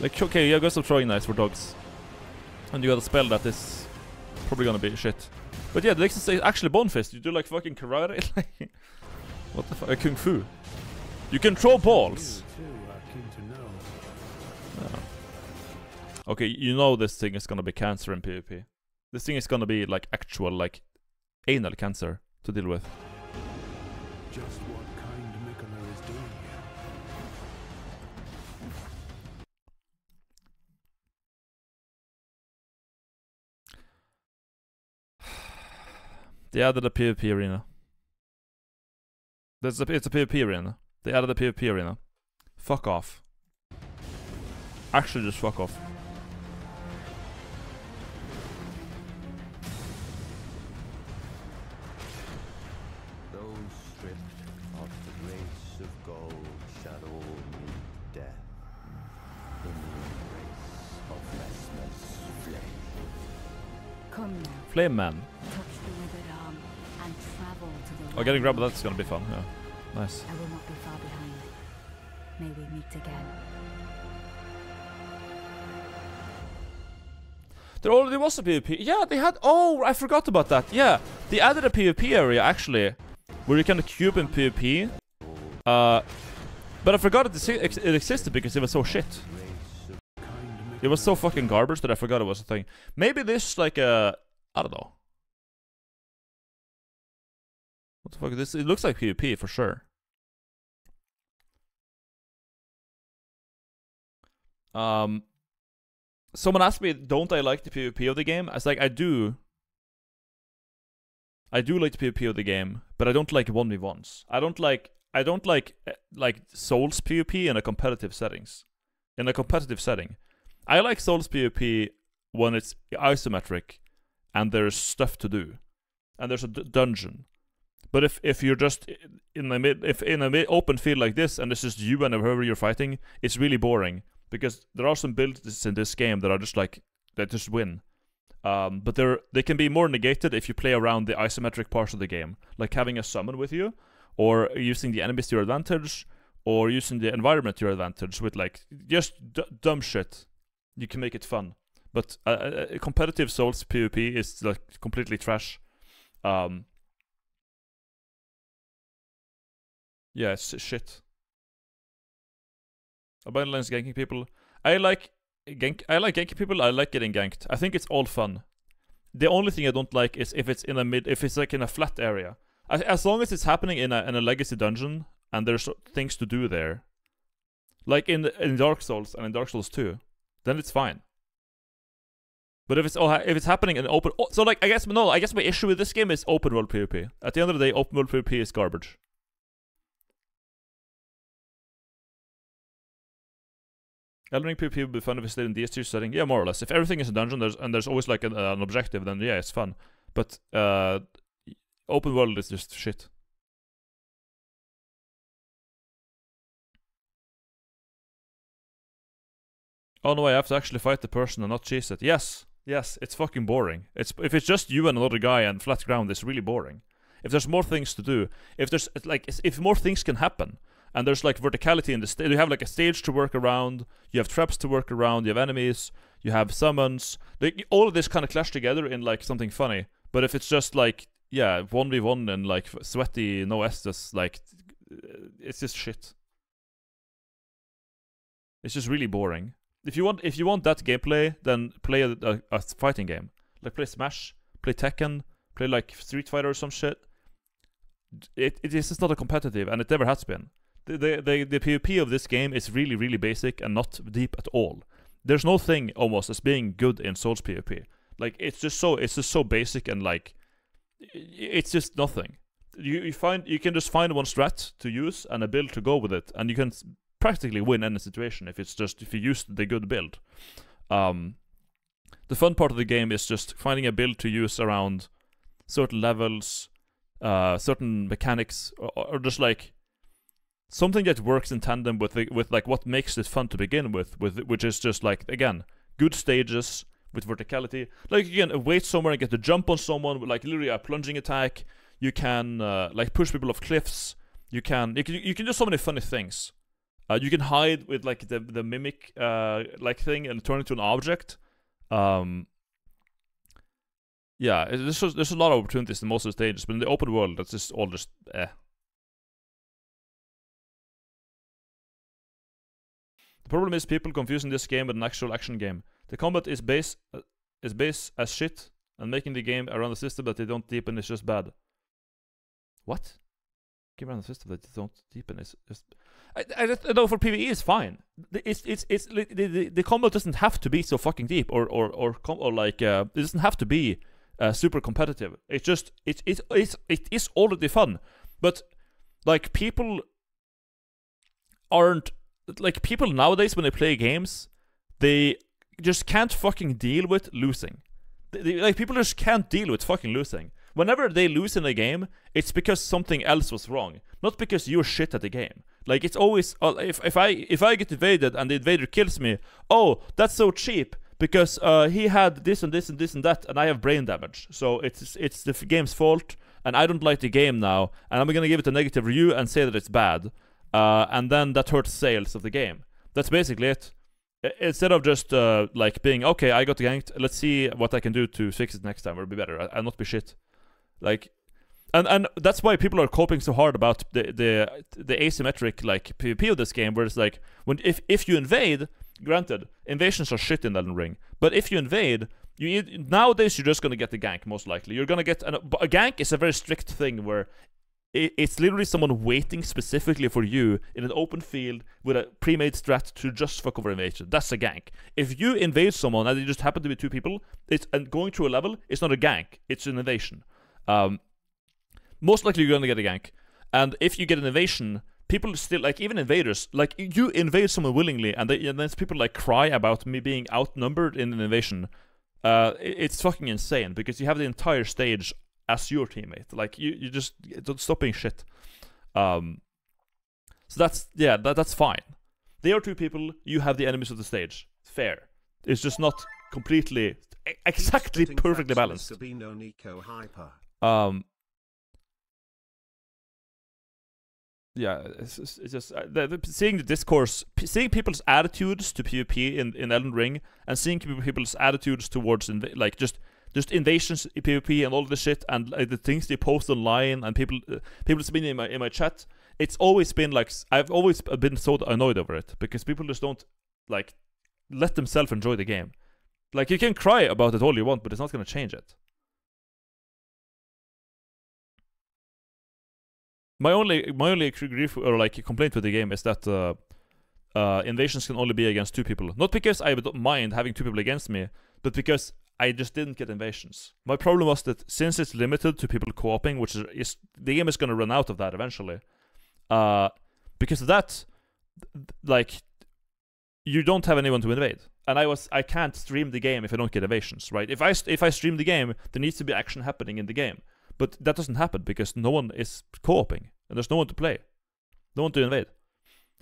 Like, okay, you got some throwing knives for dogs. And you got a spell that is probably gonna be shit. But yeah, this is actually Bone Fist. You do like fucking karate. <laughs> like, what the fuck? Uh, Kung Fu. You can throw balls. You too are keen to know. Yeah. Okay, you know this thing is gonna be cancer in PvP. This thing is gonna be like actual, like, anal cancer to deal with. Just They added a PvP arena. There's a, it's a PvP arena. They added a PvP arena. Fuck off. Actually, just fuck off. Those stripped Oh, getting grabbed, that's gonna be fun, yeah. Nice. I will not be far behind. May we meet again. There already was a PvP. Yeah, they had. Oh, I forgot about that. Yeah, they added a PvP area actually, where you can cube in PvP. Uh, but I forgot it, it existed because it was so shit. It was so fucking garbage that I forgot it was a thing. Maybe this like a. I don't know. What the fuck is this? It looks like PvP for sure. Um, someone asked me, "Don't I like the PvP of the game?" I was like, "I do. I do like the PvP of the game, but I don't like one v ones. I don't like. I don't like eh, like Souls PvP in a competitive settings. In a competitive setting, I like Souls PvP when it's isometric, and there's stuff to do, and there's a dungeon. But if if you're just in a mid, if in a mid open field like this, and it's just you and whoever you're fighting, it's really boring because there are some builds in this game that are just like that just win. Um, but they're they can be more negated if you play around the isometric parts of the game, like having a summon with you, or using the enemies to your advantage, or using the environment to your advantage with like just dumb shit. You can make it fun. But uh, uh, uh, competitive Souls PvP is like completely trash. Um, yeah, it's shit. Abandonlands ganking people. I like gank. I like ganking people. I like getting ganked. I think it's all fun. The only thing I don't like is if it's in a mid, if it's like in a flat area. As, long as it's happening in a in a legacy dungeon and there's things to do there, like in in Dark Souls and in Dark Souls 2, then it's fine. But if it's oh, if it's happening in open, oh, so like I guess no, I guess my issue with this game is open world PvP. At the end of the day, open world PvP is garbage. Elden Ring PvP would be fun if it's still in DS2 setting. Yeah, more or less. If everything is a dungeon, there's and there's always like an, an objective, then yeah, it's fun. But uh, open world is just shit. Oh no, I have to actually fight the person and not chase it. Yes, yes, it's fucking boring. It's if it's just you and another guy and flat ground, it's really boring. If there's more things to do, if there's like if more things can happen, and there's like verticality in the stage, you have like a stage to work around, you have traps to work around, you have enemies, you have summons. Like all of this kind of clash together in like something funny. But if it's just like yeah, one v one and like sweaty no Estus, like uh, it's just shit. It's just really boring. If you want, if you want that gameplay, then play a, a, a fighting game. Like play Smash, play Tekken, play like Street Fighter or some shit. It it is just not a competitive, and it never has been. The, the the PvP of this game is really really basic and not deep at all. There's no thing almost as being good in Souls PvP. Like it's just so it's just so basic and like it's just nothing. You you find you can just find one strat to use and a build to go with it, and you can practically win any situation if it's just if you use the good build. Um, the fun part of the game is just finding a build to use around certain levels, uh, certain mechanics, or, or just like something that works in tandem with the, with like what makes it fun to begin with, with which is just like again good stages with verticality. Like can wait somewhere and get to jump on someone with like literally a plunging attack. You can uh, like push people off cliffs. You can you can you can do so many funny things. Uh, you can hide with like the the mimic uh, like thing and turn it into an object. Um, yeah, there's there's a lot of opportunities in most of the stages, but in the open world, that's just all just eh. The problem is people confusing this game with an actual action game. The combat is base uh, is base as shit, and making the game around the system that they don't deepen is just bad. What? Game around the system that they don't deepen is just. I, I just know for PVE is fine. It's it's it's the, the, the combat doesn't have to be so fucking deep or or or or like uh, it doesn't have to be uh, super competitive. It's just it it it's it is already fun, but like people aren't like people nowadays when they play games, they just can't fucking deal with losing. They- they- like people just can't deal with fucking losing. Whenever they lose in a game, it's because something else was wrong, not because you're shit at the game. Like it's always uh, if if I if I get invaded and the invader kills me, oh that's so cheap because uh, he had this and this and this and that, and I have brain damage. So it's it's the game's fault, and I don't like the game now, and I'm gonna give it a negative review and say that it's bad, uh, and then that hurts sales of the game. That's basically it. Instead of just uh, like being okay, I got ganked. Let's see what I can do to fix it next time or be better. and not be shit. Like, and and that's why people are coping so hard about the the the asymmetric like PvP of this game, where it's like when if if you invade, granted invasions are shit in Elden Ring, but if you invade, you nowadays you're just gonna get the gank most likely. You're gonna get an, a gank is a very strict thing where it's literally someone waiting specifically for you in an open field with a pre-made strat to just fuck over invasion. That's a gank. If you invade someone and it just happen to be two people, it's and going through a level, it's not a gank. It's an invasion. Um, most likely you're gonna get a gank, and if you get an invasion, people still like even invaders like you invade someone willingly, and, they, and then people like cry about me being outnumbered in an invasion. Uh, it's fucking insane because you have the entire stage as your teammate. Like you, you just don't stop being shit. Um, so that's yeah, that, that's fine. They are two people. You have the enemies of the stage. Fair. It's just not completely exactly perfectly balanced. Sabino Nico Hyper. Um. Yeah, it's, it's it's just uh, the, the, seeing the discourse, p- seeing people's attitudes to PvP in, in Elden Ring, and seeing people's attitudes towards like just just invasions in PvP and all this shit, and like, the things they post online, and people uh, people's been in my in my chat. It's always been like I've always been so annoyed over it because people just don't like let themselves enjoy the game. Like you can cry about it all you want, but it's not gonna change it. My only my only grief or like complaint with the game is that uh, uh, invasions can only be against two people. Not because I don't mind having two people against me, but because I just didn't get invasions. My problem was that since it's limited to people co-oping, which is, is the game is going to run out of that eventually. Uh, because of that, like you don't have anyone to invade, and I was I can't stream the game if I don't get invasions, right? If I if I stream the game, there needs to be action happening in the game. But that doesn't happen because no one is co-oping and there's no one to play, no one to invade.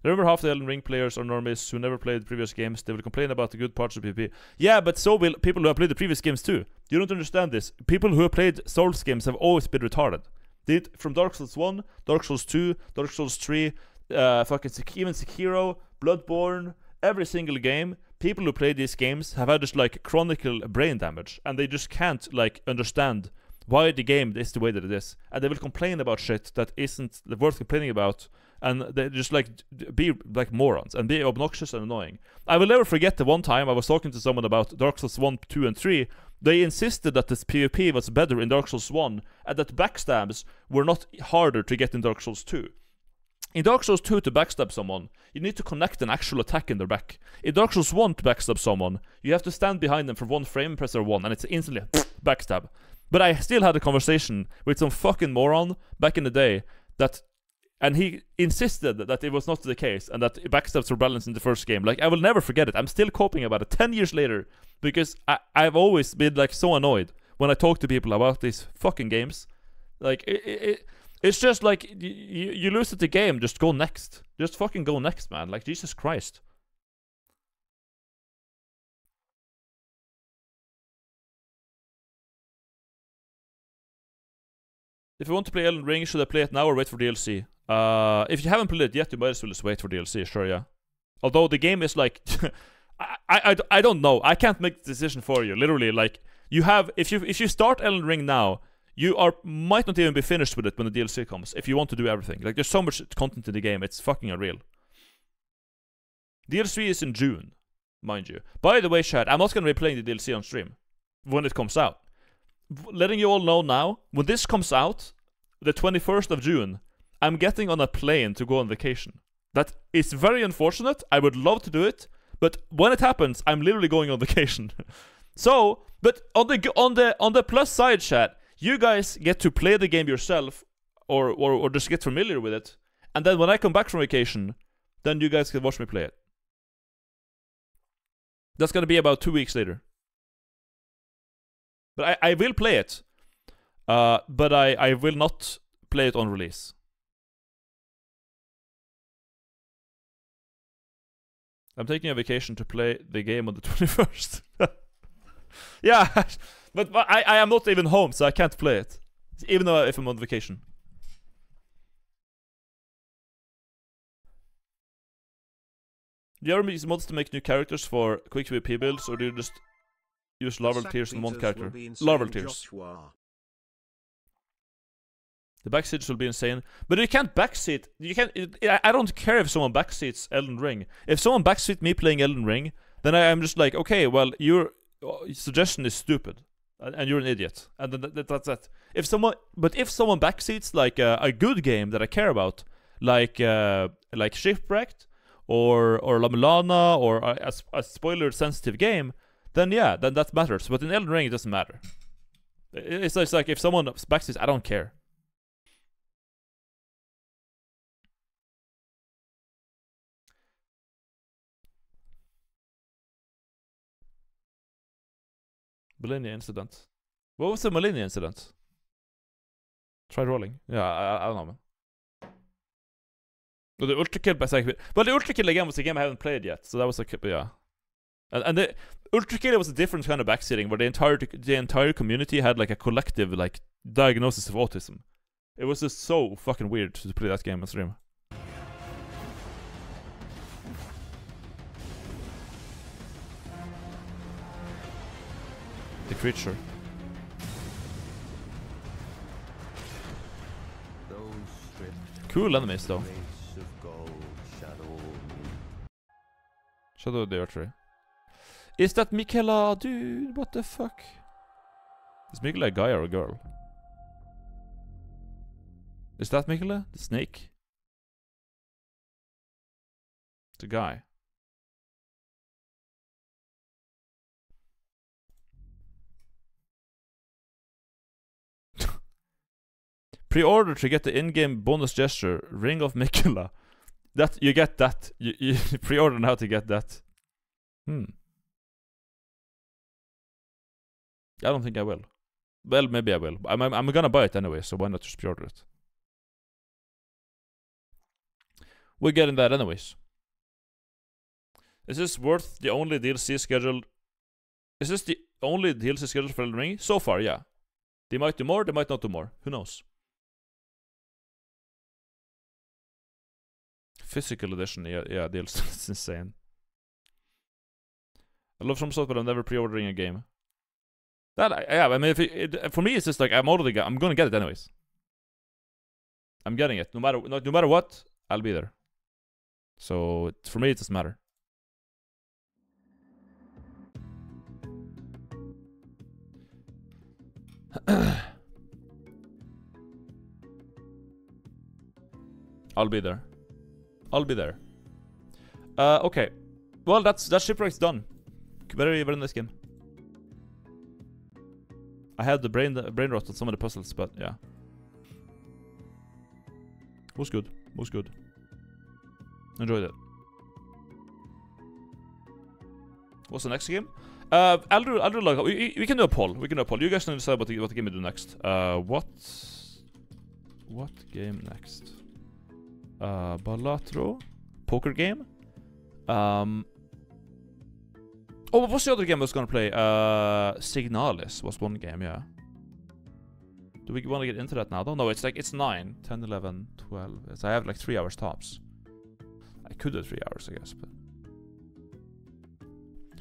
Remember, half the Elden Ring players are normies who never played previous games. They will complain about the good parts of PvP. Yeah, but so will people who have played the previous games too. You don't understand this. People who have played Souls games have always been retarded. Did from Dark Souls 1, Dark Souls 2, Dark Souls 3, uh, fucking even Sekiro, Bloodborne, every single game, people who play these games have had just like chronicle brain damage, and they just can't like understand why the game is the way that it is, and they will complain about shit that isn't worth complaining about, and they just like be like morons and be obnoxious and annoying. I will never forget the one time I was talking to someone about Dark Souls 1, 2, and 3. They insisted that this PvP was better in Dark Souls 1, and that backstabs were not harder to get in Dark Souls 2. In Dark Souls 2, to backstab someone, you need to connect an actual attack in their back. In Dark Souls 1, to backstab someone, you have to stand behind them for one frame, press R1, and it's instantly backstab. But I still had a conversation with some fucking moron back in the day that. And he insisted that it was not the case and that backstabs were balanced in the first game. Like, I will never forget it. I'm still coping about it 10 years later because I, I've always been, like, so annoyed when I talk to people about these fucking games. Like, it, it, it- it's just like you, you, you lose at the game, just go next. Just fucking go next, man. Like Jesus Christ. If you want to play Elden Ring, should I play it now or wait for DLC? Uh, if you haven't played it yet, you might as well just wait for DLC. Sure, yeah. Although the game is like, <laughs> I, I, I, don't know. I can't make the decision for you. Literally, like you have if you if you start Elden Ring now, you are might not even be finished with it when the DLC comes. If you want to do everything, like there's so much content in the game, it's fucking unreal. DLC is in June, mind you. By the way, Chad, I'm not gonna be playing the DLC on stream when it comes out. Letting you all know now, when this comes out, the 21st of June, I'm getting on a plane to go on vacation. That is very unfortunate. I would love to do it, but when it happens, I'm literally going on <laughs> vacation. so But on the on the on the plus side, chat, you guys get to play the game yourself, or or or just get familiar with it, and then when I come back from vacation, then you guys can watch me play it. That's gonna be about two weeks later. But I, I will play it. Uh, but I, I will not play it on release. I'm taking a vacation to play the game on the <laughs> 21st. <laughs> yeah, <laughs> but, I, I am not even home, so I can't play it. Even though if I'm on vacation. Do you ever use mods to make new characters for quick PvP builds, or do you just use larval tears in one character? Larval tears. Joshua. The backseats will be insane, but you can't backseat. You can't. It, I don't care if someone backseats Elden Ring. If someone backseat me playing Elden Ring, then I am just like, okay, well, your uh, suggestion is stupid, and, and you're an idiot, and that, that, that's that. If someone, but if someone backseats like a, a good game that I care about, like uh, like Shipwrecked or or La-Mulana or a, a, a spoiler sensitive game, then yeah, then that matters. But in Elden Ring, it doesn't matter. It's, it's like if someone backseats, I don't care. Millennia incident. What was the Millennia incident? Try rolling. Yeah, I, I don't know, man. Well, the ULTRAKILL by Psychic. Well, the ULTRAKILL again was a game I haven't played yet, so that was a yeah. And, and the ULTRAKILL was a different kind of backseating where the entire the entire community had like a collective like diagnosis of autism. It was just so fucking weird to play that game on stream. Creature. Cool enemies though. shadow of the Erdtree. Is that Miquella? Dude, what the fuck? Is Miquella a guy or a girl? Is that Miquella? The snake? It's a guy. Pre-order to get the in-game bonus gesture, Ring of Miquella. <laughs> That you get that. You, you <laughs> pre-order now to get that. Hmm. I don't think I will. Well, maybe I will. I'm, I'm, I'm gonna buy it anyway, so why not just pre-order it? We're getting that anyways. Is this worth the only DLC scheduled? Is this the only DLC scheduled for Elden Ring? So far, yeah. They might do more, they might not do more. Who knows? Physical edition, yeah, yeah, DLC. It's insane. I love some stuff, but I'm never pre-ordering a game. That I- yeah, I mean, if it, it, for me, it's just like I'm already I'm gonna get it anyways. I'm getting it no matter no, no matter what. I'll be there. So it, for me, it doesn't matter. <clears throat> I'll be there. I'll be there. Uh, okay. Well, that's that shipwreck's done. Very very nice game. I had the brain the brain rot on some of the puzzles, but yeah. Was good. Was good. Enjoyed it. What's the next game? Uh, I'll do, I'll do we- we can do a poll. We can do a poll. You guys can decide what the, what the game we do next. Uh, what what game next? Uh, Balatro, poker game. Um. Oh, what was the other game I was gonna play? Uh, Signalis was one game, yeah. Do we want to get into that now? though? No, it's like it's 9, 10, 11, 12. It's, I have like 3 hours tops. I could do 3 hours, I guess, but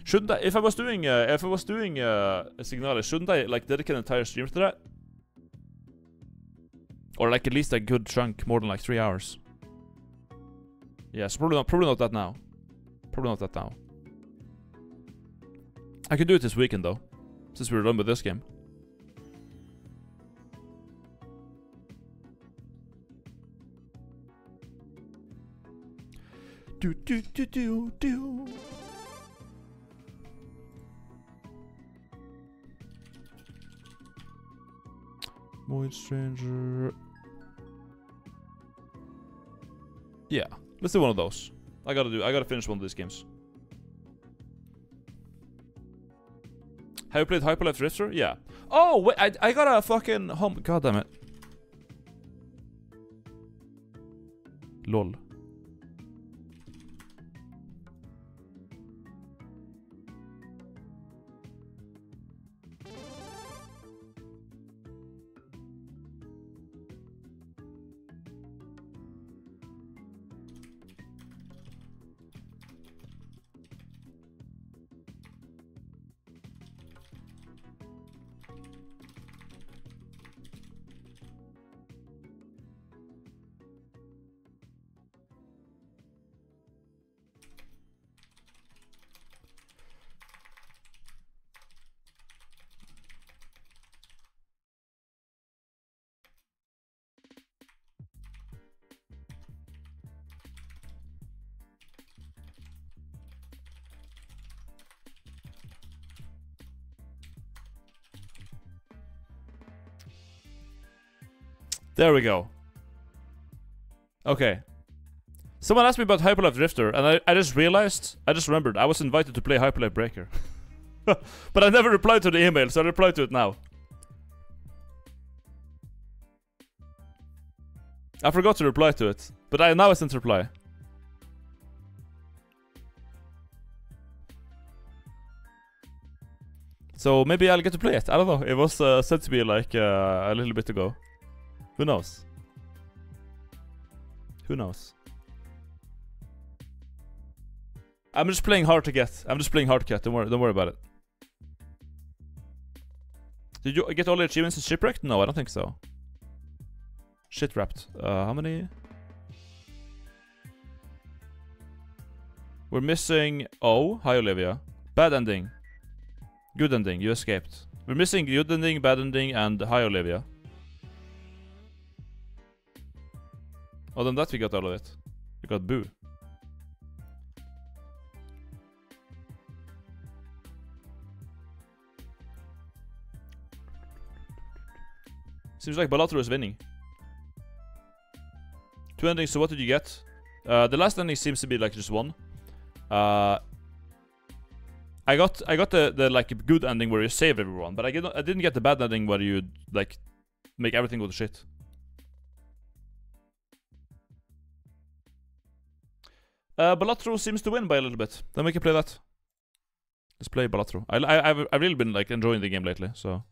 shouldn't I if I was doing uh, if I was doing uh, Signalis, shouldn't I like dedicate an entire stream to that? Or like at least a good chunk, more than like 3 hours. Yes, probably not probably not that now. Probably not that now. I could do it this weekend though, since we're done with this game. Do do do do do. Void Stranger. Yeah, let's do one of those. I gotta do. I gotta finish one of these games. Have you played Hyper Light Drifter? Yeah. Oh wait, I I got a fucking home. God damn it. Lol. There we go. Okay. Someone asked me about Hyper Light Drifter, and I, I just realized, I just remembered, I was invited to play Hyper Light Breaker. <laughs> but I never replied to the email, so I replied to it now. I forgot to reply to it, but I now I sent reply. So maybe I'll get to play it. I don't know. It was uh, said to be like uh, a little bit ago. Who knows? Who knows? I'm just playing hard to get. I'm just playing hard to get. Don't worry. Don't worry about it. Did you get all the achievements in shipwrecked? No, I don't think so. Shit wrapped. Uh, how many? We're missing. Oh, hi Olivia. Bad ending. Good ending. You escaped. We're missing good ending, bad ending, and hi Olivia. Other than that, we got all of it. We got Boo. Seems like Balatro is winning. Two endings, so what did you get? Uh, the last ending seems to be like just one. Uh, I got I got the, the like a good ending where you saved everyone, but I, get, I didn't get the bad ending where you like make everything go to shit. Uh, Balatro seems to win by a little bit. Then we can play that. Let's play Balatro. I, I, I've, I've really been like enjoying the game lately, so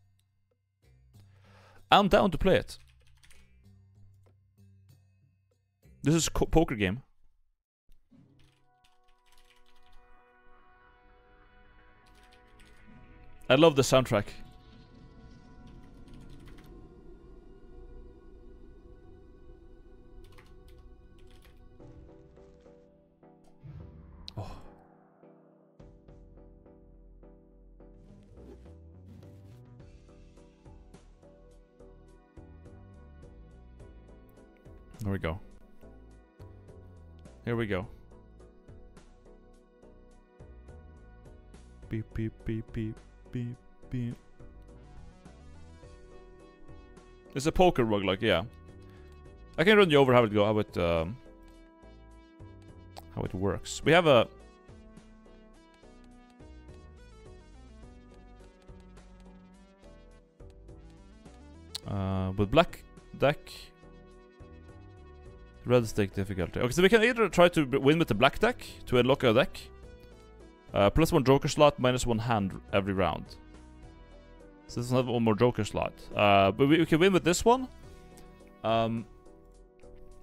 I'm down to play it. This is poker game. I love the soundtrack. There we go. Here we go. Beep beep beep beep beep beep. It's a poker rug, like, yeah. I can run you over how it go, how it um, how it works. We have a uh, with black deck, red stake difficulty. Okay, so we can either try to win with the black deck to unlock a deck, uh, plus one joker slot, minus one hand every round. So this not one more joker slot. Uh, but we, we can win with this one. Um,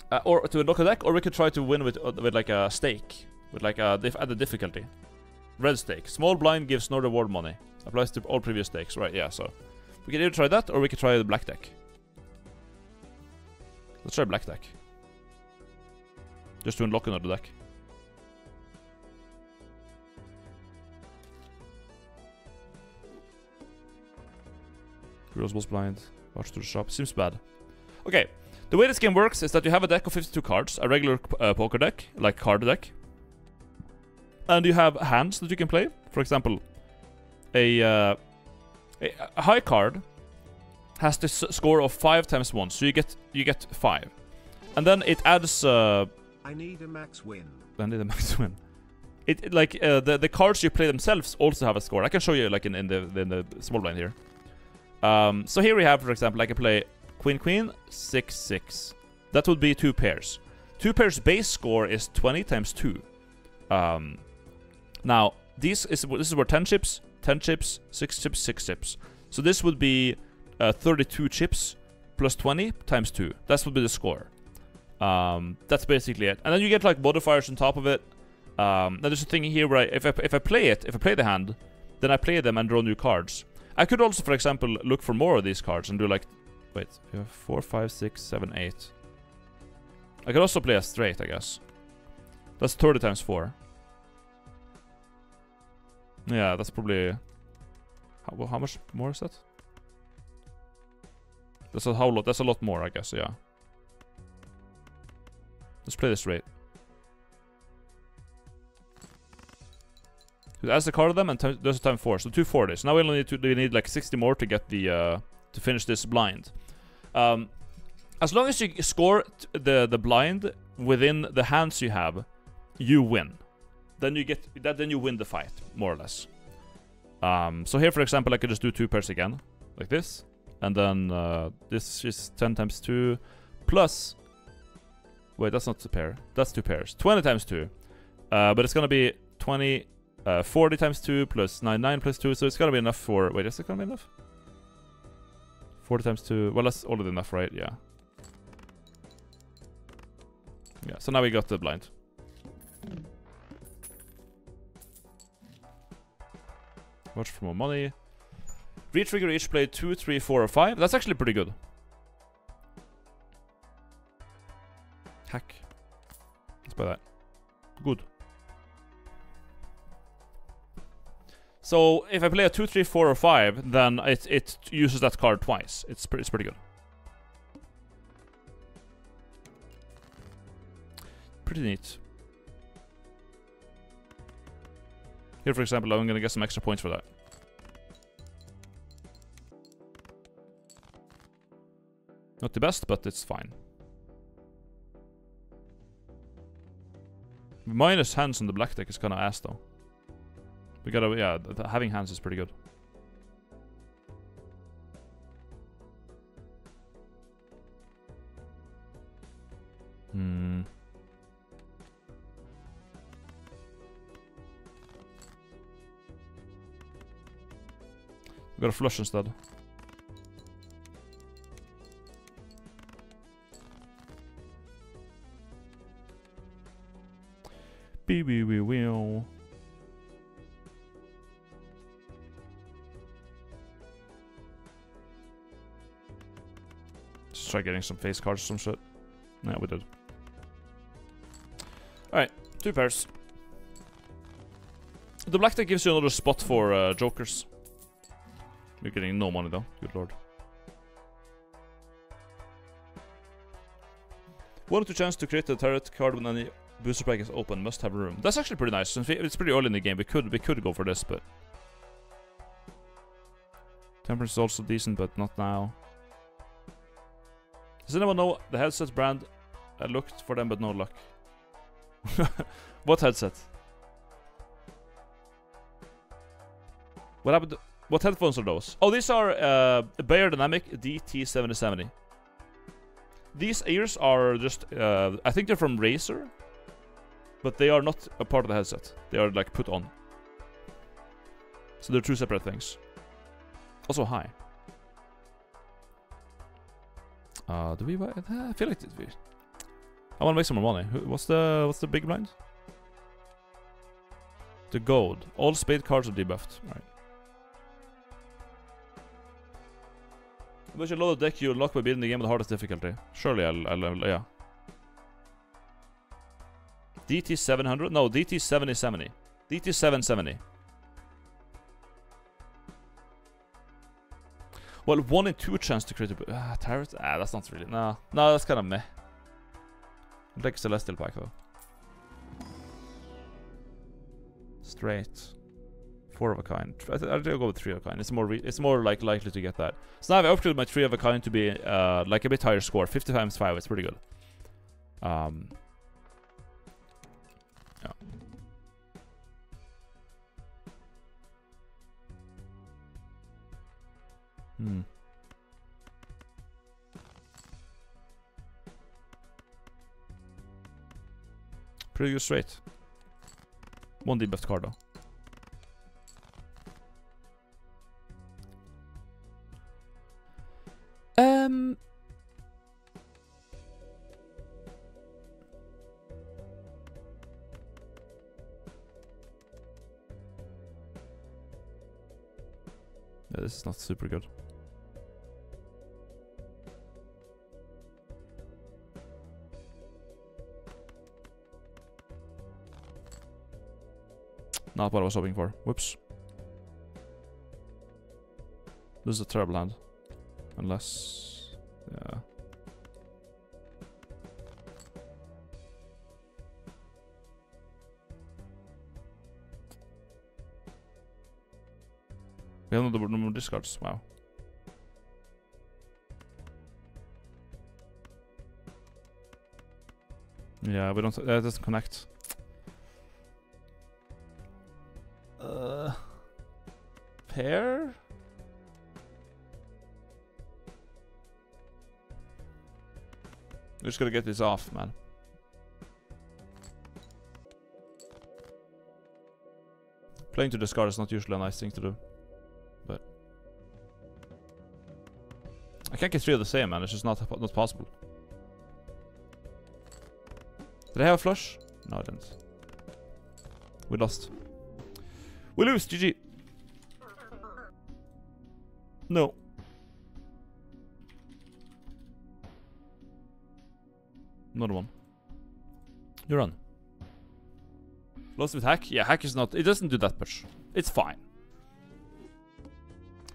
uh, or to unlock a deck, or we could try to win with uh, with like a stake, with like a diff add the difficulty. Red stake. Small blind gives no reward money. Applies to all previous stakes. Right? Yeah. So we can either try that, or we could try the black deck. Let's try black deck. Just to unlock another deck. Heroes was blind. Watch to the shop. Seems bad. Okay. The way this game works is that you have a deck of 52 cards, a regular uh, poker deck, like card deck. And you have hands that you can play. For example, a, uh, a, high card has the score of five times one, so you get you get five, and then it adds. Uh, I need a max win. I need a max <laughs> win. It, it like uh, the the cards you play themselves also have a score. I can show you like in, in the in the small blind here. Um, so here we have, for example, I can play Queen Queen six six. That would be two pairs. Two pairs base score is twenty times two. Um, now these is this is where ten chips, ten chips, six chips, six chips. So this would be uh, thirty-two chips plus twenty times two. That would be the score. Um, that's basically it. And then you get like modifiers on top of it. Um, now there's a thing here where I, if I if I play it, if I play the hand, then I play them and draw new cards. I could also, for example, look for more of these cards and do like, wait, have four, five, six, seven, eight. I could also play a straight, I guess. That's 30 times four. Yeah, that's probably. How, well, how much more is that? That's a lot. That's a lot more, I guess. Yeah. Let's play this straight. So adds the card of them and does a time four. So two forties. Now we only need to we need like 60 more to get the uh, to finish this blind. Um, as long as you score the the blind within the hands you have, you win. Then you get that. Then you win the fight more or less. Um, so here, for example, I could just do two pairs again, like this, and then uh, this is 10 times two, plus. Wait, that's not a pair. That's two pairs. 20 times two, uh, but it's gonna be 20 uh, 40 times 2 plus 9, 9 plus 2, so it's gonna be enough for... Wait, is it gonna be enough? 40 times 2, well that's already enough, right? Yeah. Yeah, so now we got the blind. Watch for more money. Retrigger each play 2, 3, 4, or 5. That's actually pretty good. Hack. Let's buy that. Good. So if I play a 2, 3, 4, or 5, then it, it uses that card twice. It's, pre- it's pretty good. Pretty neat. Here, for example, I'm gonna get some extra points for that. Not the best, but it's fine. Minus hands on the black deck is kinda ass though. We gotta, yeah, having hands is pretty good. Hmm. We got a flush instead. Wee wee wee. Let's try getting some face cards or some shit. Yeah, we did. Alright, two pairs. The black deck gives you another spot for uh, jokers. You're getting no money though, good lord. One or two chance to create a turret card when any booster pack is open. Must have room. That's actually pretty nice. Since we, it's pretty early in the game, we could we could go for this, but temperance is also decent, but not now. Does anyone know the headset brand? I looked for them, but no luck. <laughs> what headset? What happened? to- what headphones are those? Oh, these are uh, Beyerdynamic DT7070. These ears are just, uh, I think they're from Razer, but they are not a part of the headset. They are like put on. So they're two separate things. Also high. Uh, do we buy? Uh, I feel like we. I want to make some more money. What's the what's the big blind? The Goad. All spade cards are debuffed. Right. But you load a deck, you unlock by beating the game with the hardest difficulty. Surely I'll, I'll, I'll yeah. DT 700? No, DT 7070. DT 770. Well, one in two chance to create a ah, tarot. Ah, that's not really. No, no, that's kind of meh. I'll take celestial pack though. Straight. Four of a kind. I th- I'll go with three of a kind. It's more re- it's more like likely to get that. So now I've upgraded my three of a kind to be uh like a bit higher score. 50 times five. It's pretty good. Um. Hmm. Pretty good straight. One debuffed card though. Um. Yeah, this is not super good. Not what I was hoping for. Whoops. This is a terrible hand. Unless... Yeah. We have no more discards. Wow. Yeah, we don't. That doesn't connect. We're just gonna get this off, man. Playing to discard is not usually a nice thing to do. But... I can't get three of the same, man. It's just not, not possible. Did I have a flush? No, I didn't. We lost. We lose, GG. No. Another one. You're on. Lost with hack? Yeah, hack is not... It doesn't do that much. It's fine.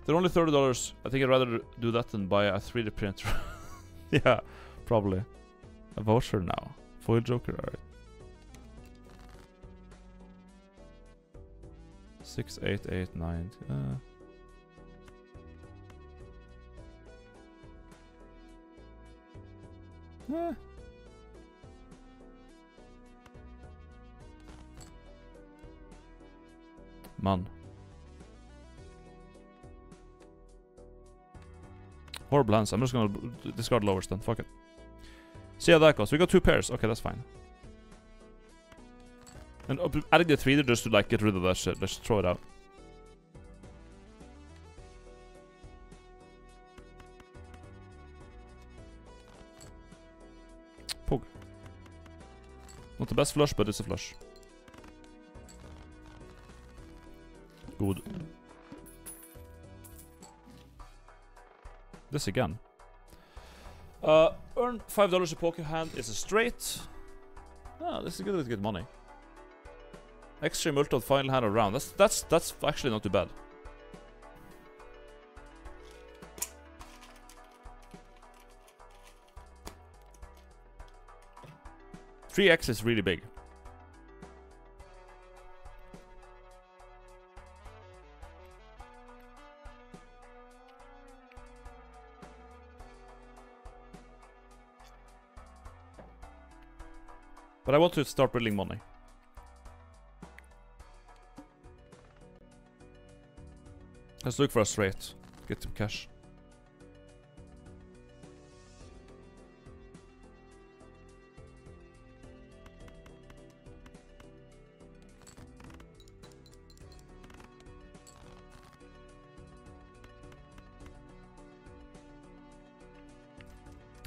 They're only $30. I think I'd rather do that than buy a 3D printer. <laughs> yeah, probably. A voucher now. Foil Joker, alright. Six, eight, eight, nine. Uh. Man. Horrible hands. I'm just gonna discard lowers then. Fuck it. See how that goes. We got two pairs. Okay, that's fine. And uh, up- adding the three there just to like get rid of that shit. Let's throw it out. Not the best flush, but it's a flush. Good. This again. Uh, earn five dollars a poker hand is a straight. Ah, this is good with good money. Extra multi on final hand around. That's that's that's actually not too bad. Three X is really big. But I want to start building money. Let's look for a straight. Get some cash.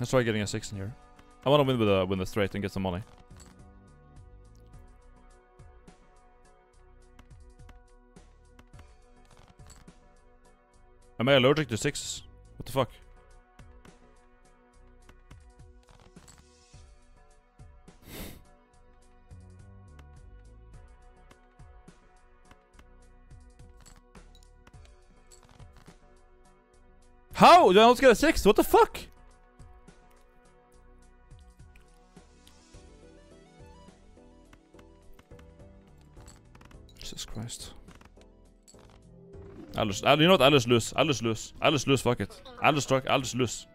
Let's try getting a six in here. I want to win with a win the straight and get some money. Am I allergic to sixes? What the fuck? How? Do I not get a six? What the fuck? I'll just, I'll, you know what? I'll just lose. I'll just lose. I'll just lose. Fuck it. I'll just talk. I'll just lose.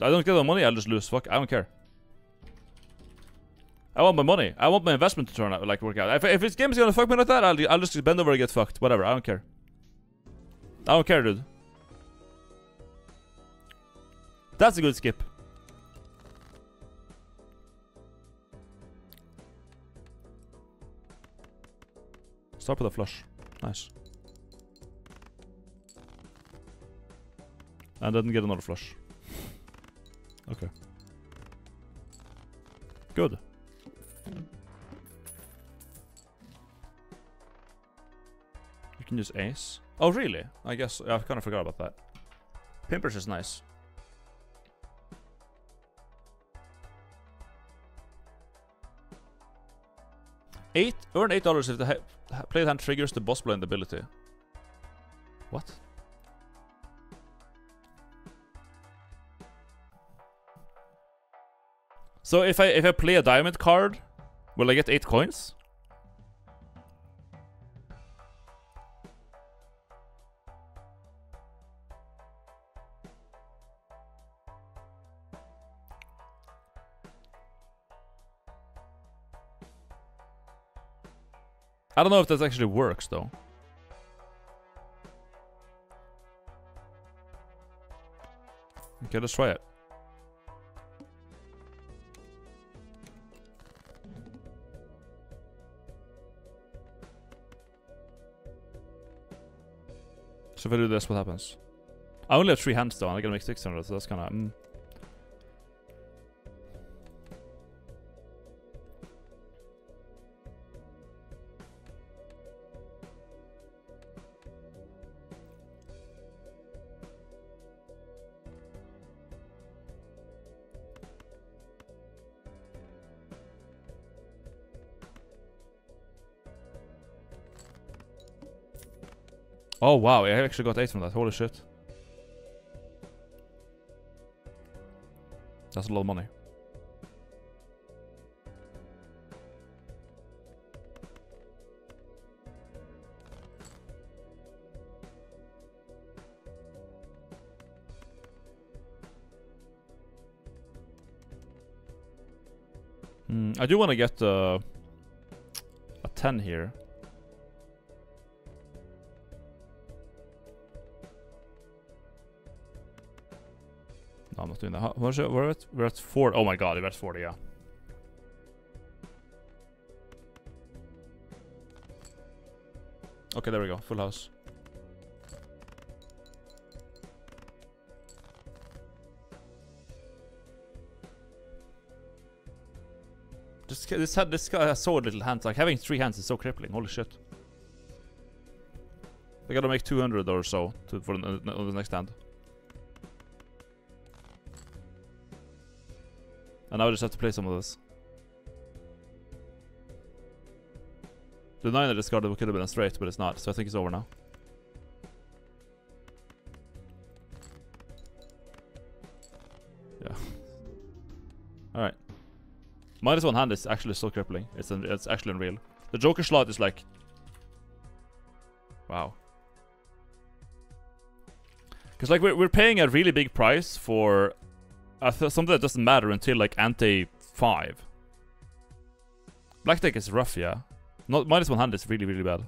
I don't get the money. I'll just lose. Fuck. I don't care. I want my money. I want my investment to turn out like work out. If if this game's gonna fuck me like that, I'll I'll just bend over and get fucked. Whatever. I don't care. I don't care, dude. That's a good skip. Start with a flush. Nice. And then get another flush. Okay. Good. You can use ace. Oh, really? I guess I kind of forgot about that. Pimpers is nice. Eight earn eight dollars if the ha- played hand triggers the boss blind ability. What? So if I if I play a diamond card, will I get eight coins? I don't know if that actually works though. Okay, let's try it. So if I do this, what happens? I only have three hands though, and I gotta make 600, so that's kinda... Mm. Oh wow, I actually got 8 from that, holy shit. That's a lot of money. Hmm, I do want to get uh, a 10 here. Not doing that. We're at, we're at 40. Oh my god, we're at 40, yeah. Okay, there we go. Full house. This this had this guy has so little hands. Like having three hands is so crippling. Holy shit! I gotta make 200 or so to, for the the next hand. And now I just have to play some of this. The 9 I discarded could have been a straight, but it's not, so I think it's over now. Yeah. <laughs> Alright. Minus one hand is actually so crippling. It's, un it's actually unreal. The Joker slot is like... Wow. Because like we're, we're paying a really big price for th- something that doesn't matter until like ante 5. Black deck is rough, yeah. Not minus one hand is really, really bad.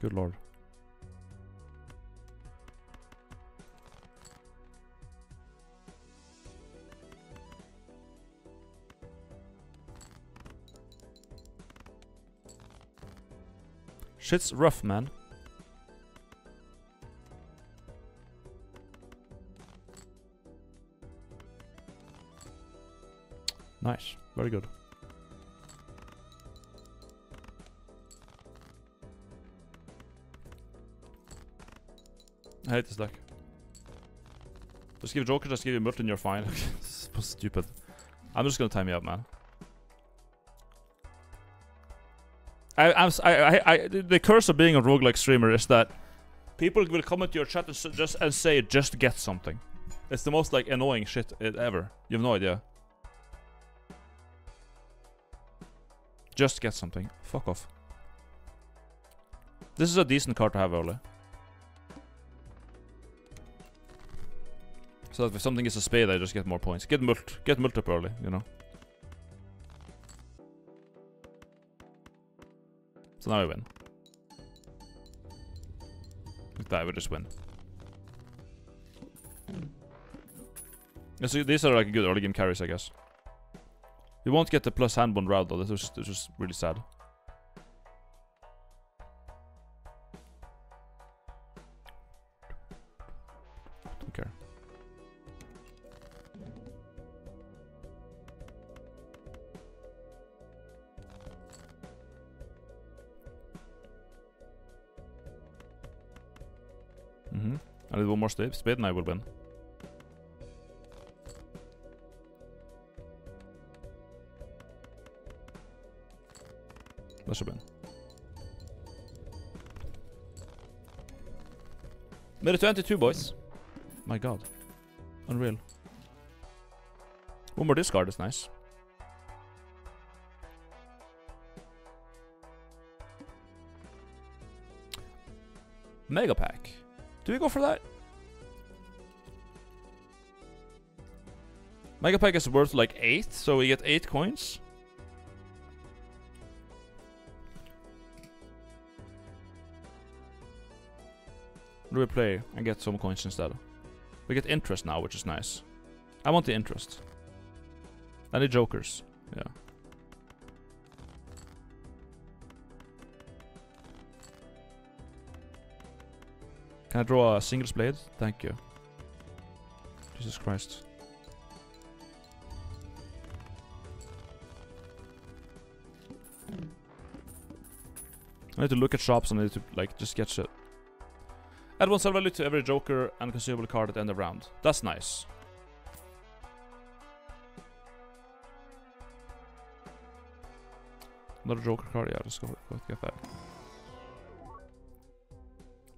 Good lord. Shit's rough, man. Nice. Very good. I hate this deck. Just give Joker, just give you and you're fine. this is stupid. I'm just gonna time you up, man. I, I'm, I, I, I- the- curse of being a roguelike streamer is that people will come into your chat and just and say, just get something. It's the most like annoying shit e- ever. You have no idea. Just get something. Fuck off. This is a decent card to have early. So that if something is a spade, I just get more points. Get mult, get mult up early, you know. So now we win. With that, we just win. So these are like good early game carries, I guess. We won't get the plus handbond route though. This was, this was really sad. Don't care. Mm-hmm. I need one more spade, spade and I will win. Win. It 22, boys. My god. Unreal. One more discard is nice. Mega pack. Do we go for that? Mega pack is worth like 8, so we get 8 coins. We play and get some coins instead? We get interest now, which is nice. I want the interest. I need jokers. Yeah. Can I draw a single blade? Thank you. Jesus Christ. I need to look at shops and I need to like just get shit. Add one sell value to every joker and consumable card at the end of round. That's nice. Another joker card, yeah, let's go, go get that.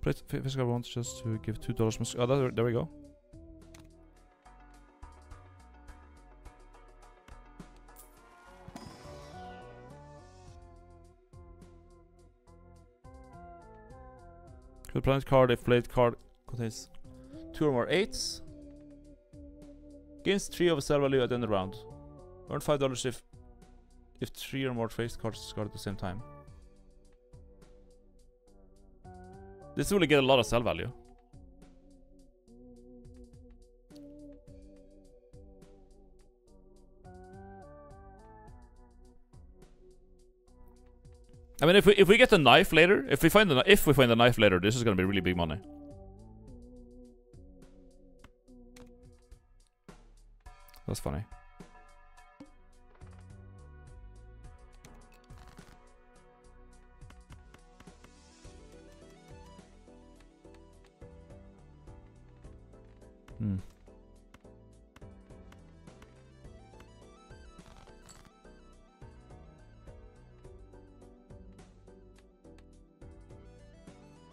Play f- physical wants just to give two dollars. Oh, there, there we go. Planet card if played card contains two or more eights. Gains three of a sell value at the end of the round. Earn five dollars if if three or more face cards discarded at the same time. This will get a lot of sell value. I mean, if we if we get the knife later, if we find the if we find the knife later, this is gonna be really big money. That's funny. Hmm.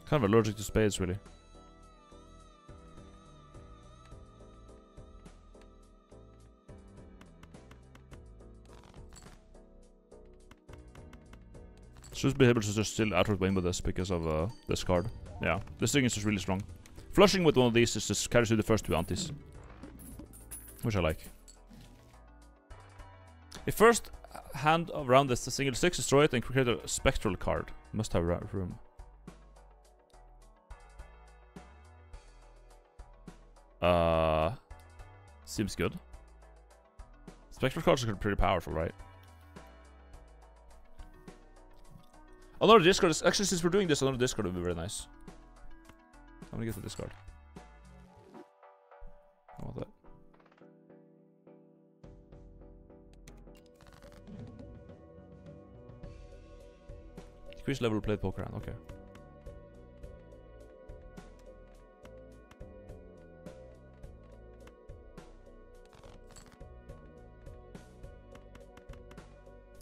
Kind of allergic to spades, really. Should be able to just still outright win with this because of uh, this card. Yeah, this thing is just really strong. Flushing with one of these is just carries you the first two antes. Which I like. If first hand around this single six, destroy it and create a spectral card. Must have room. Uh, seems good. Spectral cards are pretty powerful, right? Another discard is actually since we're doing this, another discard would be very nice. I'm gonna get the discard. I that. Increase level played poker hand, okay.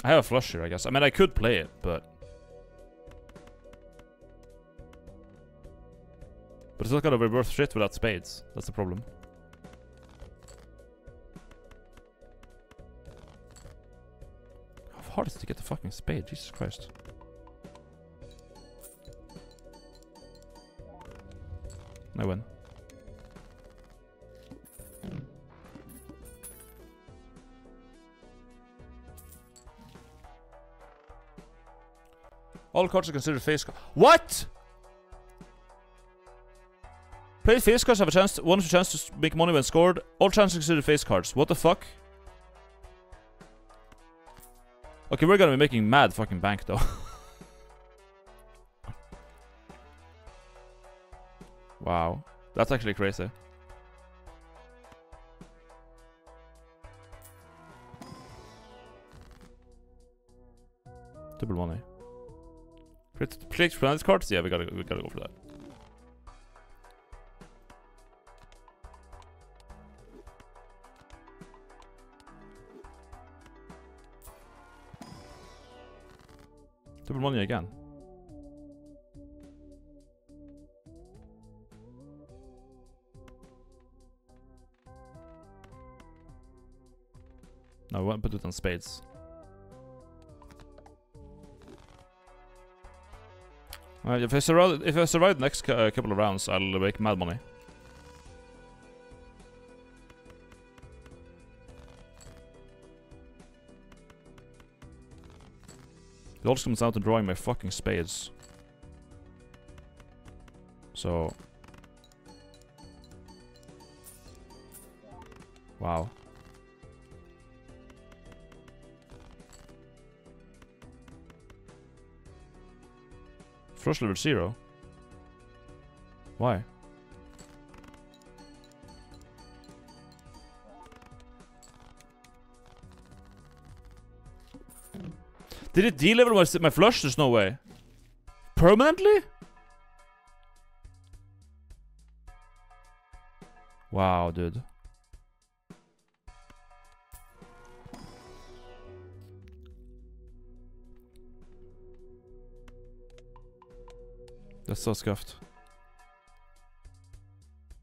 I have a flush here, I guess. I mean, I could play it, but... But it's not gonna be worth shit without spades. That's the problem. How hard is it to get the fucking spade? Jesus Christ. I win. All cards are considered face cards. What? Play face cards have a chance. To, one has a chance to make money when scored. All chances considered face cards. What the fuck? Okay, we're gonna be making mad fucking bank though. <laughs> wow, that's actually crazy. Double money. Predict planet cards? Yeah, we gotta we gotta go for that. Double money again. No, we won't put it on spades. If I survive, if I survive the next uh, couple of rounds, I'll make mad money. It also comes down to drawing my fucking spades. So. Wow. Flush level zero. Why? Did it de-level my, my flush? There's no way. Permanently? Wow, dude. That's so scuffed.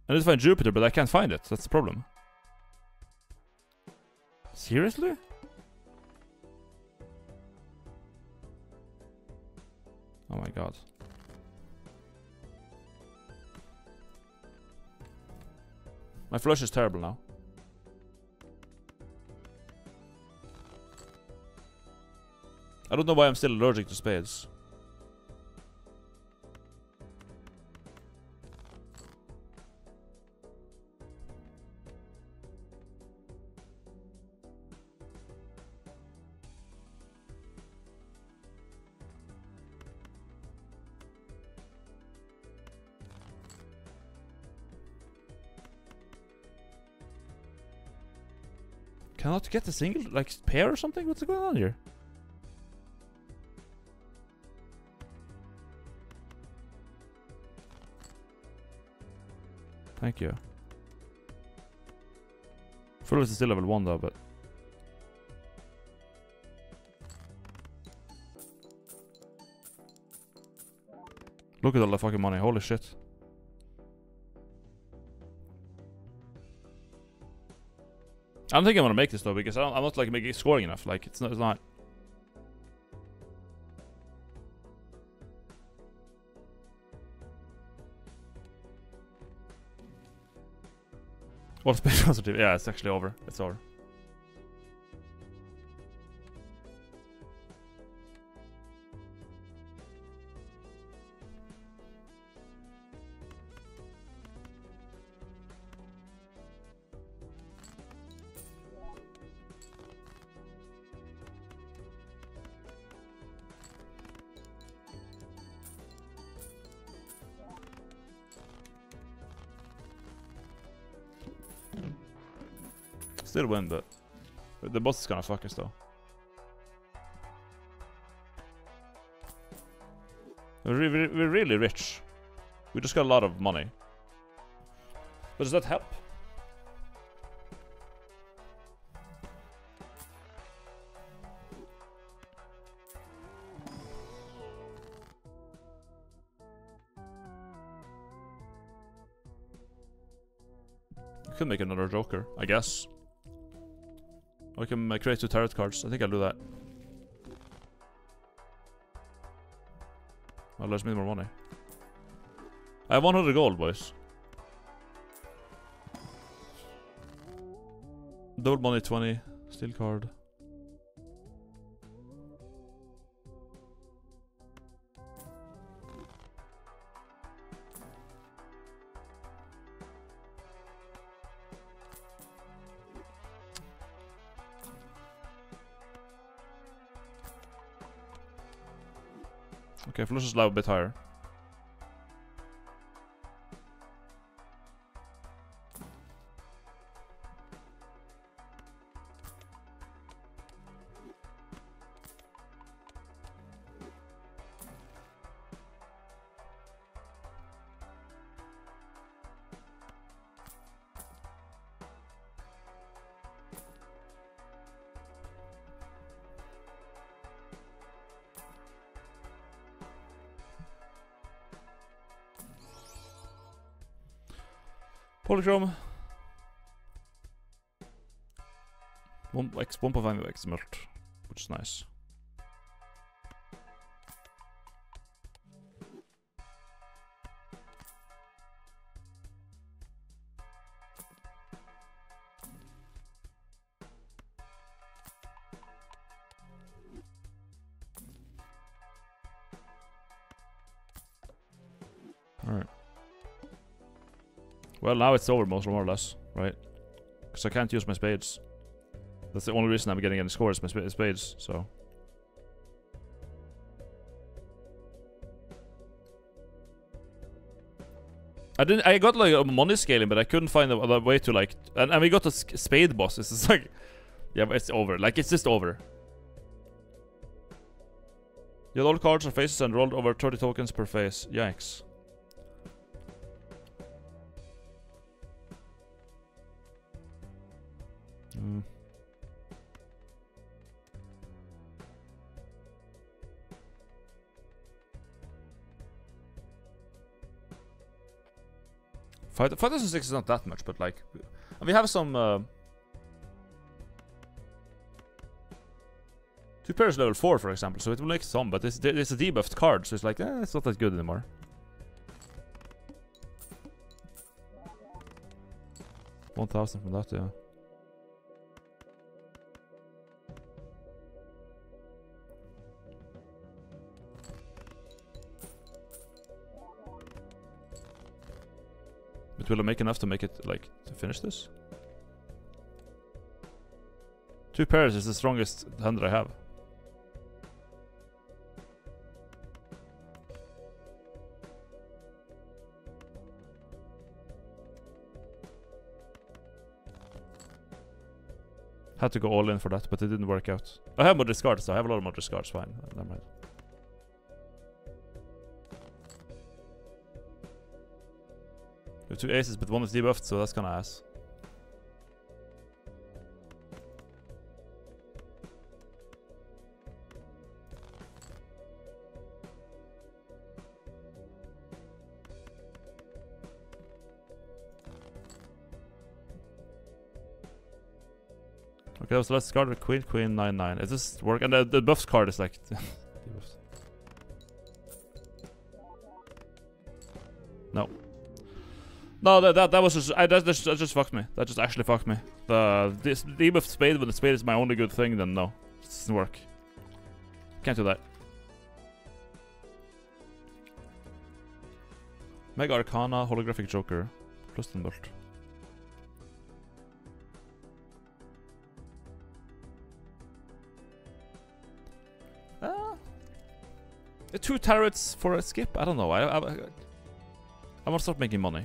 I need to find Jupiter, but I can't find it. That's the problem. Seriously? Oh my god. My flush is terrible now. I don't know why I'm still allergic to spades. Get a single like pair or something? What's going on here? Thank you. Full is still level 1 though, but... Look at all the fucking money, holy shit. I don't think I'm gonna make this though because I don't, I'm not like making scoring enough. Like it's not. It's not. Space <laughs> positive? Yeah, it's actually over. It's over. Win, but the boss is gonna fuck us though. We're, re- we're we're really rich. We just got a lot of money. But does that help? Could make another Joker, I guess. I can uh, create two tarot cards. I think I'll do that. Well, let's make more money. I have 100 gold, boys. Double money 20. Steel card. Is a bit higher. Polychrome. One point five X mult, which is nice. Now it's over, most more or less, right? Because I can't use my spades. That's the only reason I'm getting any scores, my sp spades, so... I didn't. I got like a money scaling, but I couldn't find a, way to like. And, and we got a spade boss. <laughs> It's just like, yeah, it's over. Like it's just over. You had all cards are faces and rolled over 30 tokens per face. Yikes. Mm. Five, 5006 is not that much, but like, and we have some. Uh, two pairs level 4, for example, so it will make some, but it's, it's a debuffed card, so it's like, eh, it's not that good anymore. One thousand from that, yeah. Will I make enough to make it, like, to finish this? Two pairs is the strongest hand that I have. Had to go all in for that, but it didn't work out. I have more discards, so I have a lot of more discards, fine. Never mind. Two aces, but one is debuffed, so that's kinda ass. Okay, so let's card with queen, queen, nine, nine. Is this work? And the, the buffs card is like <laughs> No, that that, that was just I, that, just that just fucked me. That just actually fucked me. The this debuffed spade when the spade is my only good thing, then no, it doesn't work. Can't do that. Mega Arcana, Holographic Joker, plus the bolt. Uh, two tarots for a skip? I don't know. I, I, I, I want to start making money.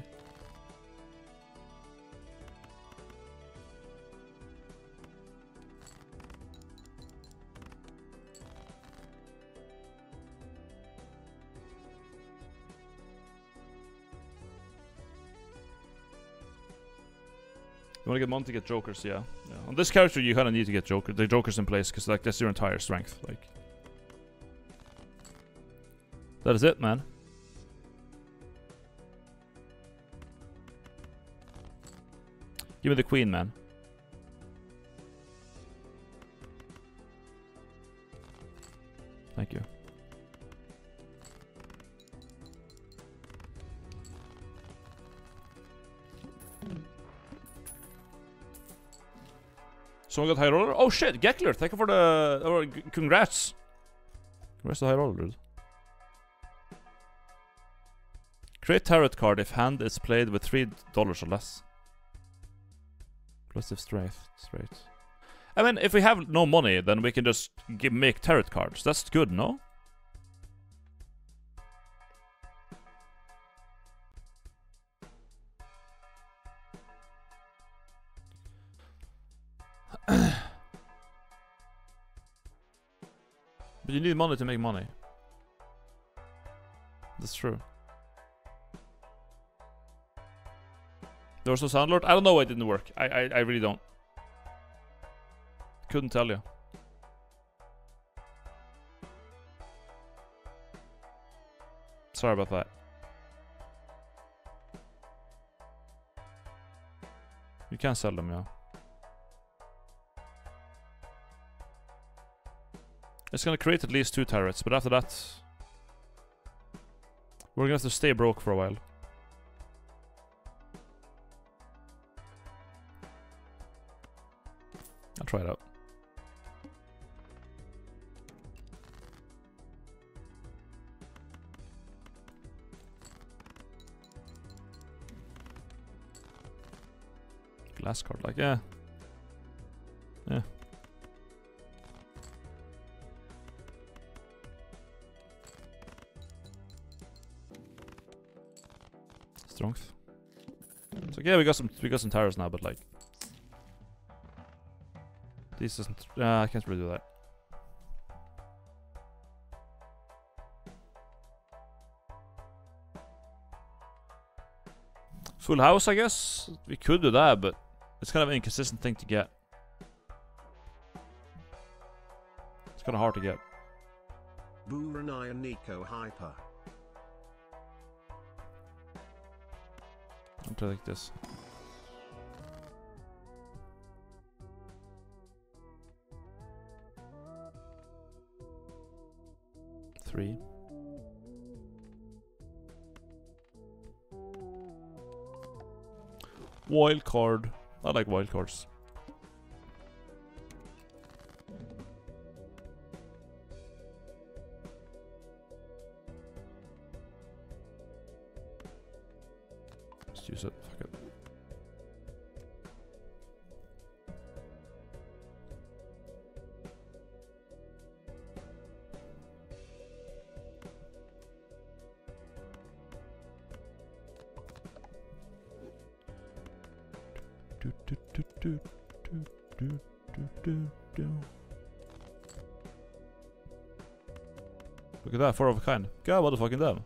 You want to get money to get jokers, yeah. yeah. On this character, you kind of need to get joker, the jokers in place, because like that's your entire strength. Like, that is it, man. Give me the queen, man. Thank you. Someone got high roller? Oh shit, Geckler, thank you for the... Or, congrats. Congrats er to high roller, dude. Create tarot card if hand is played with three dollars or less. Plus if strength, straight. I mean, if we have no money, then we can just give, make tarot cards. That's good, no? You need money to make money. That's true. There was no Soundlord? I don't know why it didn't work. I, I, I really don't. Couldn't tell you. Sorry about that. You can sell them, yeah. It's gonna create at least two tarots, but after that... We're gonna have to stay broke for a while. I'll try it out. Glass card, like, yeah. Yeah. Strength. So yeah, we got some we got some tires now, but like this doesn't. Uh, I can't really do that. Full house, I guess. We could do that, but it's kind of an inconsistent thing to get. It's kind of hard to get. Buranaya Nico Hyper. Like this. Three. Wildcard. I like wild cards. Four of a kind. God, what the fucking damn.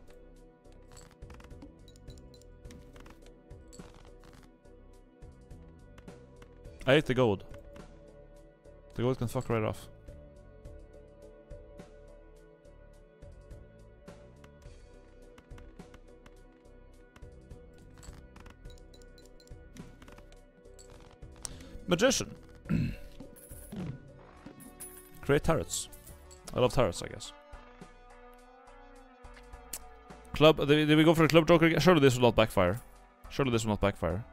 I hate the gold. The gold can fuck right off. Magician. <clears throat> Create tarots. I love tarots, I guess. Club. Did, we go for a club joker? again? Surely this will not backfire. Surely this will not backfire.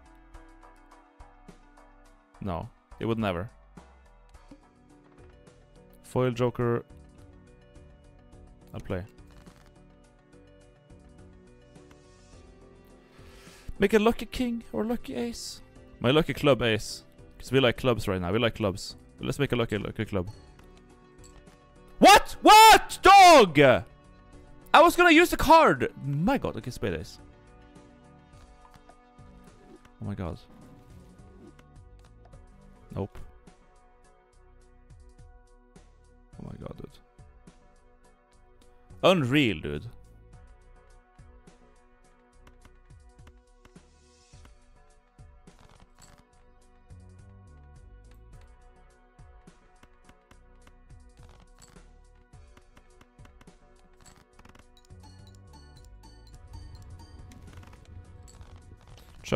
No, it would never. Foil joker. I'll play. Make a lucky king or lucky ace. My lucky club ace. Because we like clubs right now. We like clubs. Let's make a lucky lucky club. What? What? Dog! I was gonna use the card! My god, okay, spade this. Oh my god. Nope. Oh my god, dude. Unreal, dude.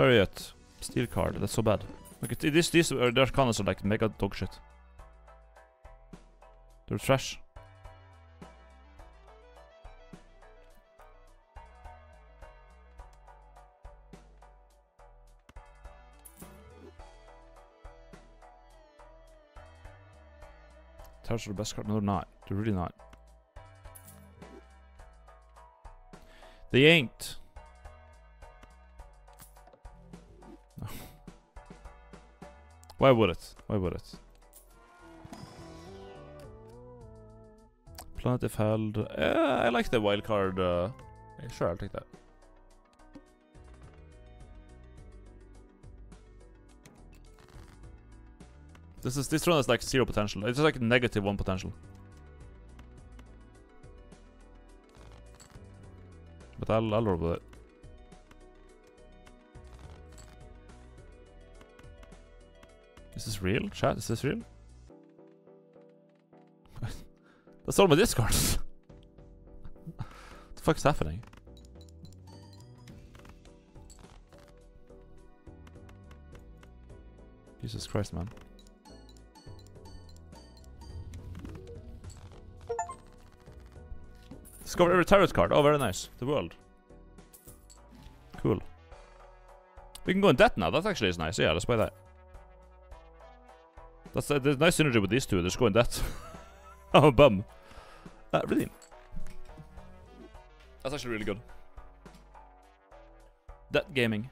Chariot. Steel card. That's so bad. Look at this. These uh, their arcanas are like mega dog shit. They're trash. Towers are the best card. No, they're not. They're really not. They ain't. Why would it? Why would it? Planet if held. Uh, I like the wild card. Uh, sure, I'll take that. This is this one has like zero potential. It's just like negative one potential. But I'll I'll roll with it. Is this real? Chat, is this real? <laughs> That's all my discards. <laughs> what the fuck is happening? Jesus Christ, man. Discover every tarot card. Oh, very nice. The world. Cool. We can go in debt now. That actually is nice. Yeah, let's buy that. That's uh, there's nice synergy with these two. Let's go in that. I'm a bum. Uh, really? That's actually really good. That gaming.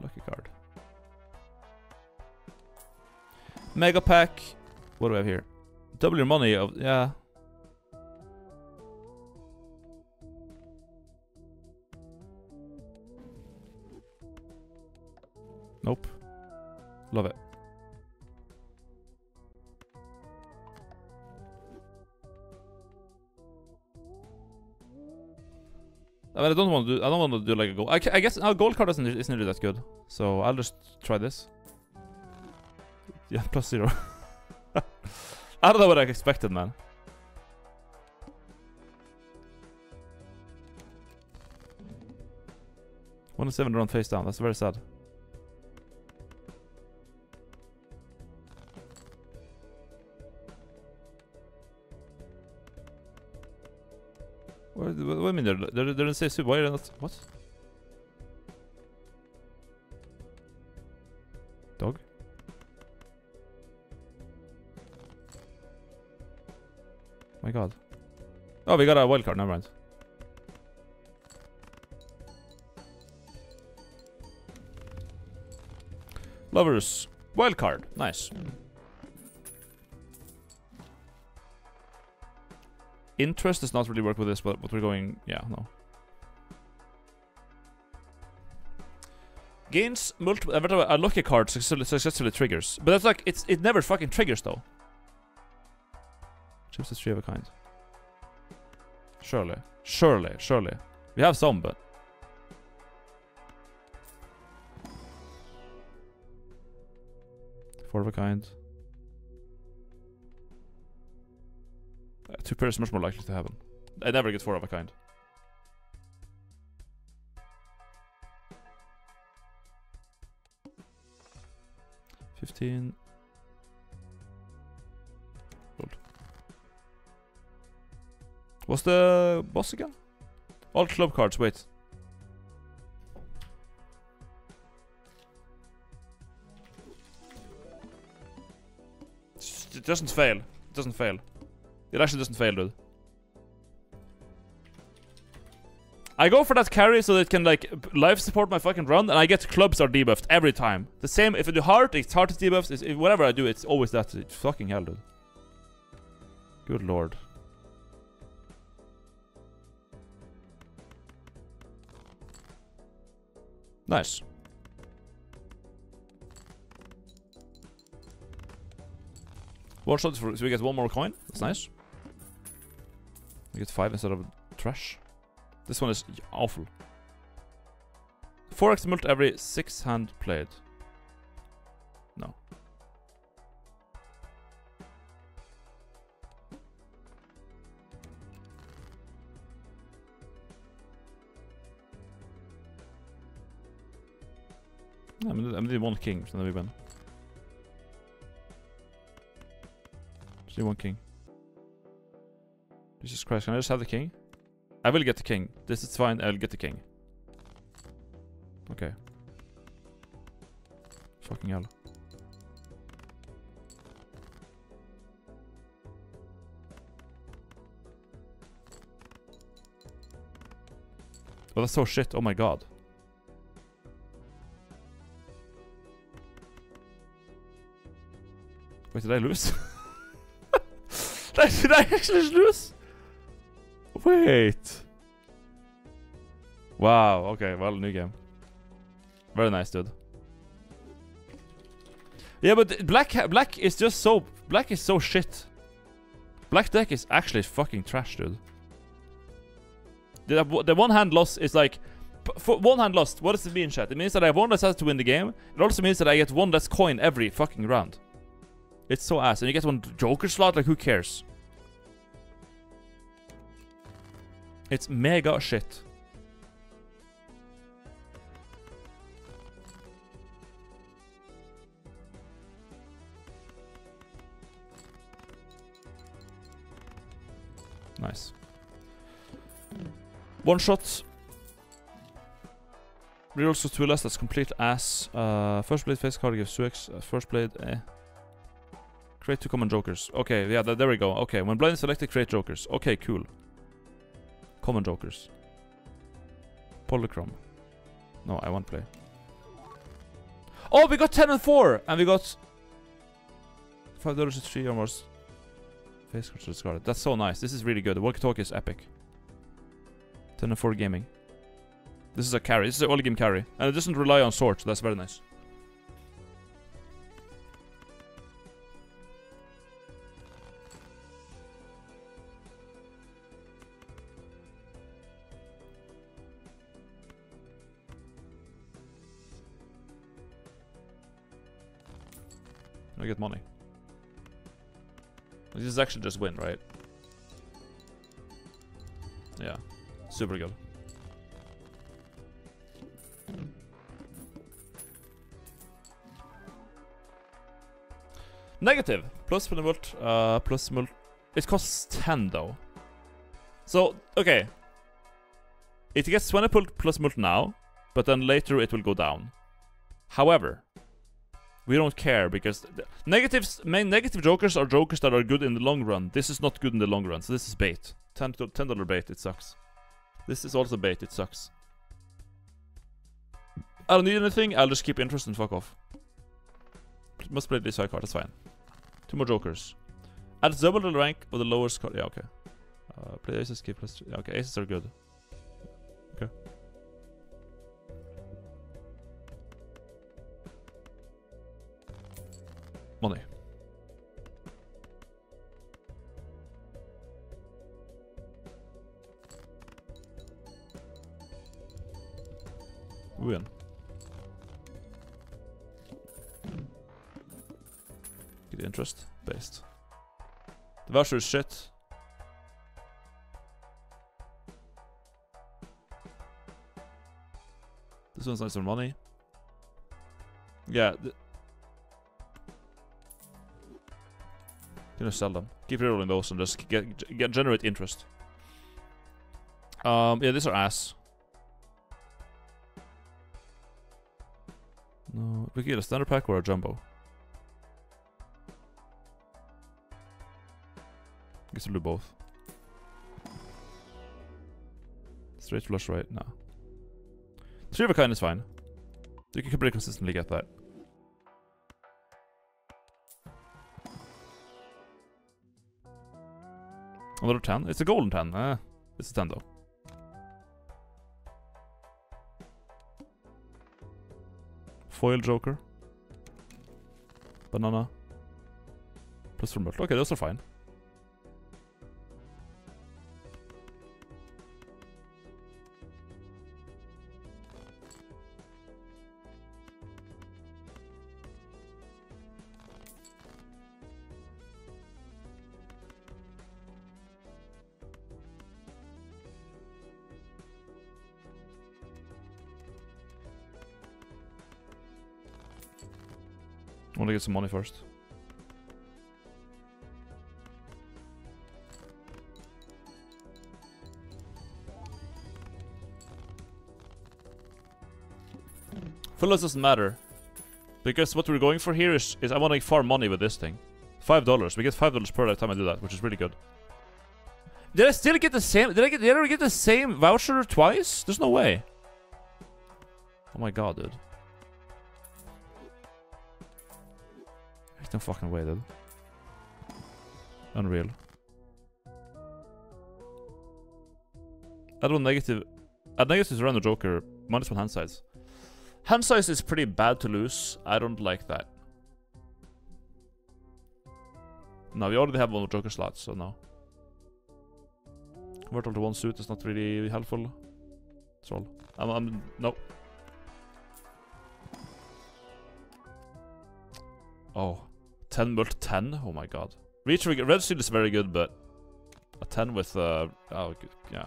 Lucky card. Mega pack. What do we have here? Double your money of yeah. Nope. Love it. I mean, I don't want to do. I don't want to do like a gold. I, I guess our gold card isn't isn't really that good. So I'll just try this. <laughs> Yeah, plus zero. <laughs> I don't know what I expected, man. One seven run face down. That's very sad. In safe soup? Why are not? What? Dog? Oh my god. Oh, we got a wild card. Never mind. Lovers. Wild card. Nice. Interest does not really work with this, but, but we're going... Yeah, no. Gains multiple... Uh, a lucky card successfully, successfully triggers. But that's like... it's It never fucking triggers, though. Chips is three of a kind. Surely. Surely. Surely. We have some, but... Four of a kind. Two pairs is much more likely to happen. I never get four of a kind. Fifteen. Lol. What's the boss again? All club cards, wait. It doesn't fail. It doesn't fail. It actually doesn't fail, dude. I go for that carry so that it can like life support my fucking run, and I get clubs are debuffed every time. The same if I do heart, it's heart is debuffed. It's, if, whatever I do, it's always that. It's fucking hell, dude. Good lord. Nice. One shot for so we get one more coin. That's nice. We get five instead of trash. This one is awful. 4x mult every 6 hand played. No. I'm gonna, I'm gonna one king, so then we win. One king. Jesus Christ, can I just have the king? I will get the king. This is fine, I'll get the king. Okay. Fucking hell. Oh, that's so shit. Oh my god. Wait, did I lose? <laughs> did I actually lose? Wait. Wow, okay, well, new game. Very nice, dude. Yeah, but black black is just so black is so shit. Black deck is actually fucking trash, dude. The, the one hand loss is like for one hand lost. What does it mean, chat? It means that I have one less chance to win the game. It also means that I get one less coin every fucking round. It's so ass, and you get one Joker slot. Like who cares? It's mega shit. Nice. One shot. Rerolls to two less, that's complete ass. Uh, first blade face card gives 2x. Uh, first blade, eh. Create two common jokers. Okay, yeah, th there we go. Okay, when blind is selected, create jokers. Okay, cool. Common jokers. Polychrome. No, I won't play. Oh, we got 10 and 4! And we got... $5 to 3 or more. Face cards discarded. That's so nice. This is really good. The walkie-talkie is epic. 10 and 4 gaming. This is a carry. This is an early game carry. And it doesn't rely on swords. That's very nice. I get money. This is actually just win, right? Yeah. Super good. Negative. Plus for the mult. Uh, plus mult. It costs 10 though. So, okay. It gets 20 pult plus mult now, but then later it will go down. However, we don't care because negatives, main negative jokers are jokers that are good in the long run. This is not good in the long run, so this is bait. 10 to- $10 bait, it sucks. This is also bait, it sucks. I don't need anything, I'll just keep interest and fuck off. Must play this high card, that's fine. Two more jokers. Adds double the rank of the lowest card. Yeah, okay. Uh, play aces, keep. Yeah, okay, aces are good. Okay. Money. Win. Get interest based. The voucher is shit. This one's nice for money. Yeah. Gonna sell them. Keep rerolling those and just get, get generate interest. Um, yeah, these are ass. No, we get a standard pack or a jumbo. Guess we'll do both. Straight flush, right? now. Three of a kind is fine. You can pretty consistently get that. Another 10? It's a golden 10. Eh, it's a 10 though. Foil Joker. Banana. Plus from Okay, those are fine. I want to get some money first. Full loss doesn't matter. Because what we're going for here is, is I want to farm money with this thing. Five dollars. We get five dollars per time I do that, which is really good. Did I still get the same? Did I get? Did I get the same voucher twice? There's no way. Oh my god, dude. Fucking way, dude. Unreal. Add one negative. Uh, Add negative around the joker. Minus one hand size. Hand size is pretty bad to lose. I don't like that. No, we already have one joker slot, so no. Convert all to one suit is not really helpful. That's all. I'm, I'm no. Oh. 10 mult 10? Oh my god. Reach red shield is very good, but a 10 with uh oh yeah.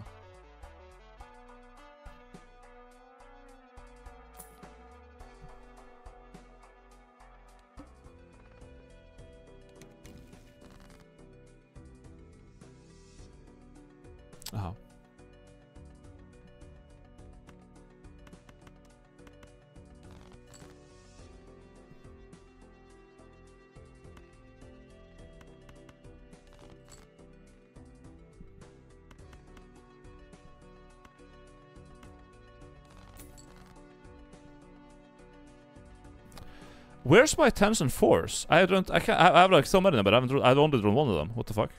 Where's my and fours? I don't. I can't. I have like so many, but I haven't. I've only drawn one of them. What the fuck?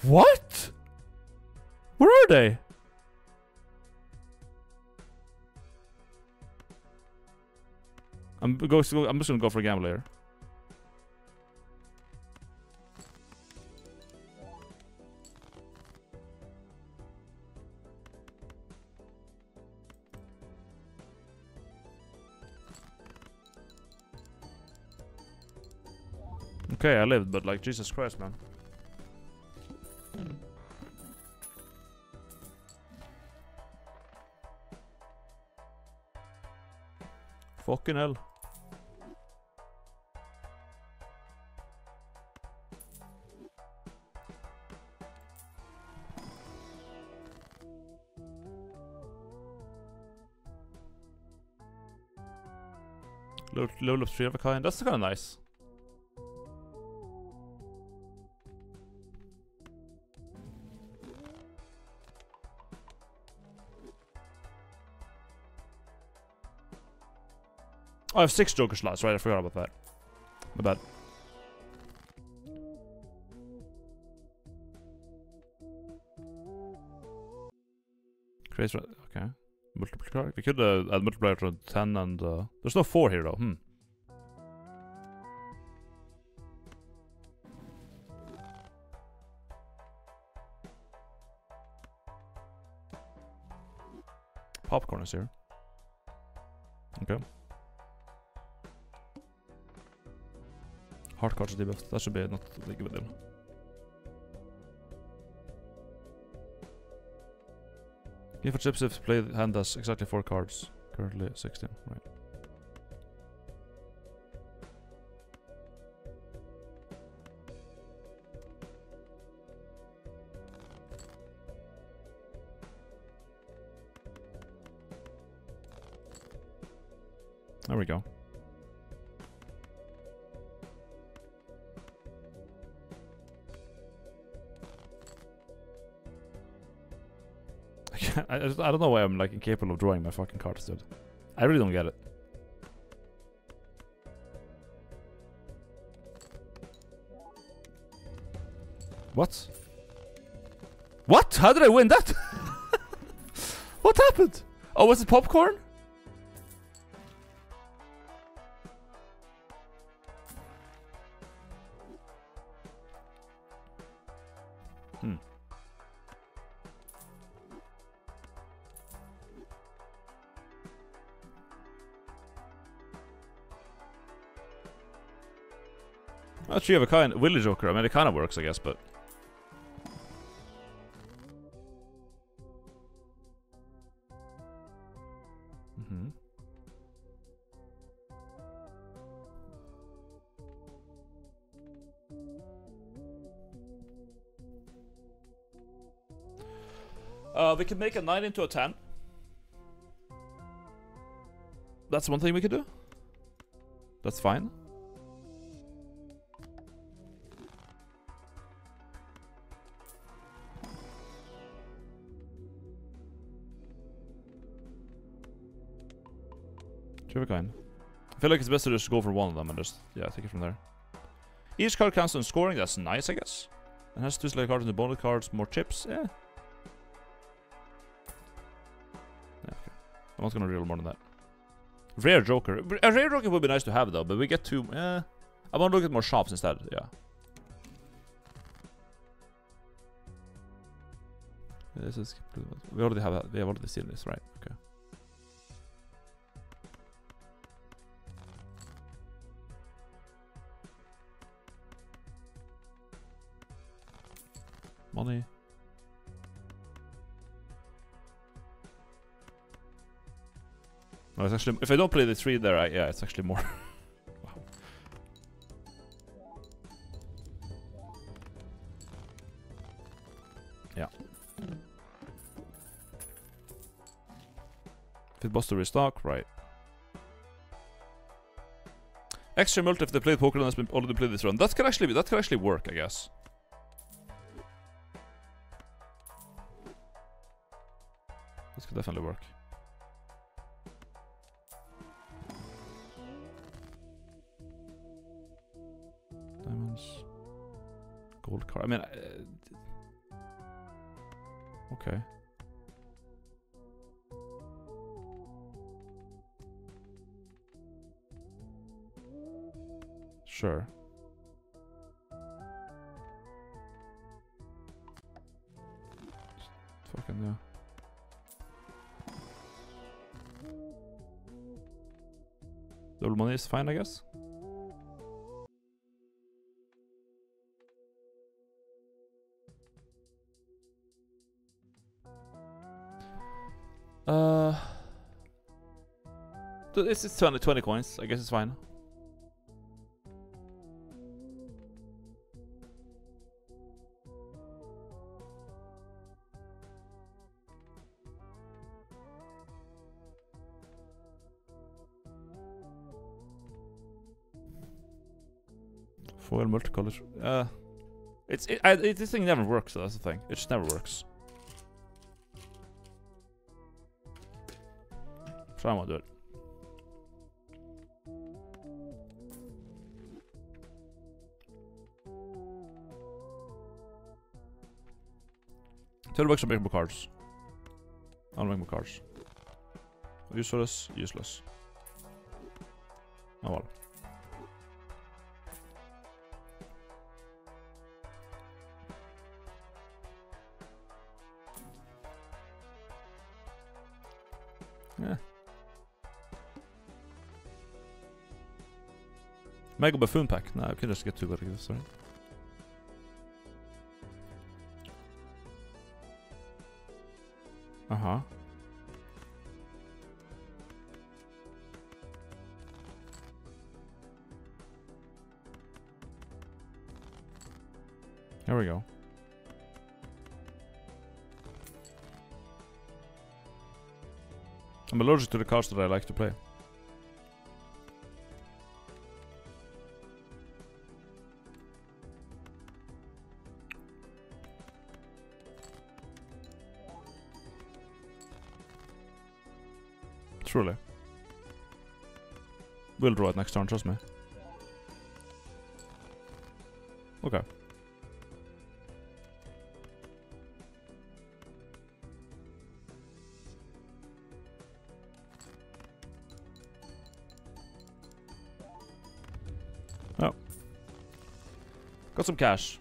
What? Where are they? I'm go. I'm just gonna go for a gamble here. Okay, I lived, but like Jesus Christ, man. Fucking hell. Level, up three of a kind. That's kind of nice. I have six Joker slots, right? I forgot about that. My bad. Okay. Multiplier. We could uh, add multiplier to 10 and... Uh, there's no 4 here, though. Hmm. Popcorn is here. Okay. Hard cards debuff. That should be not big of a deal. Game for chips if play hand has exactly 4 cards. Currently 16, right. Just- I don't know why I'm like incapable of drawing my fucking cards, dude. I really don't get it. What? What? How did I win that? <laughs> what happened? Oh, was it popcorn? She have a kind Wily Joker. I mean, it kind of works, I guess, but. Mm-hmm. Uh, we can make a 9 into a 10. That's one thing we could do. That's fine. Coin. I feel like it's best to just go for one of them and just, yeah, take it from there. Each card counts on scoring, that's nice, I guess. And has two select cards in the bonus cards, more chips, yeah. Yeah, okay. I'm not gonna reveal more than that. Rare Joker. A rare Joker would be nice to have though, but we get two, eh. I want to look at more shops instead, yeah. This is, we already have, that. we have already seen this, right? No, it's actually if I don't play the three there, I, yeah, it's actually more. <laughs> wow. Yeah. Pitbuster restock, right. Extra multi if they played Pokemon has been already played this run. That could actually be that could actually work, I guess. This could definitely work. I mean, uh, okay. Sure. Fucking yeah. Double money is fine, I guess. Th- is it's 20, 20 coins. I guess it's fine. Foil multicolor. Uh, it's it, I, it, this thing never works. That's the thing. It just never works. So I'm gonna do it. Thirty bucks to make more cards. I'll make more cards. Useless, useless. Oh well. Yeah. Mega Buffoon Pack. No, I can just get two like this, sorry. Uh-huh. There we go. I'm allergic to the cards that I like to play. Next turn, trust me. Okay. Oh. Got some cash.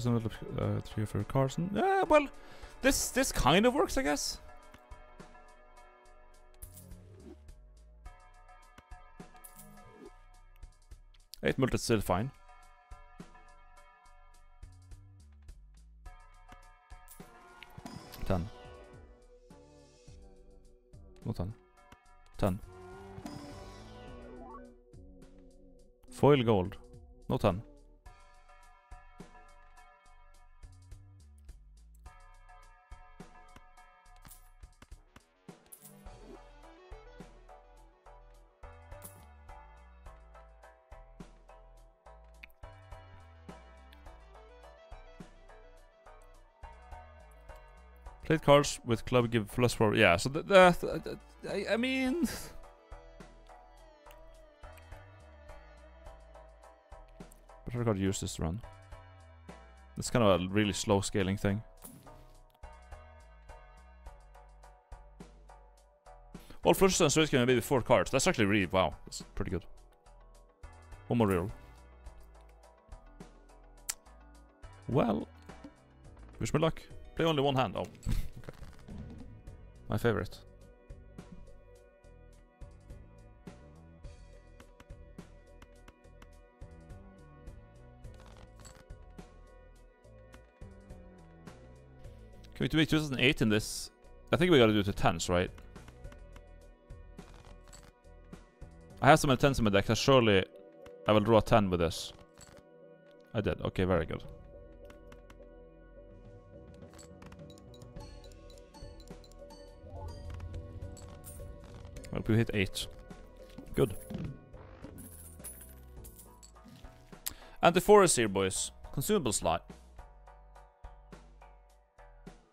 Present uh, three for Carson. Yeah, well, this this kind of works, I guess. Eight multi is still fine. Ten. Not ten. Ten. Foil gold. No 10. Played cards with club give plus four. Yeah, so that, that, that I, I mean, but I gotta use this run. It's kind of a really slow scaling thing. All flushes and straights can be four cards. That's actually really wow. That's pretty good. One more real. Well, wish me luck. Play only one hand. Oh, okay. My favorite. Can we do 2008 in this? I think we gotta do it to tens, right? I have some tens in my deck, so surely I will draw a 10 with this. I did. Okay, very good. Well, we hit 8. Good. And the forest here, boys. Consumable slot.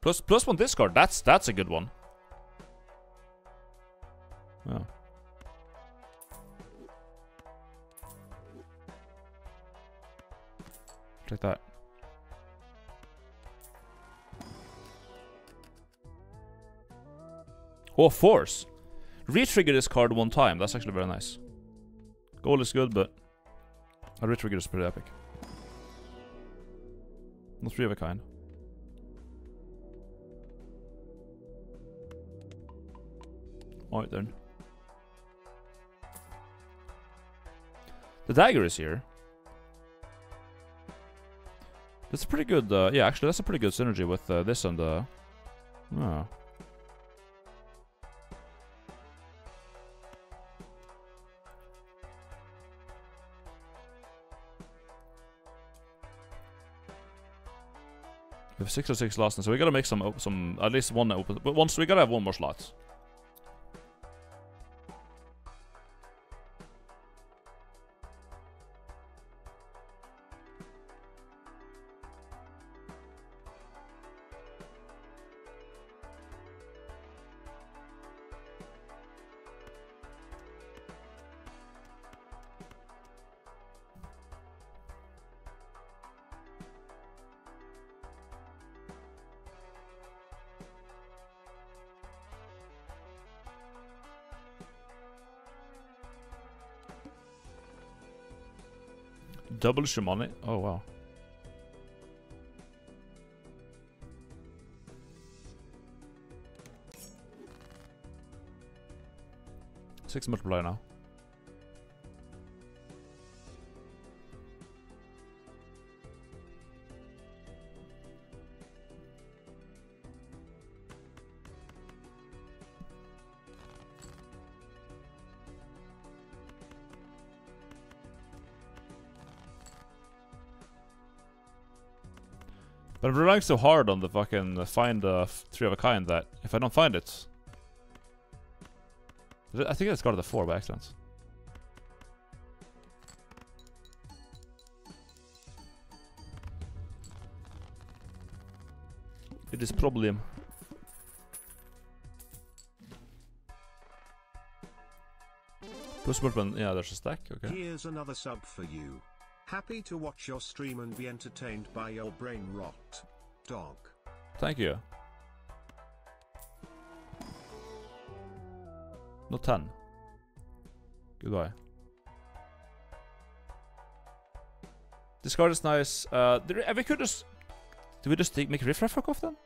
Plus, plus one discard. That's that's a good one. Yeah. Take that. Oh, force. Retrigger this card one time. That's actually very nice. Goal is good, but a retrigger is pretty epic. Not three of a kind. Alright then. The dagger is here. That's a pretty good, uh, yeah, actually that's a pretty good synergy with uh, this and the... Uh, oh. Six or six lost, so we gotta make some, some at least one open. But once we gotta have one more slot. Double shamanic. Oh wow. Six multiplier now. But I'm relying so hard on the fucking find uh, three of a kind that if I don't find it, I think I discarded the four by accident. It is problem. Weapon, yeah, there's a stack. Okay. Here's another sub for you. Happy to watch your stream and be entertained by your brain rot. Dog. Thank you. Not 10. Goodbye. This card is nice. Uh, there, uh, we could just... Do we just take, make Riff Raff fuck off then?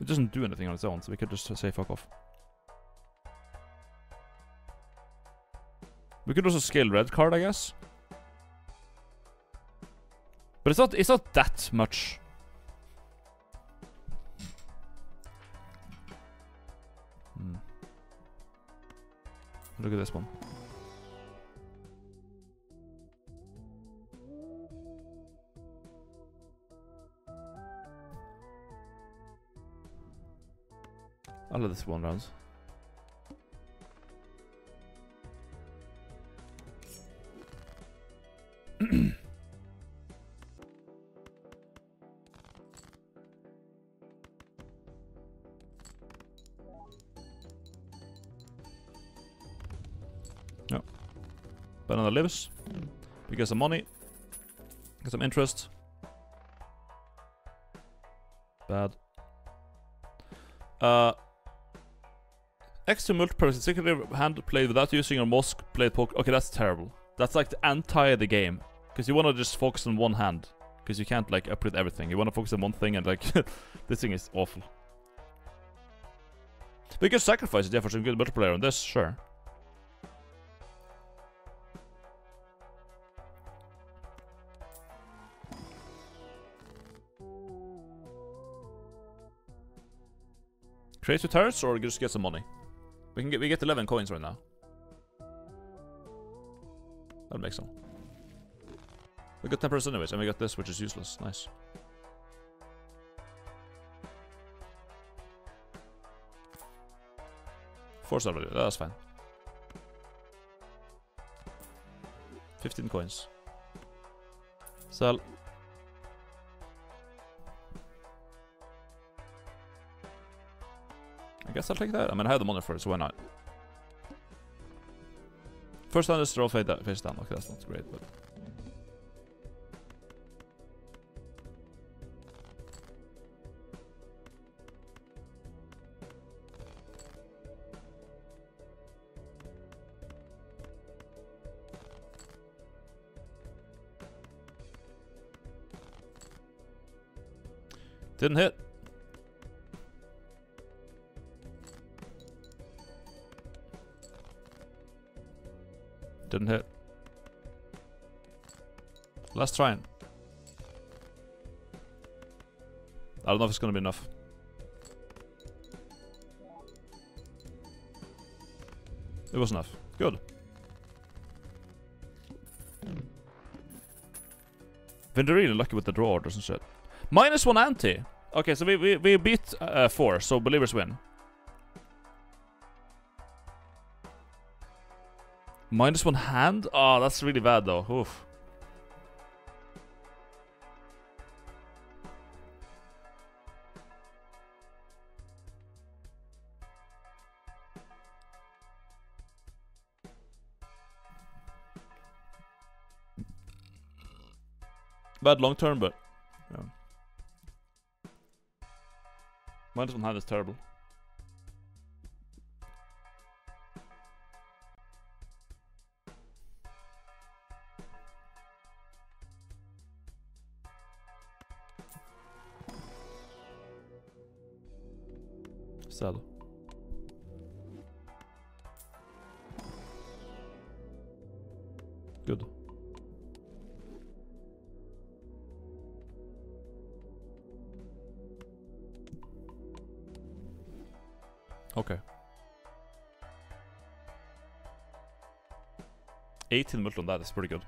It doesn't do anything on its own, so we could just say fuck off. We could also scale red card, I guess. But it's not it's not that much. Hmm. Look at this one. I love this one round. Lives. We get some money. Get some interest. Bad. Uh, extra multiplayer consecutive hand played without using your mouse played poker. Okay, that's terrible. That's like the anti the game. Because you want to just focus on one hand. Because you can't like upgrade everything. You want to focus on one thing and like <laughs> this thing is awful. We could sacrifice yeah, for some good multiplayer on this, sure. Create two turrets or just get some money? We can get we get 11 coins right now. That'll make some. We got 10% anyways, and we got this, which is useless. Nice. Four star value, that's fine. 15 coins. Sell. Guess I'll take that. I mean, I have the money for it, so why not? First time is throw face. Face down. Okay, that's not great, but didn't hit. Let's try it. I don't know if it's gonna be enough. It was enough. Good. Been really lucky with the draw orders and shit. Minus one ante. Okay, so we we, we beat uh, four, so believers win. Minus one hand? Oh, that's really bad though. Oof. Bad long term, but yeah. Minus one hand is terrible. Sad. Okay. 18 multi on that is pretty good.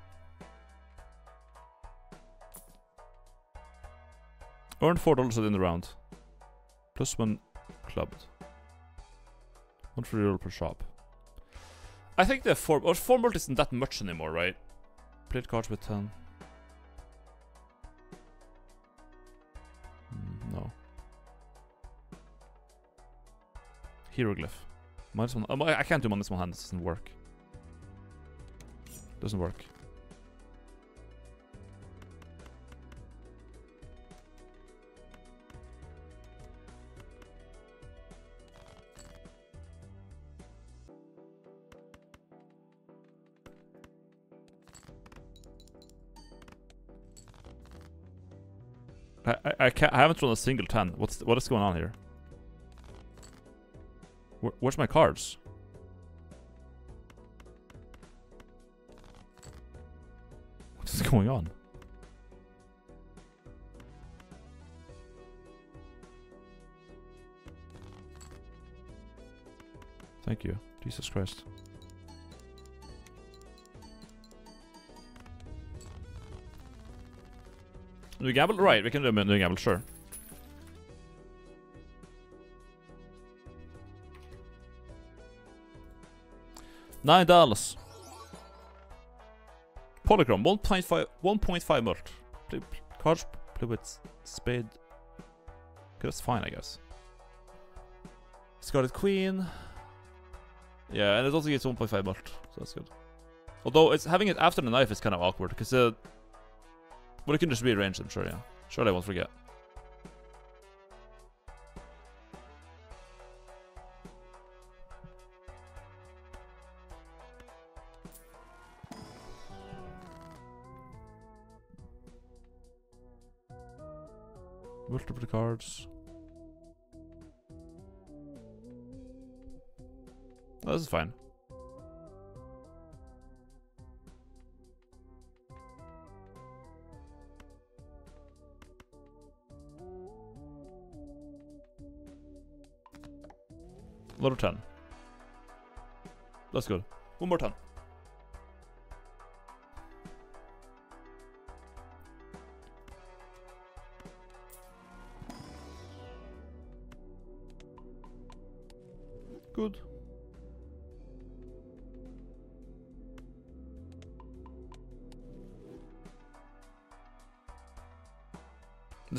Earn $4 at of the round. Plus one clubbed. One free roll per shop. I think the four or four multi isn't that much anymore, right? Played cards with 10. Hieroglyph. Minus one. I can't do minus one hand. This doesn't work. Doesn't work. I, I, I, I haven't drawn a single 10. What's what is going on here? Where, where's my cards? What is going on? Thank you. Jesus Christ. Do we gamble? Right, we can do a gamble, sure. Nine dollars. Polychrome, 1.5 1.5 mult. Cards play with spade. Okay, that's fine, I guess. Scarlet Queen. Yeah, and it also gets 1.5 mult, so that's good. Although it's having it after the knife is kind of awkward because uh, well, it can just rearrange them, sure, yeah. Surely I won't forget. Cards. Oh, this is fine. Another 10. That's good. One more 10.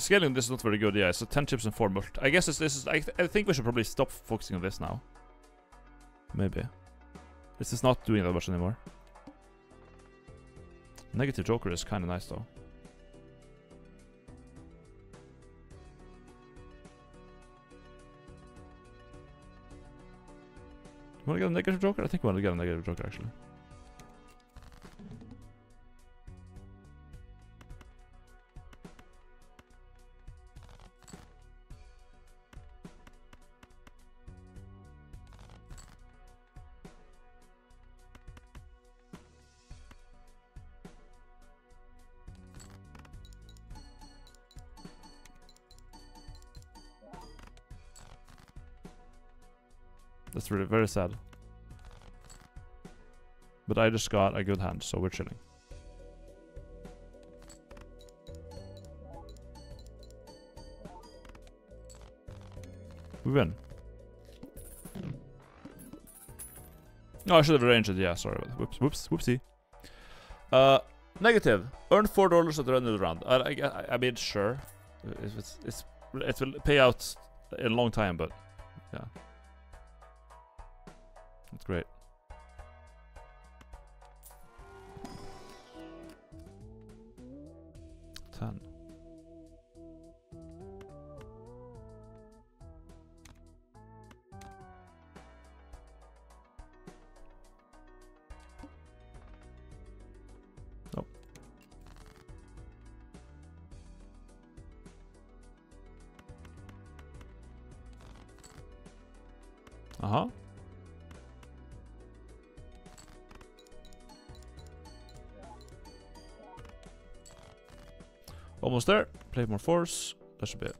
The scaling this is not very good, yeah. So 10 chips and 4 mult. I guess this is... I, th I think we should probably stop focusing on this now. Maybe. This is not doing that much anymore. Negative Joker is kind of nice though. Want to get a negative Joker? I think we want to get a negative Joker actually. Very sad. But I just got a good hand, so we're chilling. We win. No, I should have arranged it. Yeah, sorry. Whoops, whoops, whoopsie. Uh, negative. Earn four dollars at the end of the round. I, I, I- mean, sure. If it's, it's, it will pay out in a long time, but yeah. Play more force. That should be it.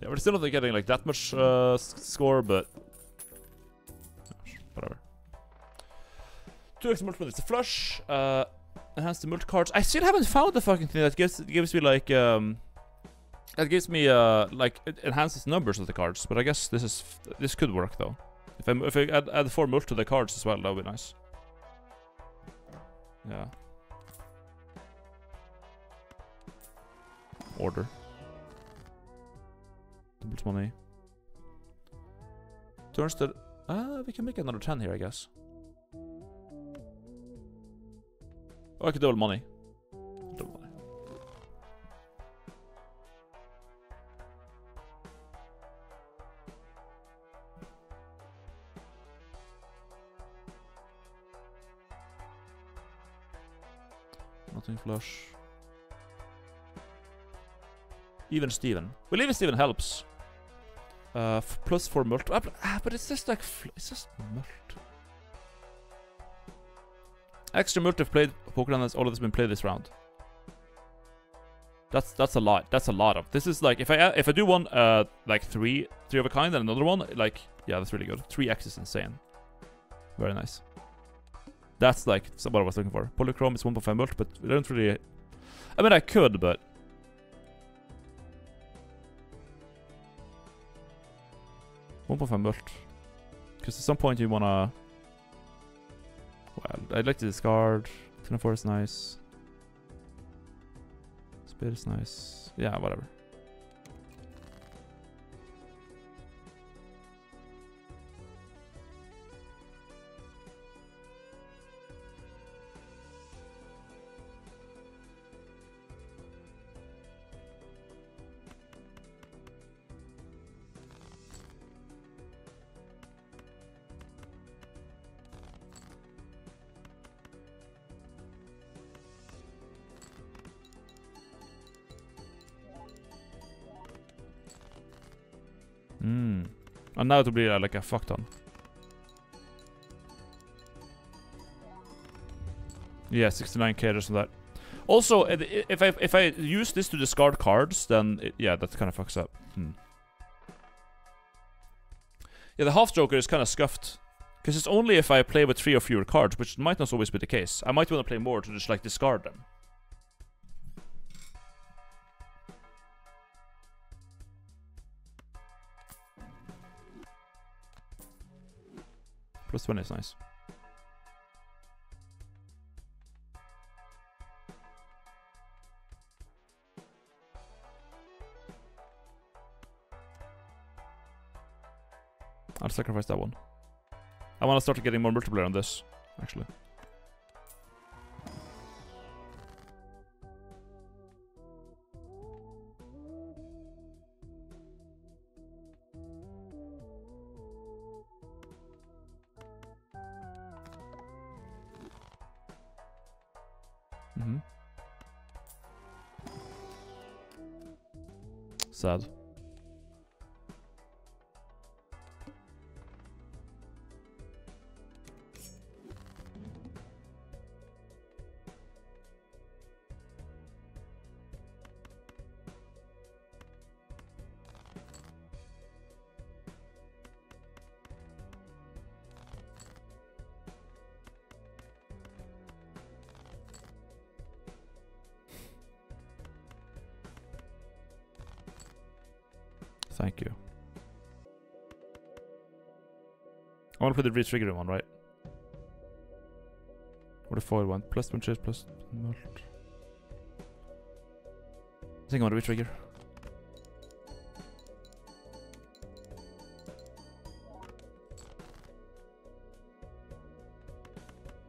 Yeah, we're still not getting like that much uh, score, but whatever. Two extra multiple. It's a flush. Uh, enhance the multi cards. I still haven't found the fucking thing that gives gives me like um that gives me uh like it enhances numbers of the cards. But I guess this is this could work though. If I if I add, add four multi to the cards as well, that would be nice. Yeah. Order. Doubles money. Turns the... Ah, we can make another 10 here, I guess. Oh, I could double money. Even Steven. Well, even Steven helps. Uh, plus four mult. Ah, but- ah, it's just like it's just mult. Extra mult have played Pokemon of this been played this round. That's that's a lot. That's a lot of. This is like if I if I do one uh like three three of a kind and another one like yeah that's really good. Three X is insane. Very nice. That's like what I was looking for. Polychrome is 1.5 mult, but I don't really. I mean, I could, but. One point five mult. Because at some point you wanna. Well, I'd like to discard. Ten of four is nice. Speed is nice. Yeah, whatever. Will be uh, like a fuck ton. Yeah, 69k just on that. Also, if I if I use this to discard cards, then it, yeah, that kind of fucks up. Hmm. Yeah, the half joker is kind of scuffed. Because it's only if I play with three or fewer cards, which might not always be the case. I might want to play more to just like discard them. Plus 20 is nice. I'll sacrifice that one. I want to start getting more multiplayer on this, actually. Want to put the retrigger one, right? Or the foil one. Plus one chase, plus mult. I think I want to retrigger.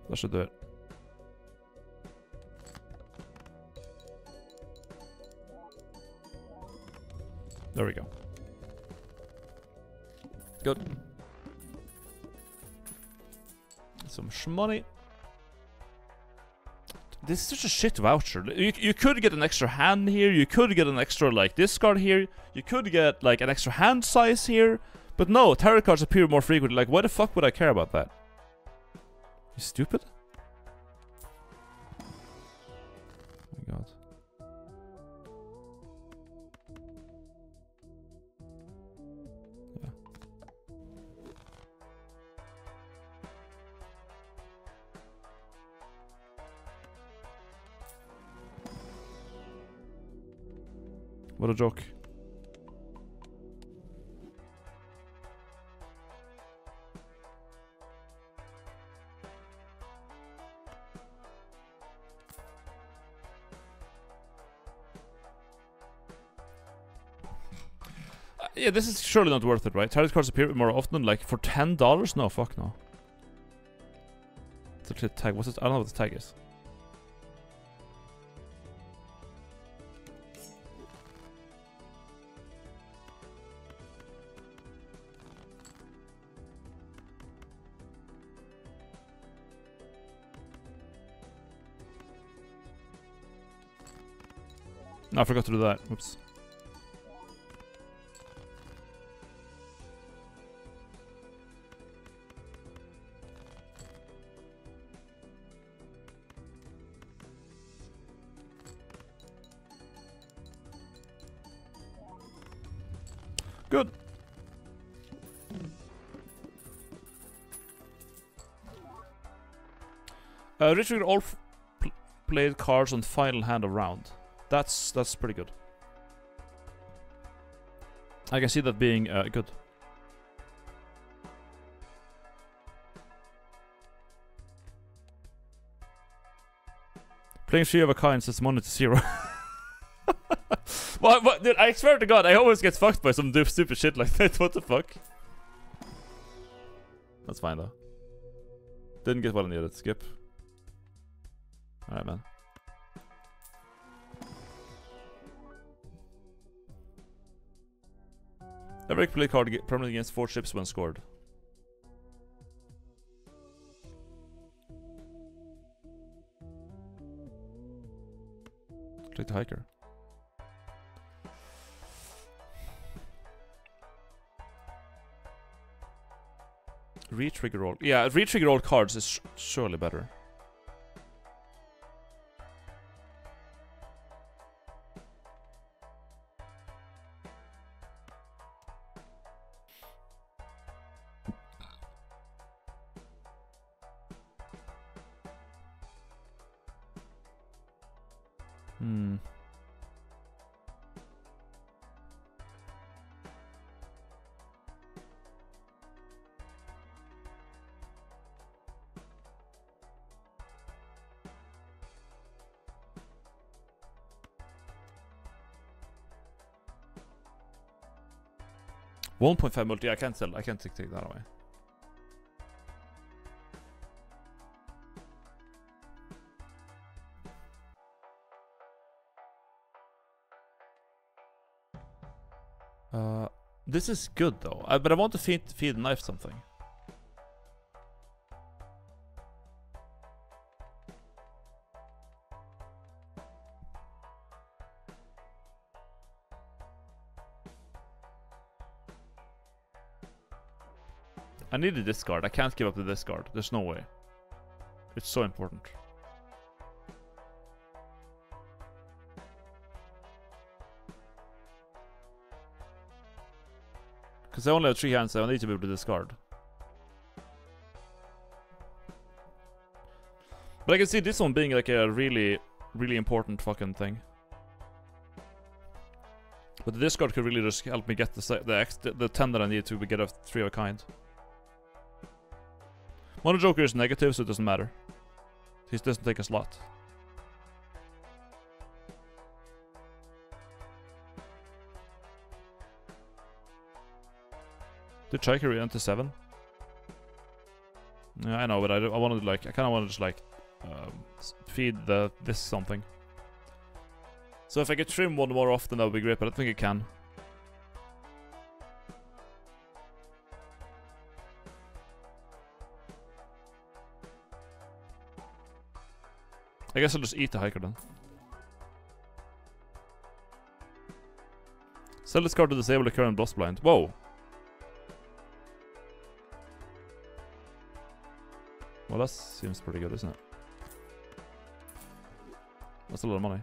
That should do it. There we go. Good. Shmoney. This is such a shit voucher. You, you could get an extra hand here. You could get an extra like discard here. You could get like an extra hand size here. But no, tarot cards appear more frequently. Like, why the fuck would I care about that? You stupid? Joke. Uh, yeah, this is surely not worth it, right? Tarot cards appear more often, like for ten dollars? No, fuck no. A tag. What's it? I don't know what the tag is. I forgot to do that. Oops. Good. Uh, Retrigger all played cards on final hand of round. That's that's pretty good. I can see that being uh, good. Playing three of a kind sets money to zero. <laughs> what, what, dude, I swear to God, I always get fucked by some stupid shit like that. <laughs> What the fuck? That's fine though. Didn't get what I needed. Skip. Alright, man. Every play card permanently against four chips when scored. Click the hiker. Re-trigger all. Yeah, re-trigger all cards is surely better. 1.5 multi, I can't sell. I can't take, take that away. Uh, this is good though, I, but I want to feed, feed knife something. Need a discard. I can't give up the discard. There's no way. It's so important. Because I only have three hands, so I need to be able to discard. But I can see this one being like a really, really important fucking thing. But the discard could really just help me get the the, the, the 10 that I need to get a 3 of a kind. Mono Joker is negative, so it doesn't matter. He doesn't take a slot. Did Chikari enter 7? Yeah, I know, but I, I wanted like I kind of want to just like um, feed the this something. So if I could trim one more often, that would be great. But I don't think I can. I guess I'll just eat the hiker then. Sell this card to disable the current boss blind. Whoa. Well, that seems pretty good, isn't it? That's a lot of money.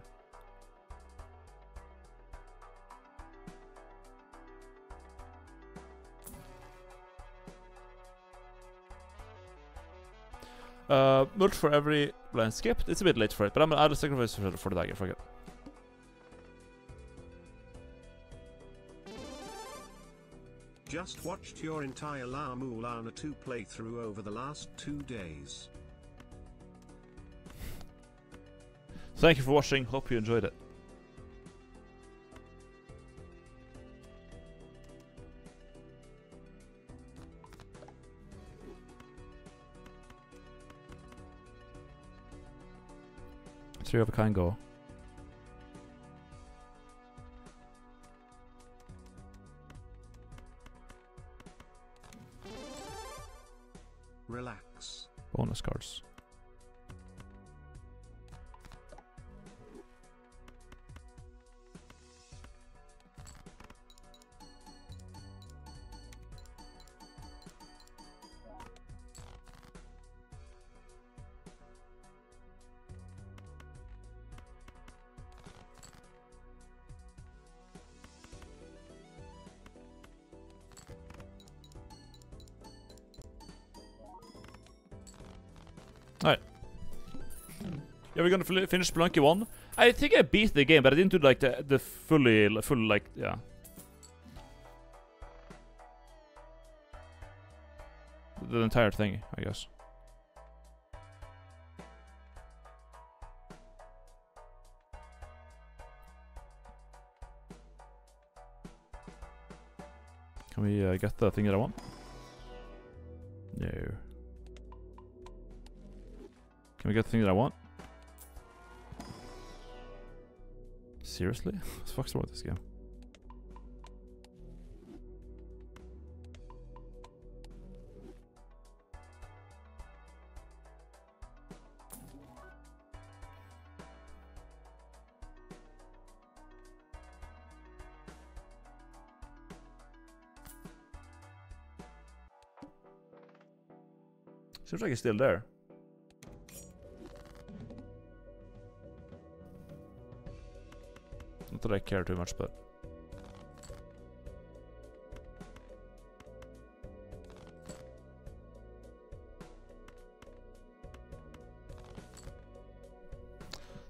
Uh, mult for every blind skipped. It's a bit late for it, but I'm gonna add a sacrifice for, for the dagger. Fuck it. Just watched your entire La-Mulana 2 playthrough over the last two days. Thank you for watching. Hope you enjoyed it. Three of a kind go. Relax. Bonus cards. Yeah, we're gonna fl- finish Spelunky 1. I think I beat the game, but I didn't do like the, the fully, full, like, yeah. The entire thing, I guess. Can we uh, get the thing that I want? No. Can we get the thing that I want? Seriously? What the fuck's wrong with this game? Seems like it's still there. Not that I care too much, but...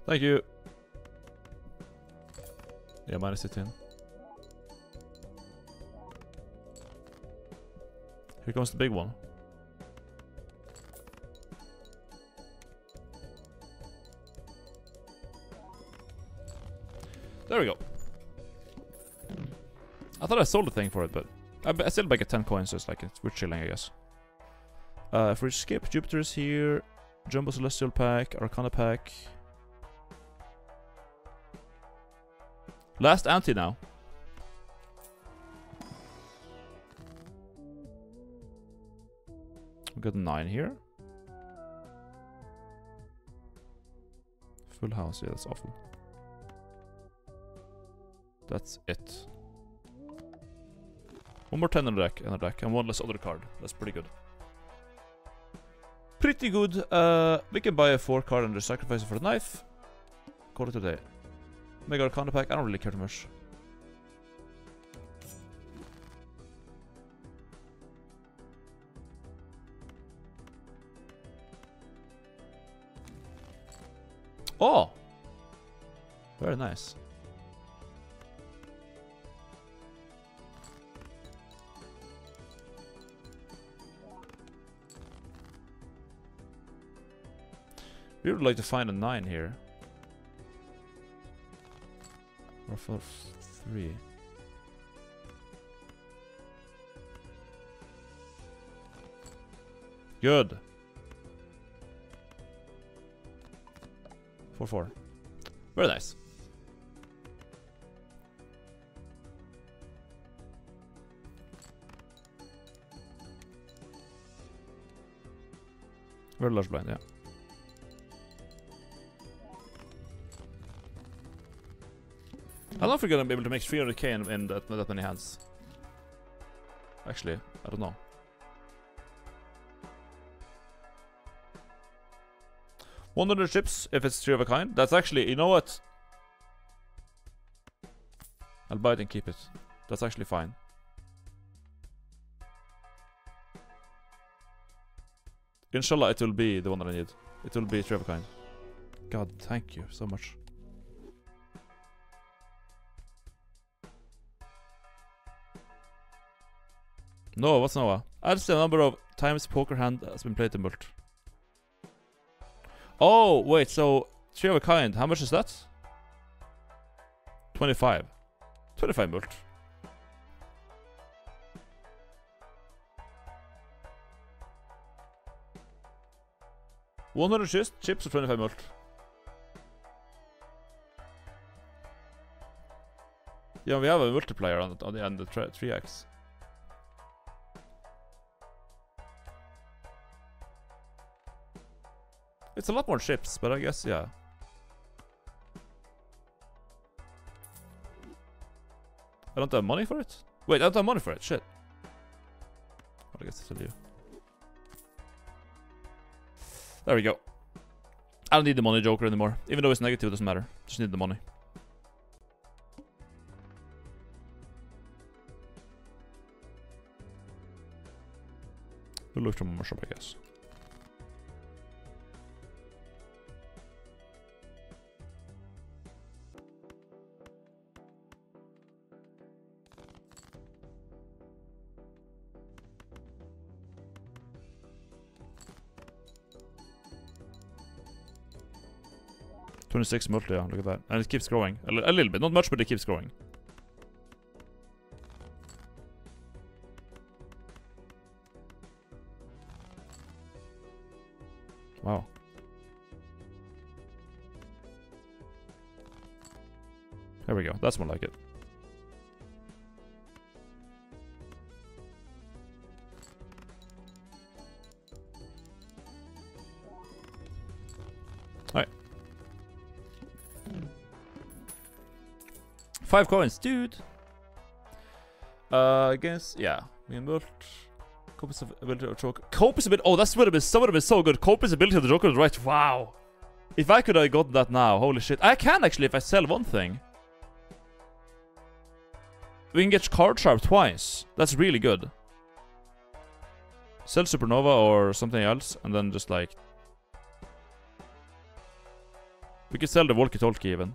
Thank you. Yeah, minus 15. Here comes the big one. Thought I sold the thing for it, but I, I still like a 10 coins, It's like it's, we're chilling, I guess. Uh, if we skip, Jupiter is here. Jumbo Celestial pack, Arcana pack. Last ante now. We got 9 here. Full house, yeah, that's awful. That's it. One more 10 on the deck, on the deck, and one less other card. That's pretty good. Pretty good. Uh, we can buy a 4 card and sacrifice for the knife. Call it a day. Mega Arcana pack, I don't really care too much. Oh! Very nice. We would like to find a 9 here. Or for 3. Good. 4 4. Very nice. Very large blind, yeah. Don't know if we're gonna be able to make 300k in, in that, that many hands. Actually, I don't know. One hundred chips if it's three of a kind. That's actually, you know what? I'll buy it and keep it. That's actually fine. Inshallah, it will be the one that I need. It will be three of a kind. God, thank you so much. No, what's Nova? just the number of times poker hand has been played in mult. Oh, wait, so three of a kind. How much is that? 25. 25 mult. One hundred chips, chips og 25 mult. Yeah, we have a multiplier on, the, on the end, the 3x. It's a lot more chips, but I guess, yeah. I don't have money for it? Wait, I don't have money for it, shit. Well, I guess it's you. There we go. I don't need the money joker anymore. Even though it's negative, it doesn't matter. Just need the money. We'll look from more shop, I guess. 26 multi, yeah, look at that. And it keeps growing. A, a little bit, not much, but it keeps growing. Wow. There we go. That's more like it. Five coins, dude. Uh, I guess, yeah. Me and Mult. Cope's ability to choke. Cope's ability. Oh, that's would have been, that would been so good. Cope's ability of the Joker is right. Wow. If I could have gotten that now, holy shit. I can actually if I sell one thing. We can get card sharp twice. That's really good. Sell supernova or something else, and then just like. We could sell the walkie talkie even.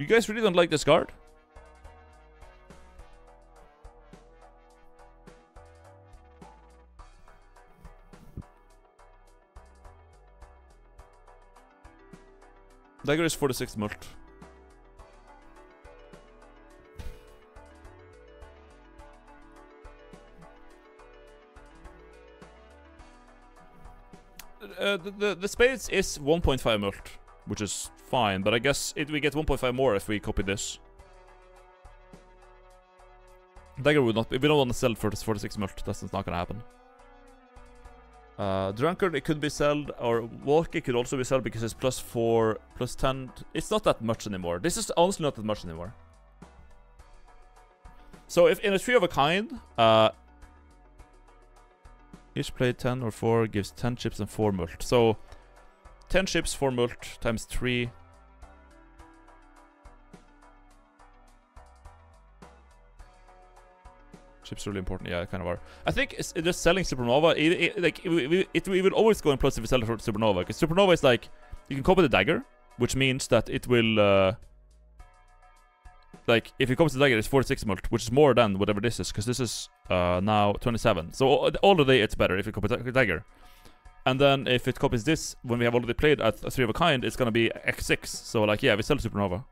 You guys really don't like this card? Dagger is 46 mult. Uh, the, the the spades is 1.5 mult, which is fine, but I guess it we get 1.5 more if we copy this. Dagger would not. Be, we don't want to sell for 46 mult. That's not gonna happen. Uh, Drunkard, it could be sold, or Walkie could also be sold because it's plus 4, plus 10. It's not that much anymore. This is honestly not that much anymore. So if in a three of a kind, uh, each play 10 or 4 gives 10 chips and 4 mult. So 10 chips, 4 mult times 3. Chips are really important. Yeah, kind of are. I think just selling Supernova. It, it, like it, it, it, we will always go in plus if you sell for Supernova. Because Supernova is like you can copy the dagger, which means that it will. Uh, like if it comes to dagger, it's 46 mult, which is more than whatever this is, because this is uh, now 27. So all, all the day it's better if you copy da- dagger. And then if it copies this when we have already played at a three of a kind, it's gonna be X6. So like yeah, we sell Supernova.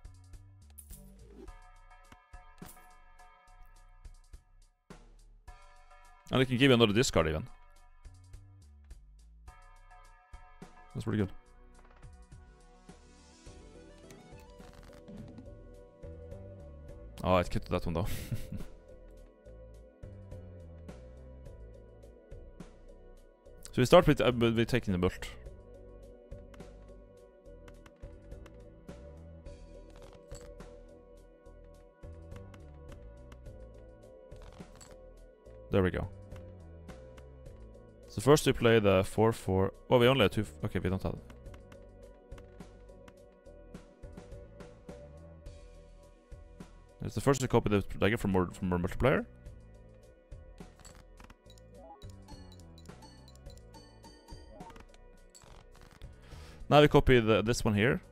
And it can give you another discard even. That's pretty good. Oh, I skipped that one though. <laughs> so we start with, uh, with taking the bolt. There we go. So first we play the 4-4. Oh, we only have two. Okay, we don't have. It's the first to copy the dagger from more from more multiplayer. Now we copy the this one here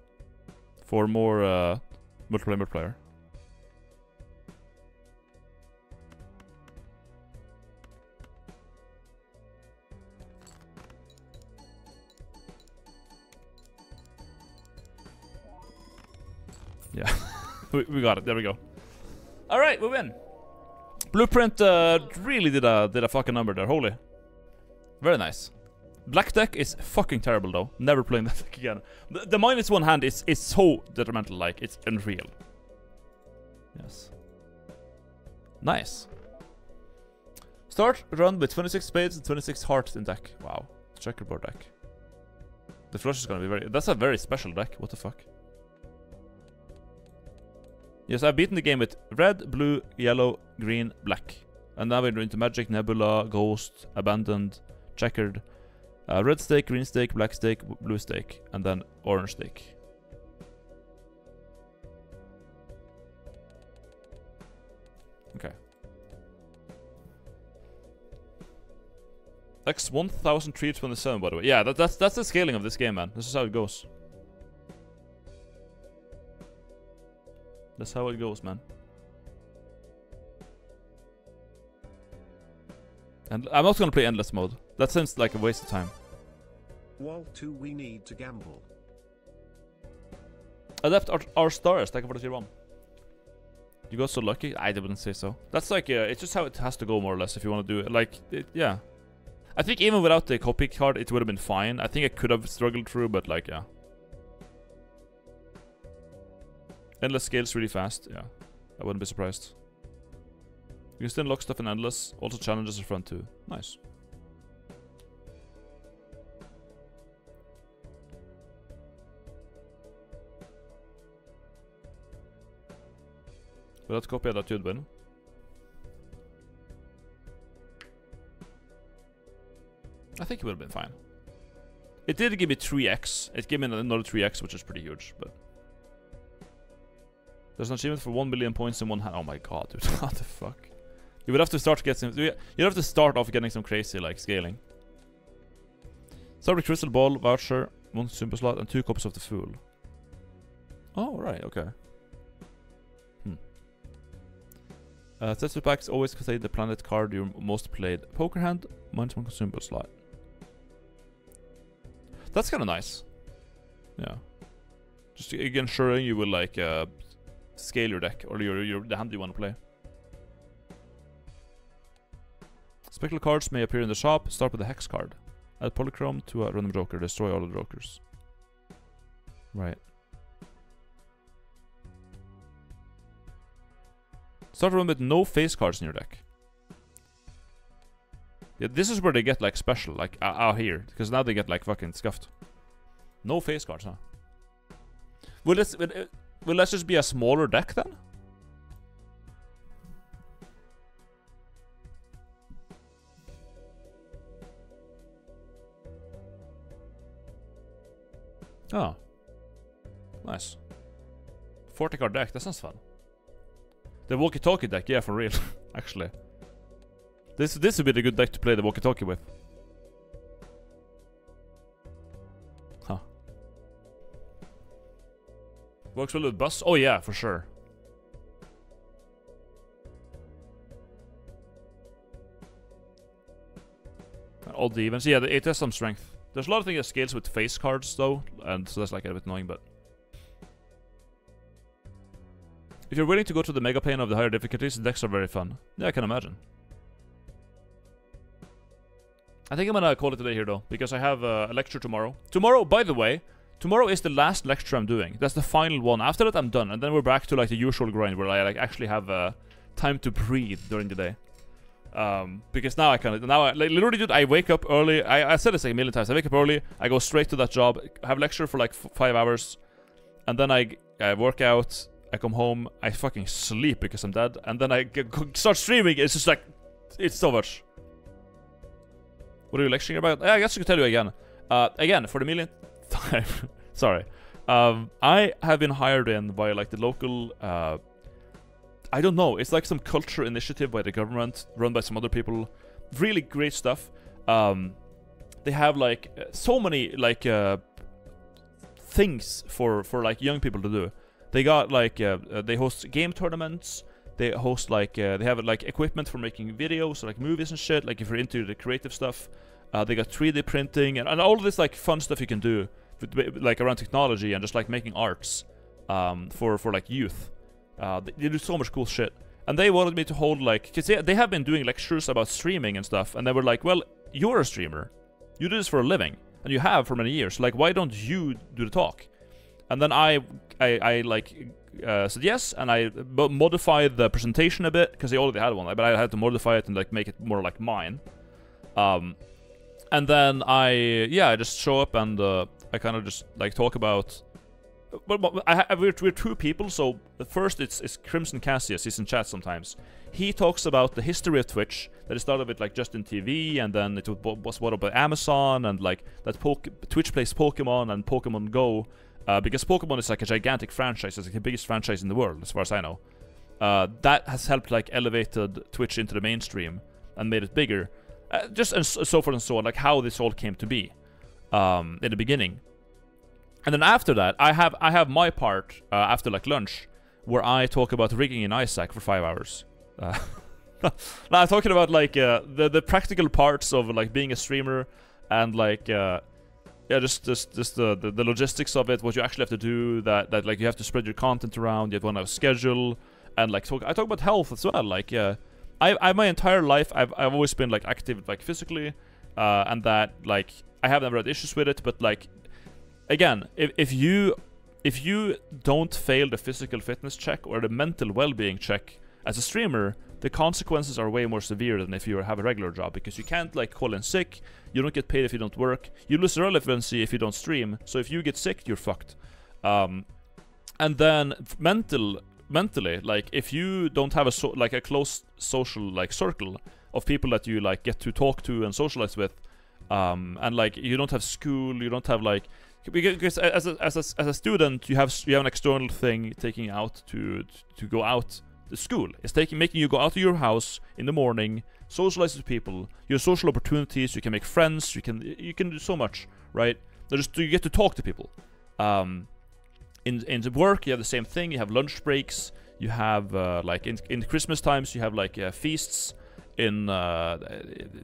for more uh, multiplayer multiplayer. Yeah, <laughs> we, we got it. There we go. All right, we win. Blueprint uh, really did a did a fucking number there. Holy, very nice. Black deck is fucking terrible though. Never playing that <laughs> deck again. The, the minus one hand is is so detrimental. Like it's unreal. Yes. Nice. Start run with 26 spades and 26 hearts in deck. Wow. Checkerboard deck. The flush is gonna be very. That's a very special deck. What the fuck? Yes, I've beaten the game with red, blue, yellow, green, black. And now we're into Magic, Nebula, Ghost, Abandoned, Checkered, uh, red stake, green stake, black stake, blue stake, and then orange stake. Okay. X 1327, by the way. Yeah, that, that's that's the scaling of this game, man. This is how it goes. That's how it goes, man. And I'm also gonna play endless mode. That seems like a waste of time. Wall 2 we need to gamble. Adapt our, our stars. Thank you for the tier one. You got so lucky? I wouldn't say so. That's like, uh, it's just how it has to go more or less if you want to do it. Like, it, yeah. I think even without the copy card, it would have been fine. I think I could have struggled through, but like, yeah. Endless scales really fast, yeah. I wouldn't be surprised. You can still unlock stuff in Endless. Also challenges are front too. Nice. Without copy, that you'd win. I think it would have been fine. It did give me 3x. It gave me another 3x, which is pretty huge, but... There's an achievement for 1 million points in one hand. Oh my god, dude. <laughs> what the fuck? You would have to start to get some... You'd have to start off getting some crazy, like, scaling. Start with Crystal Ball, Voucher, one Super Slot, and two copies of the Fool. Oh, right, okay. Hmm. Uh, packs always contain the planet card your most played. Poker hand, minus one consumable slot. That's kind of nice. Yeah. Just again, ensuring you will like uh, scale your deck or your, your the hand you want to play. Spectral cards may appear in the shop. Start with a hex card. Add polychrome to a random joker. Destroy all the jokers. Right. Start a run with no face cards in your deck. Yeah, this is where they get like special, like uh, out here, because now they get like fucking scuffed. No face cards, huh? Will this will, uh, will this just be a smaller deck then? Oh. Nice. 40 card deck, that sounds fun. The er walkie-talkie deck, yeah, for real, <laughs> actually. This this would be the good deck to play the walkie-talkie with. Huh. Works well with bus? Oh yeah, for sure. Odd evens. Yeah, it has some strength. There's a lot of things that scales with face cards though, and so that's like a bit annoying, but... If you're willing to go to the mega plane of the higher difficulties, the decks are very fun. Yeah, I can imagine. I think I'm gonna call it today here though, because I have uh, a lecture tomorrow. Tomorrow, by the way, tomorrow is the last lecture I'm doing. That's the final one. After that, I'm done, and then we're back to like the usual grind where I like actually have uh, time to breathe during the day. Um, because now I of now I like, literally dude, I wake up early. I, I said this like a million times. I wake up early. I go straight to that job. have lecture for like five hours, and then I I work out. I come home. I fucking sleep because I'm dead, and then I start streaming. It's just like it's so much. What are you lecturing about? I guess I could tell you again. Uh, again, for the millionth <laughs> time. Sorry. Um, I have been hired in by like the local. Uh, I don't know. It's like some culture initiative by the government, run by some other people. Really great stuff. Um, they have like so many like uh, things for for like young people to do. They got like uh, uh they host game tournaments. They host like uh, they have like equipment for making videos, like movies and shit. Like if you're into the creative stuff, uh, they got 3D printing and, and all of this like fun stuff you can do, with, like around technology and just like making arts um, for for like youth. Uh, they, do so much cool shit. And they wanted me to hold like, because they, they have been doing lectures about streaming and stuff, and they were like, well, you're a streamer. You do this for a living, and you have for many years. Like, why don't you do the talk? And then I, I, I like uh, said yes, and I modified the presentation a bit because they already had one, but I had to modify it and like make it more like mine. Um, and then I, yeah, I just show up and uh, I kind of just like talk about but, but I, I, we're, we're two people, so first it's, it's Crimson Cassius, he's in chat sometimes. He talks about the history of Twitch, that it started with like Justin TV, and then it was bought up by Amazon, and like that Poke Twitch plays Pokemon and Pokemon Go, uh, because Pokemon is like a gigantic franchise, it's like the biggest franchise in the world, as far as I know. Uh, that has helped like elevated Twitch into the mainstream and made it bigger. Uh, just and so forth and so on, like how this all came to be um, in the beginning. And then after that, I have I have my part uh, after like lunch, where I talk about rigging in Isaac for five hours. Uh, <laughs> no, I'm talking about like uh, the the practical parts of like being a streamer and like uh, yeah, just just just the, the the logistics of it, what you actually have to do. That that like you have to spread your content around. You have to have a schedule, and like talk. I talk about health as well. Like yeah, I I my entire life I've I've always been like active like physically, uh, and that like I have never had issues with it. But like again, if if you if you don't fail the physical fitness check or the mental well-being check as a streamer, the consequences are way more severe than if you have a regular job because you can't like call in sick, you don't get paid if you don't work, you lose relevancy if you don't stream. So if you get sick, you're fucked. Um, and then mental mentally, like if you don't have a so, like a close social like circle of people that you like get to talk to and socialize with, um, and like you don't have school, you don't have like because as a, as a, as a student you have you have an external thing taking out to to go out the school. It's taking making you go out of your house in the morning socialize with people. Your social opportunities you can make friends you can you can do so much right? There's you get to talk to people. Um in in the work you have the same thing. You have lunch breaks. You have uh, like in in christmas times you have like uh, feasts in uh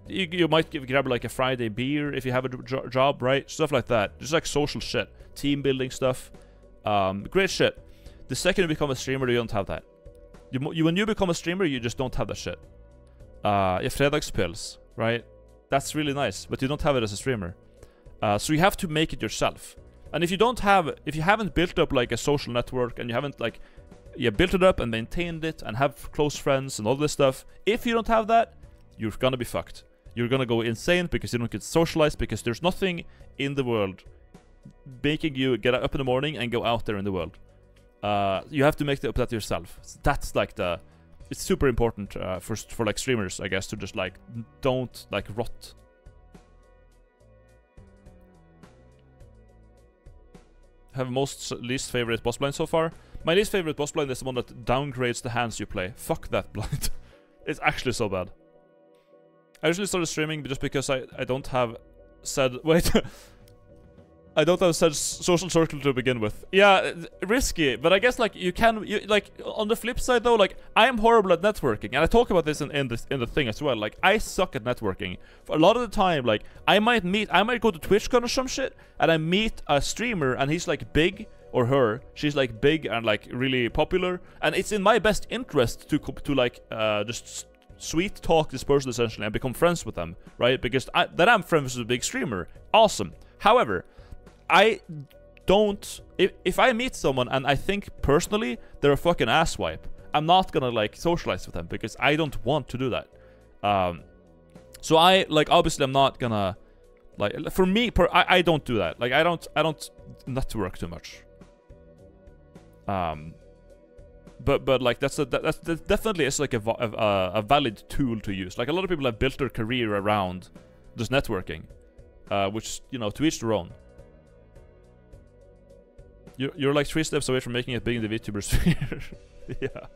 you, you might give, grab like a friday beer if you have a jo- job right? Stuff like that. Just like social shit. Team building stuff. Um great shit. The second you become a streamer you don't have that. You, you when you become a streamer you just don't have that shit. Uh yeah fredagspils right? That's really nice but you don't have it as a streamer. Uh so you have to make it yourself. And if you don't have if you haven't built up like a social network and you haven't like you built it up and maintained it and have close friends and all this stuff. If you don't have that, you're gonna be fucked. You're gonna go insane because you don't get socialized because there's nothing in the world making you get up in the morning and go out there in the world. Uh, you have to make up that yourself. That's like the. It's super important uh, for for like streamers, I guess, to just like don't like rot. Have most least favorite boss blind so far? My least favorite boss blind is the one that downgrades the hands you play. Fuck that blind. <laughs> it's actually so bad. I usually started streaming just because I, I don't have said <laughs> wait I don't have such social circle to begin with. Yeah, risky, but I guess like you can you like on the flip side though, like I am horrible at networking, and I talk about this in, in this in the thing as well. Like I suck at networking. For a lot of the time, like I might meet, I might go to TwitchCon or some shit, and I meet a streamer, and he's like big or her, she's like big and like really popular, and it's in my best interest to to like uh just sweet talk this person essentially and become friends with them, right? Because I, that I'm friends with a big streamer, awesome. However, I don't. If if I meet someone and I think personally they're a fucking asswipe, I'm not gonna like socialize with them because I don't want to do that. Um, so I like obviously I'm not gonna like for me. Per, I I don't do that. Like I don't I don't network too much. Um, but but like that's a that, that's that definitely is like a, a a valid tool to use. Like a lot of people have built their career around just networking, uh, which you know to each their own. You're, you're like three steps away from making it big in the VTuber sphere. yeah.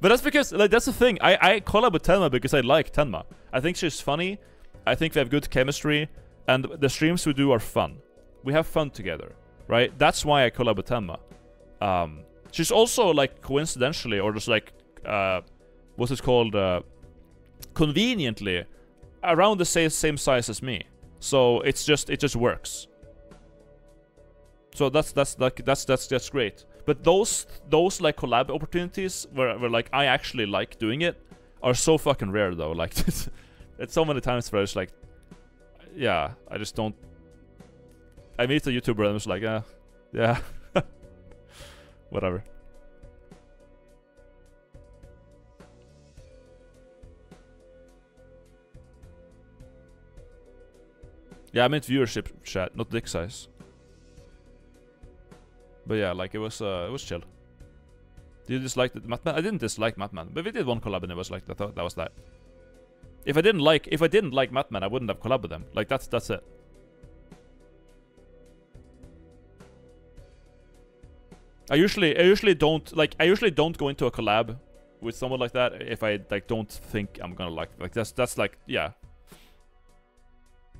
But that's because, like, that's the thing. I, I collab with Tenma because I like Tenma. I think she's funny. I think we have good chemistry. And the streams we do are fun. We have fun together, right? That's why I collab with Tenma. Um, she's also, like, coincidentally, or just like, uh, what's it called? Uh, conveniently, around the same, same size as me. So it's just, it just works. So that's that's like that's that's that's great. But those those like collab opportunities where where like I actually like doing it are so fucking rare though. <laughs> Like it's, so many times where it's like, yeah, I just don't. I meet a YouTuber and I'm just like, uh, yeah, whatever. Yeah, I meant viewership chat, not dick size. But yeah, like it was uh, it was chill. Did you dislike the Matman? I didn't dislike Matman, but we did one collab and it was like that. That was that. If I didn't like if I didn't like Matman, I wouldn't have collabed with them. Like that's that's it. I usually I usually don't like I usually don't go into a collab with someone like that if I like don't think I'm gonna like like that's that's like yeah.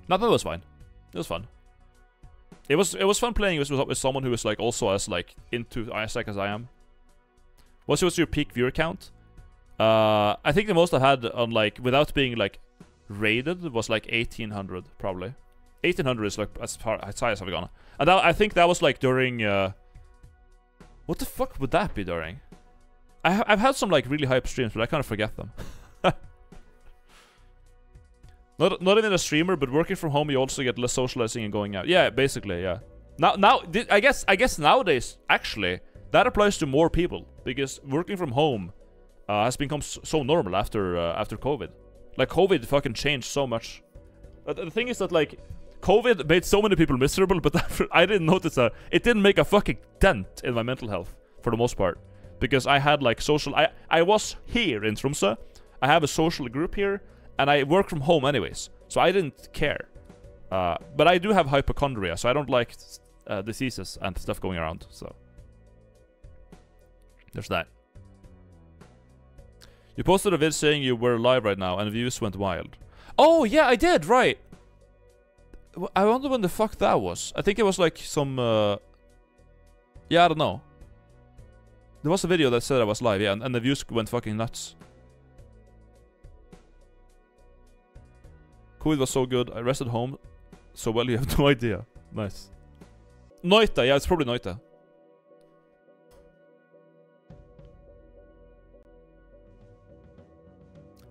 Matman was fine. It was fun. It was it was fun playing with, with someone who was like also as like into Isaac as I am. What's what's your peak viewer count? Uh, I think the most I've had on like without being like raided was like 1800 probably. 1800 is like as far as high as I've gone. And that, I think that was like during. Uh, what the fuck would that be during? I ha I've had some like really hype streams, but I kind of forget them. <laughs> not not even a streamer, but working from home, you also get less socializing and going out. Yeah, basically, yeah. Now, now, I guess, I guess nowadays, actually, that applies to more people because working from home uh, has become so normal after uh, after COVID. Like COVID fucking changed so much. But the thing is that like COVID made so many people miserable, but <laughs> I didn't notice that it didn't make a fucking dent in my mental health for the most part because I had like social. I I was here in Tromsø. I have a social group here, and I work from home anyways, so I didn't care. Uh, but I do have hypochondria, so I don't like uh, diseases and stuff going around. So there's that. You posted a vid saying you were live right now, and views went wild. Oh yeah, I did. Right. I wonder when the fuck that was. I think it was like some. Uh... Yeah, I don't know. There was a video that said I was live, yeah, and, and the views went fucking nuts. COVID was so good. I rested home so well you have <laughs> no idea. Nice. Noita, yeah, it's probably Noita.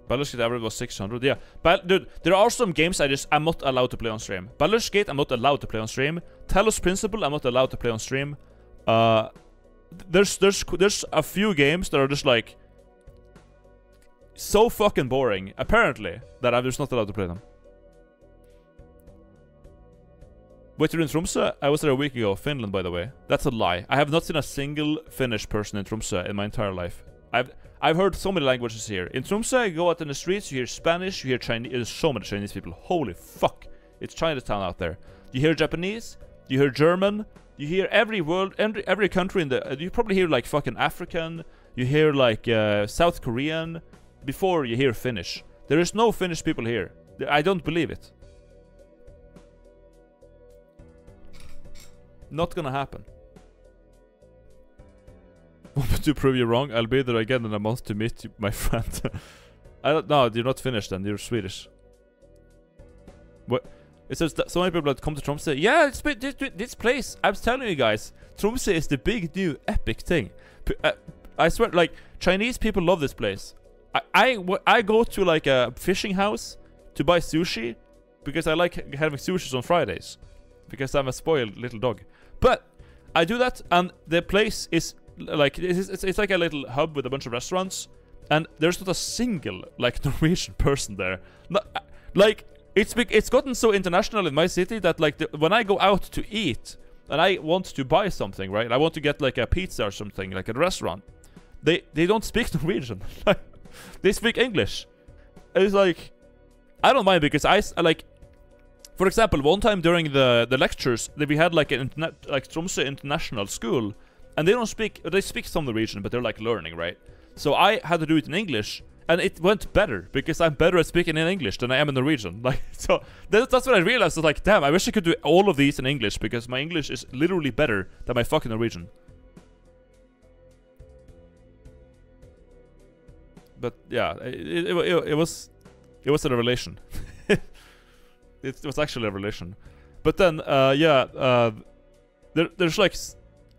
Baldur's Gate average was 600. Yeah, but dude, there are some games I just I'm not allowed to play on stream. Baldur's Gate I'm not allowed to play on stream. Talos Principle I'm not allowed to play on stream. Uh, there's there's there's a few games that are just like so fucking boring apparently that I'm just not allowed to play them. Wait, you're in Tromsø? I was there a week ago. Finland, by the way. That's a lie. I have not seen a single Finnish person in Tromsø in my entire life. I've I've heard so many languages here. In Tromsø, you go out in the streets, you hear Spanish, you hear Chinese. There's so many Chinese people. Holy fuck! It's Chinatown out there. You hear Japanese, you hear German, you hear every world, every, every country in the. You probably hear like fucking African. You hear like uh, South Korean. Before you hear Finnish, there is no Finnish people here. I don't believe it. Not gonna happen. To prove you wrong, I'll be there again in a month to meet you, my <laughs> friend. I don't know, you're not Finnish then, you're Swedish. What? It says that so many people that come to Tromsø. Yeah, it's, this, this place, I'm telling you guys, Tromsø is the big new epic thing. P- uh, I swear, like, Chinese people love this place. I I go to like a fishing house to buy sushi because I like having sushis on Fridays because I'm a spoiled little dog. But I do that, and the place is like it's, it's, it's like a little hub with a bunch of restaurants, and there's not a single like <laughs> Norwegian person there. No, uh, like it's it's gotten so international in my city that like the, when I go out to eat and I want to buy something, right? I want to get like a pizza or something, like at a restaurant. They they don't speak <laughs> Norwegian. <laughs> they speak English. It's like I don't mind because I like for example, one time during the the lectures, that we had like an internet, like Tromsø International School, and they don't speak. They speak some Norwegian, but they're like learning, right? So I had to do it in English, and it went better because I'm better at speaking in English than I am in Norwegian. <laughs> Like, so that's, that's when I realized. I was like, damn, I wish I could do all of these in English because my English is literally better than my fucking Norwegian. But yeah, it, it, it, it was it was a revelation. <laughs> it, it was actually a revelation. But then, uh, yeah, uh, there, there's like,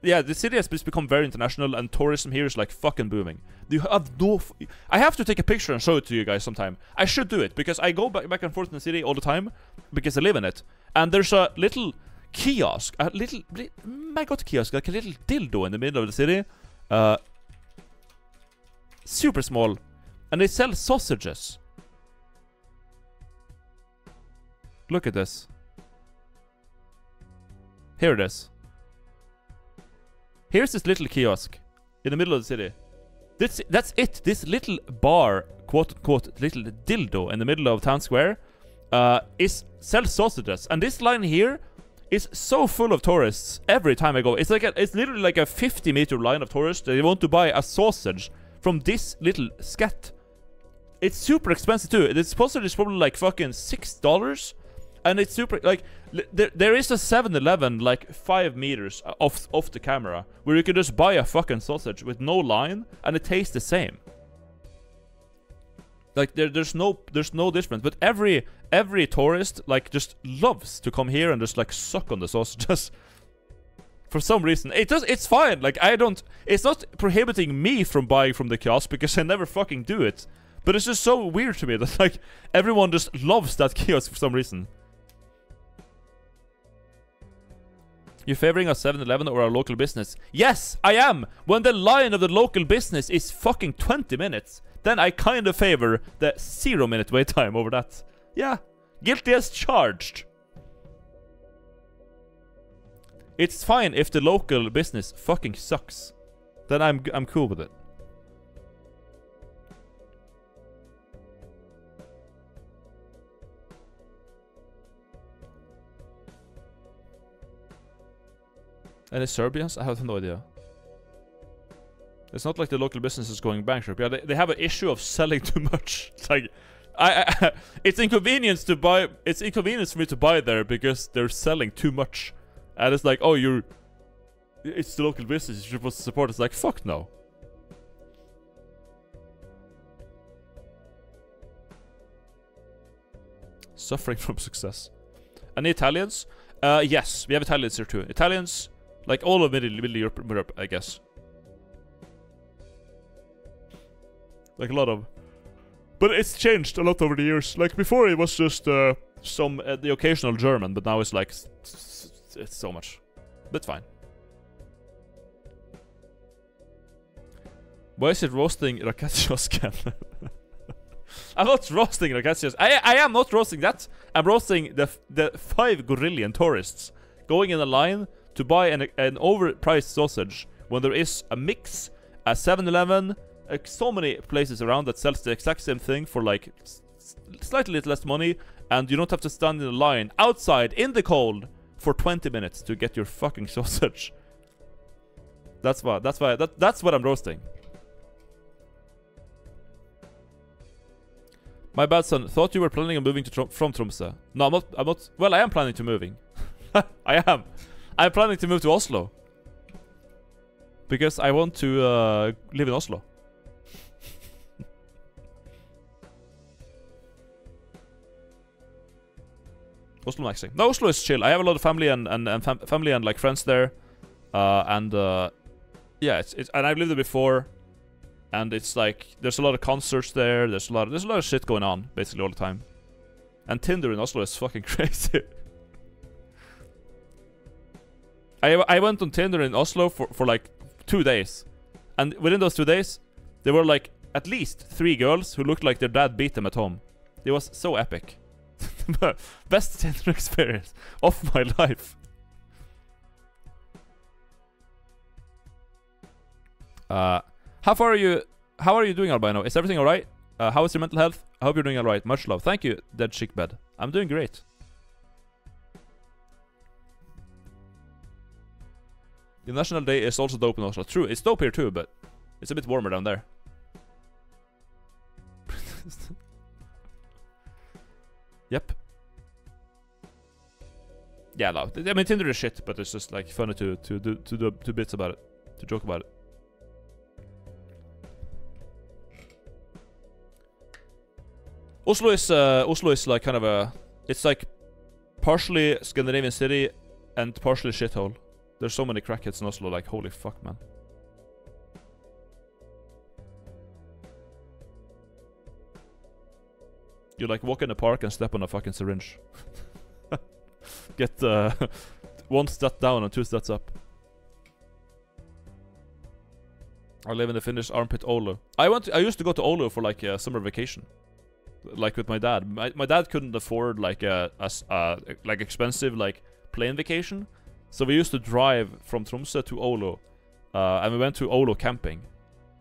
yeah, the city has become very international, and tourism here is like fucking booming. You have no. I have to take a picture and show it to you guys sometime. I should do it because I go back, back and forth in the city all the time because I live in it. And there's a little kiosk, a little, li- my god, kiosk, like a little dildo in the middle of the city. Uh, super small, and they sell sausages. Look at this. Here it is. Here's this little kiosk in the middle of the city. That's that's it. This little bar, quote unquote, little dildo in the middle of town square, uh, is sells sausages, and this line here is so full of tourists every time I go. It's like a, it's literally like a 50 meter line of tourists. They want to buy a sausage from this little scat. It's super expensive too. The sausage is probably like fucking six dollars, and it's super like there, there is a 7-Eleven like five meters off off the camera where you can just buy a fucking sausage with no line and it tastes the same. Like there, there's no there's no difference. But every every tourist like just loves to come here and just like suck on the sausages. <laughs> For some reason, it does. It's fine. Like I don't. It's not prohibiting me from buying from the kiosk because I never fucking do it. But it's just so weird to me that like everyone just loves that <laughs> kiosk for some reason. You favoring a 7-Eleven or a local business? Yes, I am! When the line of the local business is fucking 20 minutes, then I kind of favor the zero minute wait time over that. Yeah, guilty as charged. It's fine if the local business fucking sucks. Then I'm I'm cool with it. Any Serbians? I have no idea. It's not like the local business is going bankrupt. Yeah, they, they have an issue of selling too much. <laughs> It's like, I, I <laughs> it's inconvenience to buy. It's inconvenience for me to buy there because they're selling too much, and it's like, oh, you're. It's the local business. You're supposed to support. It's like, fuck no. Suffering <laughs> from success. Any Italians? Uh, yes, we have Italians here too. Italians, like all of Middle, Middle Europe, Europe, I guess. Like a lot of. But it's changed a lot over the years. Like before, it was just uh, some uh, the occasional German, but now it's like it's so much. But fine. Why is it roasting Rakatsios <laughs> again? <laughs> I'm not roasting Rakatsios. I I am not roasting that. I'm roasting the the five Gorillion tourists going in a line to buy an an overpriced sausage when there is a mix, a 7-Eleven, like so many places around that sells the exact same thing for like slightly less money, and you don't have to stand in a line outside in the cold for 20 minutes to get your fucking <laughs> sausage. That's why. That's why. That, that's what I'm roasting. My bad son. Thought you were planning on moving to Trom- from Tromsø. No, I'm not. I'm not. Well, I am planning to moving. <laughs> I am. I'm planning to move to Oslo because I want to uh, live in Oslo. <laughs> Oslo maxing. No, Oslo is chill. I have a lot of family and and, and fam- family and like friends there, uh, and uh, yeah, it's, it's and I've lived there before, and it's like there's a lot of concerts there. There's a lot of, there's a lot of shit going on basically all the time, and Tinder in Oslo is fucking <laughs> crazy. I I went on Tinder in Oslo for for like two days, and within those two days, there were like at least three girls who looked like their dad beat them at home. It was so epic. <laughs> Best Tinder experience of my <laughs> life. Uh, how far are you? How are you doing, Albino? Is everything alright? Uh, how is your mental health? I hope you're doing alright. Much love. Thank you, Dead Chick Bed. I'm doing great. The National Day is also dope in Oslo. True, it's dope here too, but it's a bit warmer down there. <laughs> yep. Yeah, no. I mean, Tinder is shit, but it's just like funny to to do to do two bits about it, to joke about it. Oslo is uh, Oslo is like kind of a it's like partially Scandinavian city and partially shithole. There's so many crackheads in Oslo, like holy fuck, man. You like walk in the park and step on a fucking syringe. <laughs> Get uh, <laughs> one stat down and two stats up. I live in the Finnish armpit Oulu. I went. I used to go to Oulu for like a summer vacation, like with my dad. My, my dad couldn't afford like a uh, like expensive like plane vacation, so we used to drive from Tromsø to Oulu, uh, and we went to Oulu camping,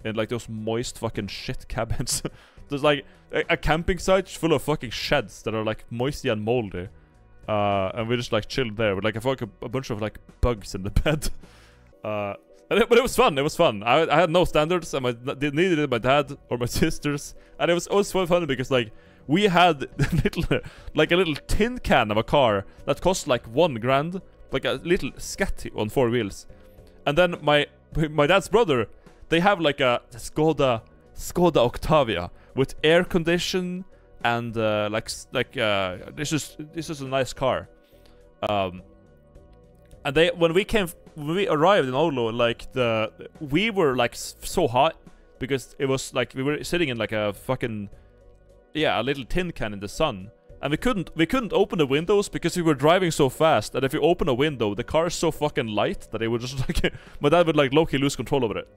in like those moist fucking shit <laughs> cabins. There's like a, a camping site full of fucking sheds that are like moisty and moldy, uh, and we just like chilled there with like a, fuck- a bunch of like bugs in the <laughs> bed. Uh, it- but it was fun. It was fun. I, I had no standards, and my neither did my dad or my <laughs> sisters. And it was it was so funny because like we had a little like a little tin can of a car that cost like one grand, like a little scat on four wheels. And then my my dad's brother, they have like a Skoda Skoda Octavia with air condition and uh, like like uh, this is this is a nice car. Um, and they when we came when we arrived in Oslo, like the we were like so hot because it was like we were sitting in like a fucking yeah a little tin can in the sun. And we couldn't we couldn't open the windows because we were driving so fast that if you open a window, the car is so fucking light that it would just <laughs> like my dad would like low-key lose control over it.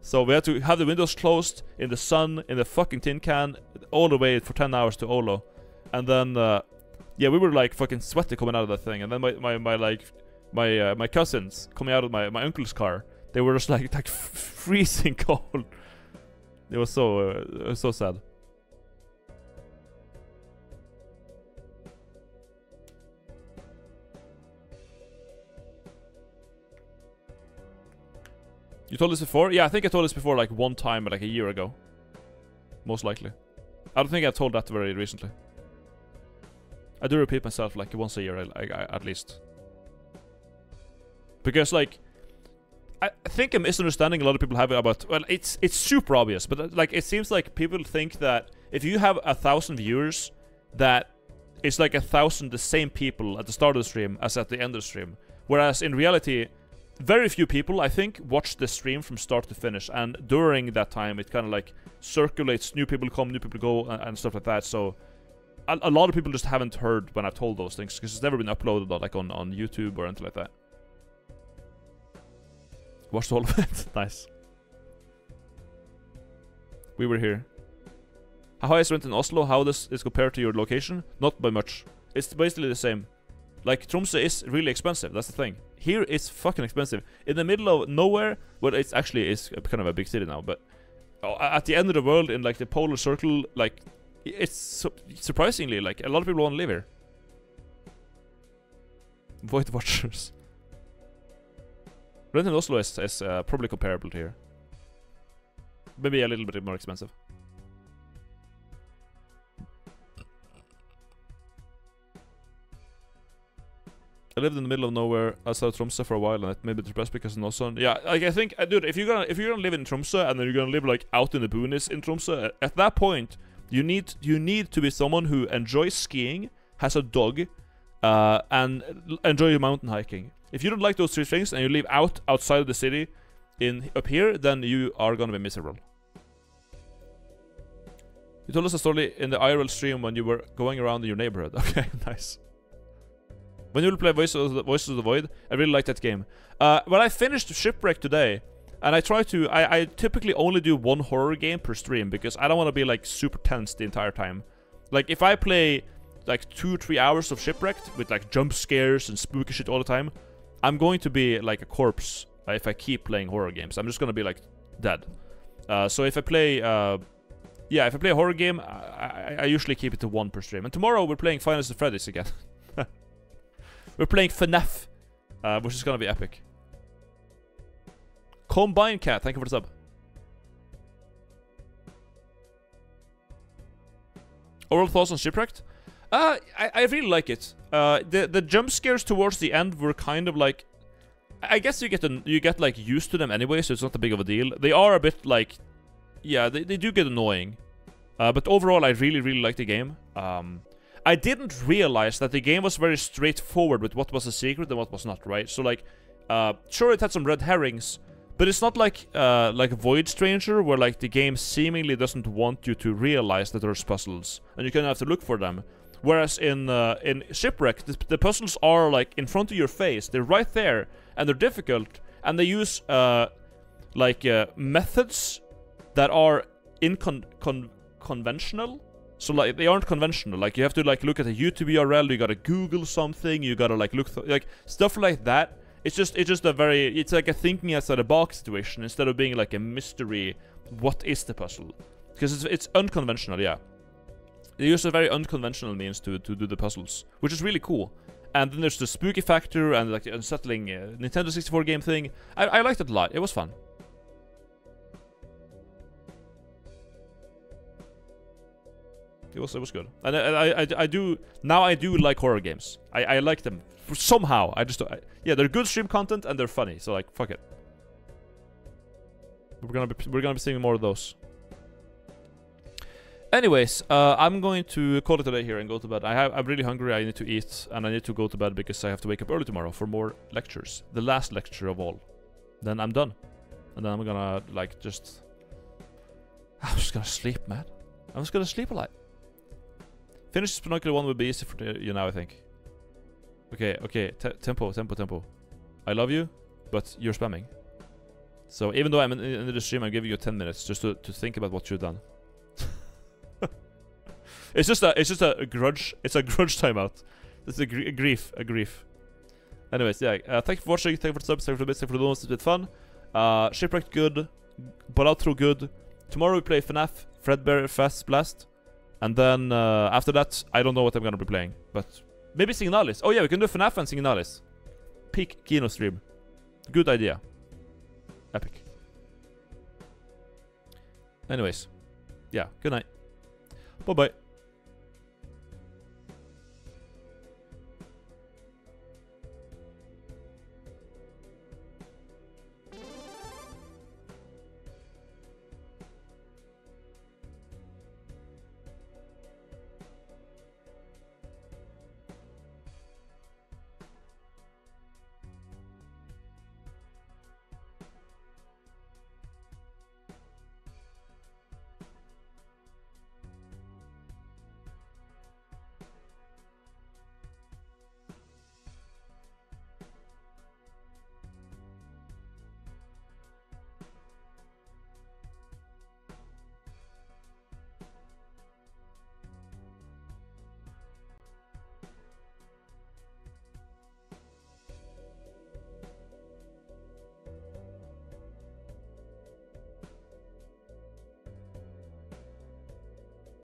So we had to have the windows closed in the sun in the fucking tin can all the way for 10 hours to Oulu. And then uh, yeah, we were like fucking sweaty coming out of that thing. And then my my, my like my uh, my cousins coming out of my my uncle's car, they were just like like <laughs> freezing <laughs> cold. It was so uh, so sad. You told this before? Yeah, I think I told this before like one time, like a year ago. Most likely. I don't think I told that very recently. I do repeat myself like once a year, at least. Because like, I think a misunderstanding a lot of people have about well, it's it's super obvious, but like it seems like people think that if you have a thousand viewers, that it's like a thousand the same people at the start of the stream as at the end of the stream. Whereas in reality, very few people, I think, watch the stream from start to finish, and during that time, it kind of like circulates. New people come, new people go, and, and stuff like that. So, a, a lot of people just haven't heard when I've told those things because it's never been uploaded like on on YouTube or anything like that. Watched all of <laughs> it. nice. We were here. How high is rent in Oslo? How does this compare to your location? Not by much. It's basically the same. Like Tromsø is really expensive. That's the thing. Here it's fucking expensive. In the middle of nowhere, well, it's actually is kind of a big city now, but uh, at the end of the world, in like the polar circle, like it's su- surprisingly like a lot of people want to live here. Void Watchers. Rent in Oslo is, is uh, probably comparable to here. Maybe a little bit more expensive. I lived in the middle of nowhere outside of Tromsø for a while, and it made me depressed because of no sun. Yeah, like I think, uh, dude, if you're gonna if you're gonna live in Tromsø and then you're gonna live like out in the boonies in Tromsø, at- at that point, you need you need to be someone who enjoys skiing, has a dog, uh, and enjoy mountain hiking. If you don't like those three things and you live out outside of the city, in up here, then you are gonna be miserable. You told us a story in the IRL stream when you were going around in your neighborhood. <laughs> Okay, nice. When you will play Voices of the, of the Void, I really like that game. Uh, well, I finished Shipwreck today, and I try to. I, I typically only do one horror game per stream because I don't want to be like super tense the entire time. Like if I play like two three hours of Shipwrecked with like jump scares and spooky shit all the time, I'm going to be like a corpse uh, if I keep playing horror games. I'm just gonna be like dead. Uh, so if I play, uh, yeah, if I play a horror game, I, I, I usually keep it to one per stream. And tomorrow we're playing Final Fantasy Freddy's again. <laughs> we're playing FNAF, uh, which is gonna be epic. Combine Cat, thank you for the sub. Overall thoughts on Shipwrecked? Uh, I, I really like it. Uh, the the jump scares towards the end were kind of like, I guess you get an, you get like used to them anyway, so it's not that big of a deal. They are a bit like, yeah, they, they do get annoying. Uh, but overall, I really really like the game. Um, I didn't realize that the game was very straightforward with what was a secret and what was not, right? So like, uh, sure it had some red herrings, but it's not like uh, like Void Stranger where like the game seemingly doesn't want you to realize that there's puzzles and you kind of have to look for them. Whereas in uh, in Shipwreck, the, the puzzles are like in front of your face. They're right there and they're difficult, and they use uh, like uh, methods that are incon con conventional. So like they aren't conventional. Like you have to like look at a YouTube URL. You gotta Google something. You gotta like look like stuff like that. It's just it's just a very it's like a thinking outside the box situation instead of being like a mystery. What is the puzzle? Because it's it's unconventional. Yeah, they use a very unconventional means to to do the puzzles, which is really cool. And then there's the spooky factor and like the unsettling uh, Nintendo 64 game thing. I I liked it a lot. It was fun. It was it was good, and I, I I I do now I do like horror games. I I like them somehow. I just I, yeah they're good stream content and they're funny. So like fuck it. We're gonna be we're gonna be seeing more of those. Anyways, uh, I'm going to call it a day here and go to bed. I have, I'm really hungry. I need to eat and I need to go to bed because I have to wake up early tomorrow for more lectures. The last lecture of all. Then I'm done. And then I'm gonna like just. <sighs> I'm just gonna sleep, man. I'm just gonna sleep a lot. Finish Spinocular one would be easy for you now, I think. Okay, okay. Te tempo, tempo, tempo. I love you, but you're spamming. So even though I'm in, in the stream, I'm giving you 10 minutes just to, to think about what you've done. <laughs> it's just a it's just a grudge. It's a grudge timeout. It's a, gr a grief, a grief. Anyways, yeah. Uh, thank you for watching. Thank you for the subs. Thank you for the bits. Thank you for the donuts. It's been fun. Uh, Shipwrecked good. Balatro good. Tomorrow we play FNAF, Fredbear Fast Blast. And then uh, after that, I don't know what I'm gonna be playing. But maybe Signalis. Oh yeah, we can do FNAF and Signalis. Peak Kino stream. Good idea. Epic. Anyways. Yeah, good night. Bye-bye.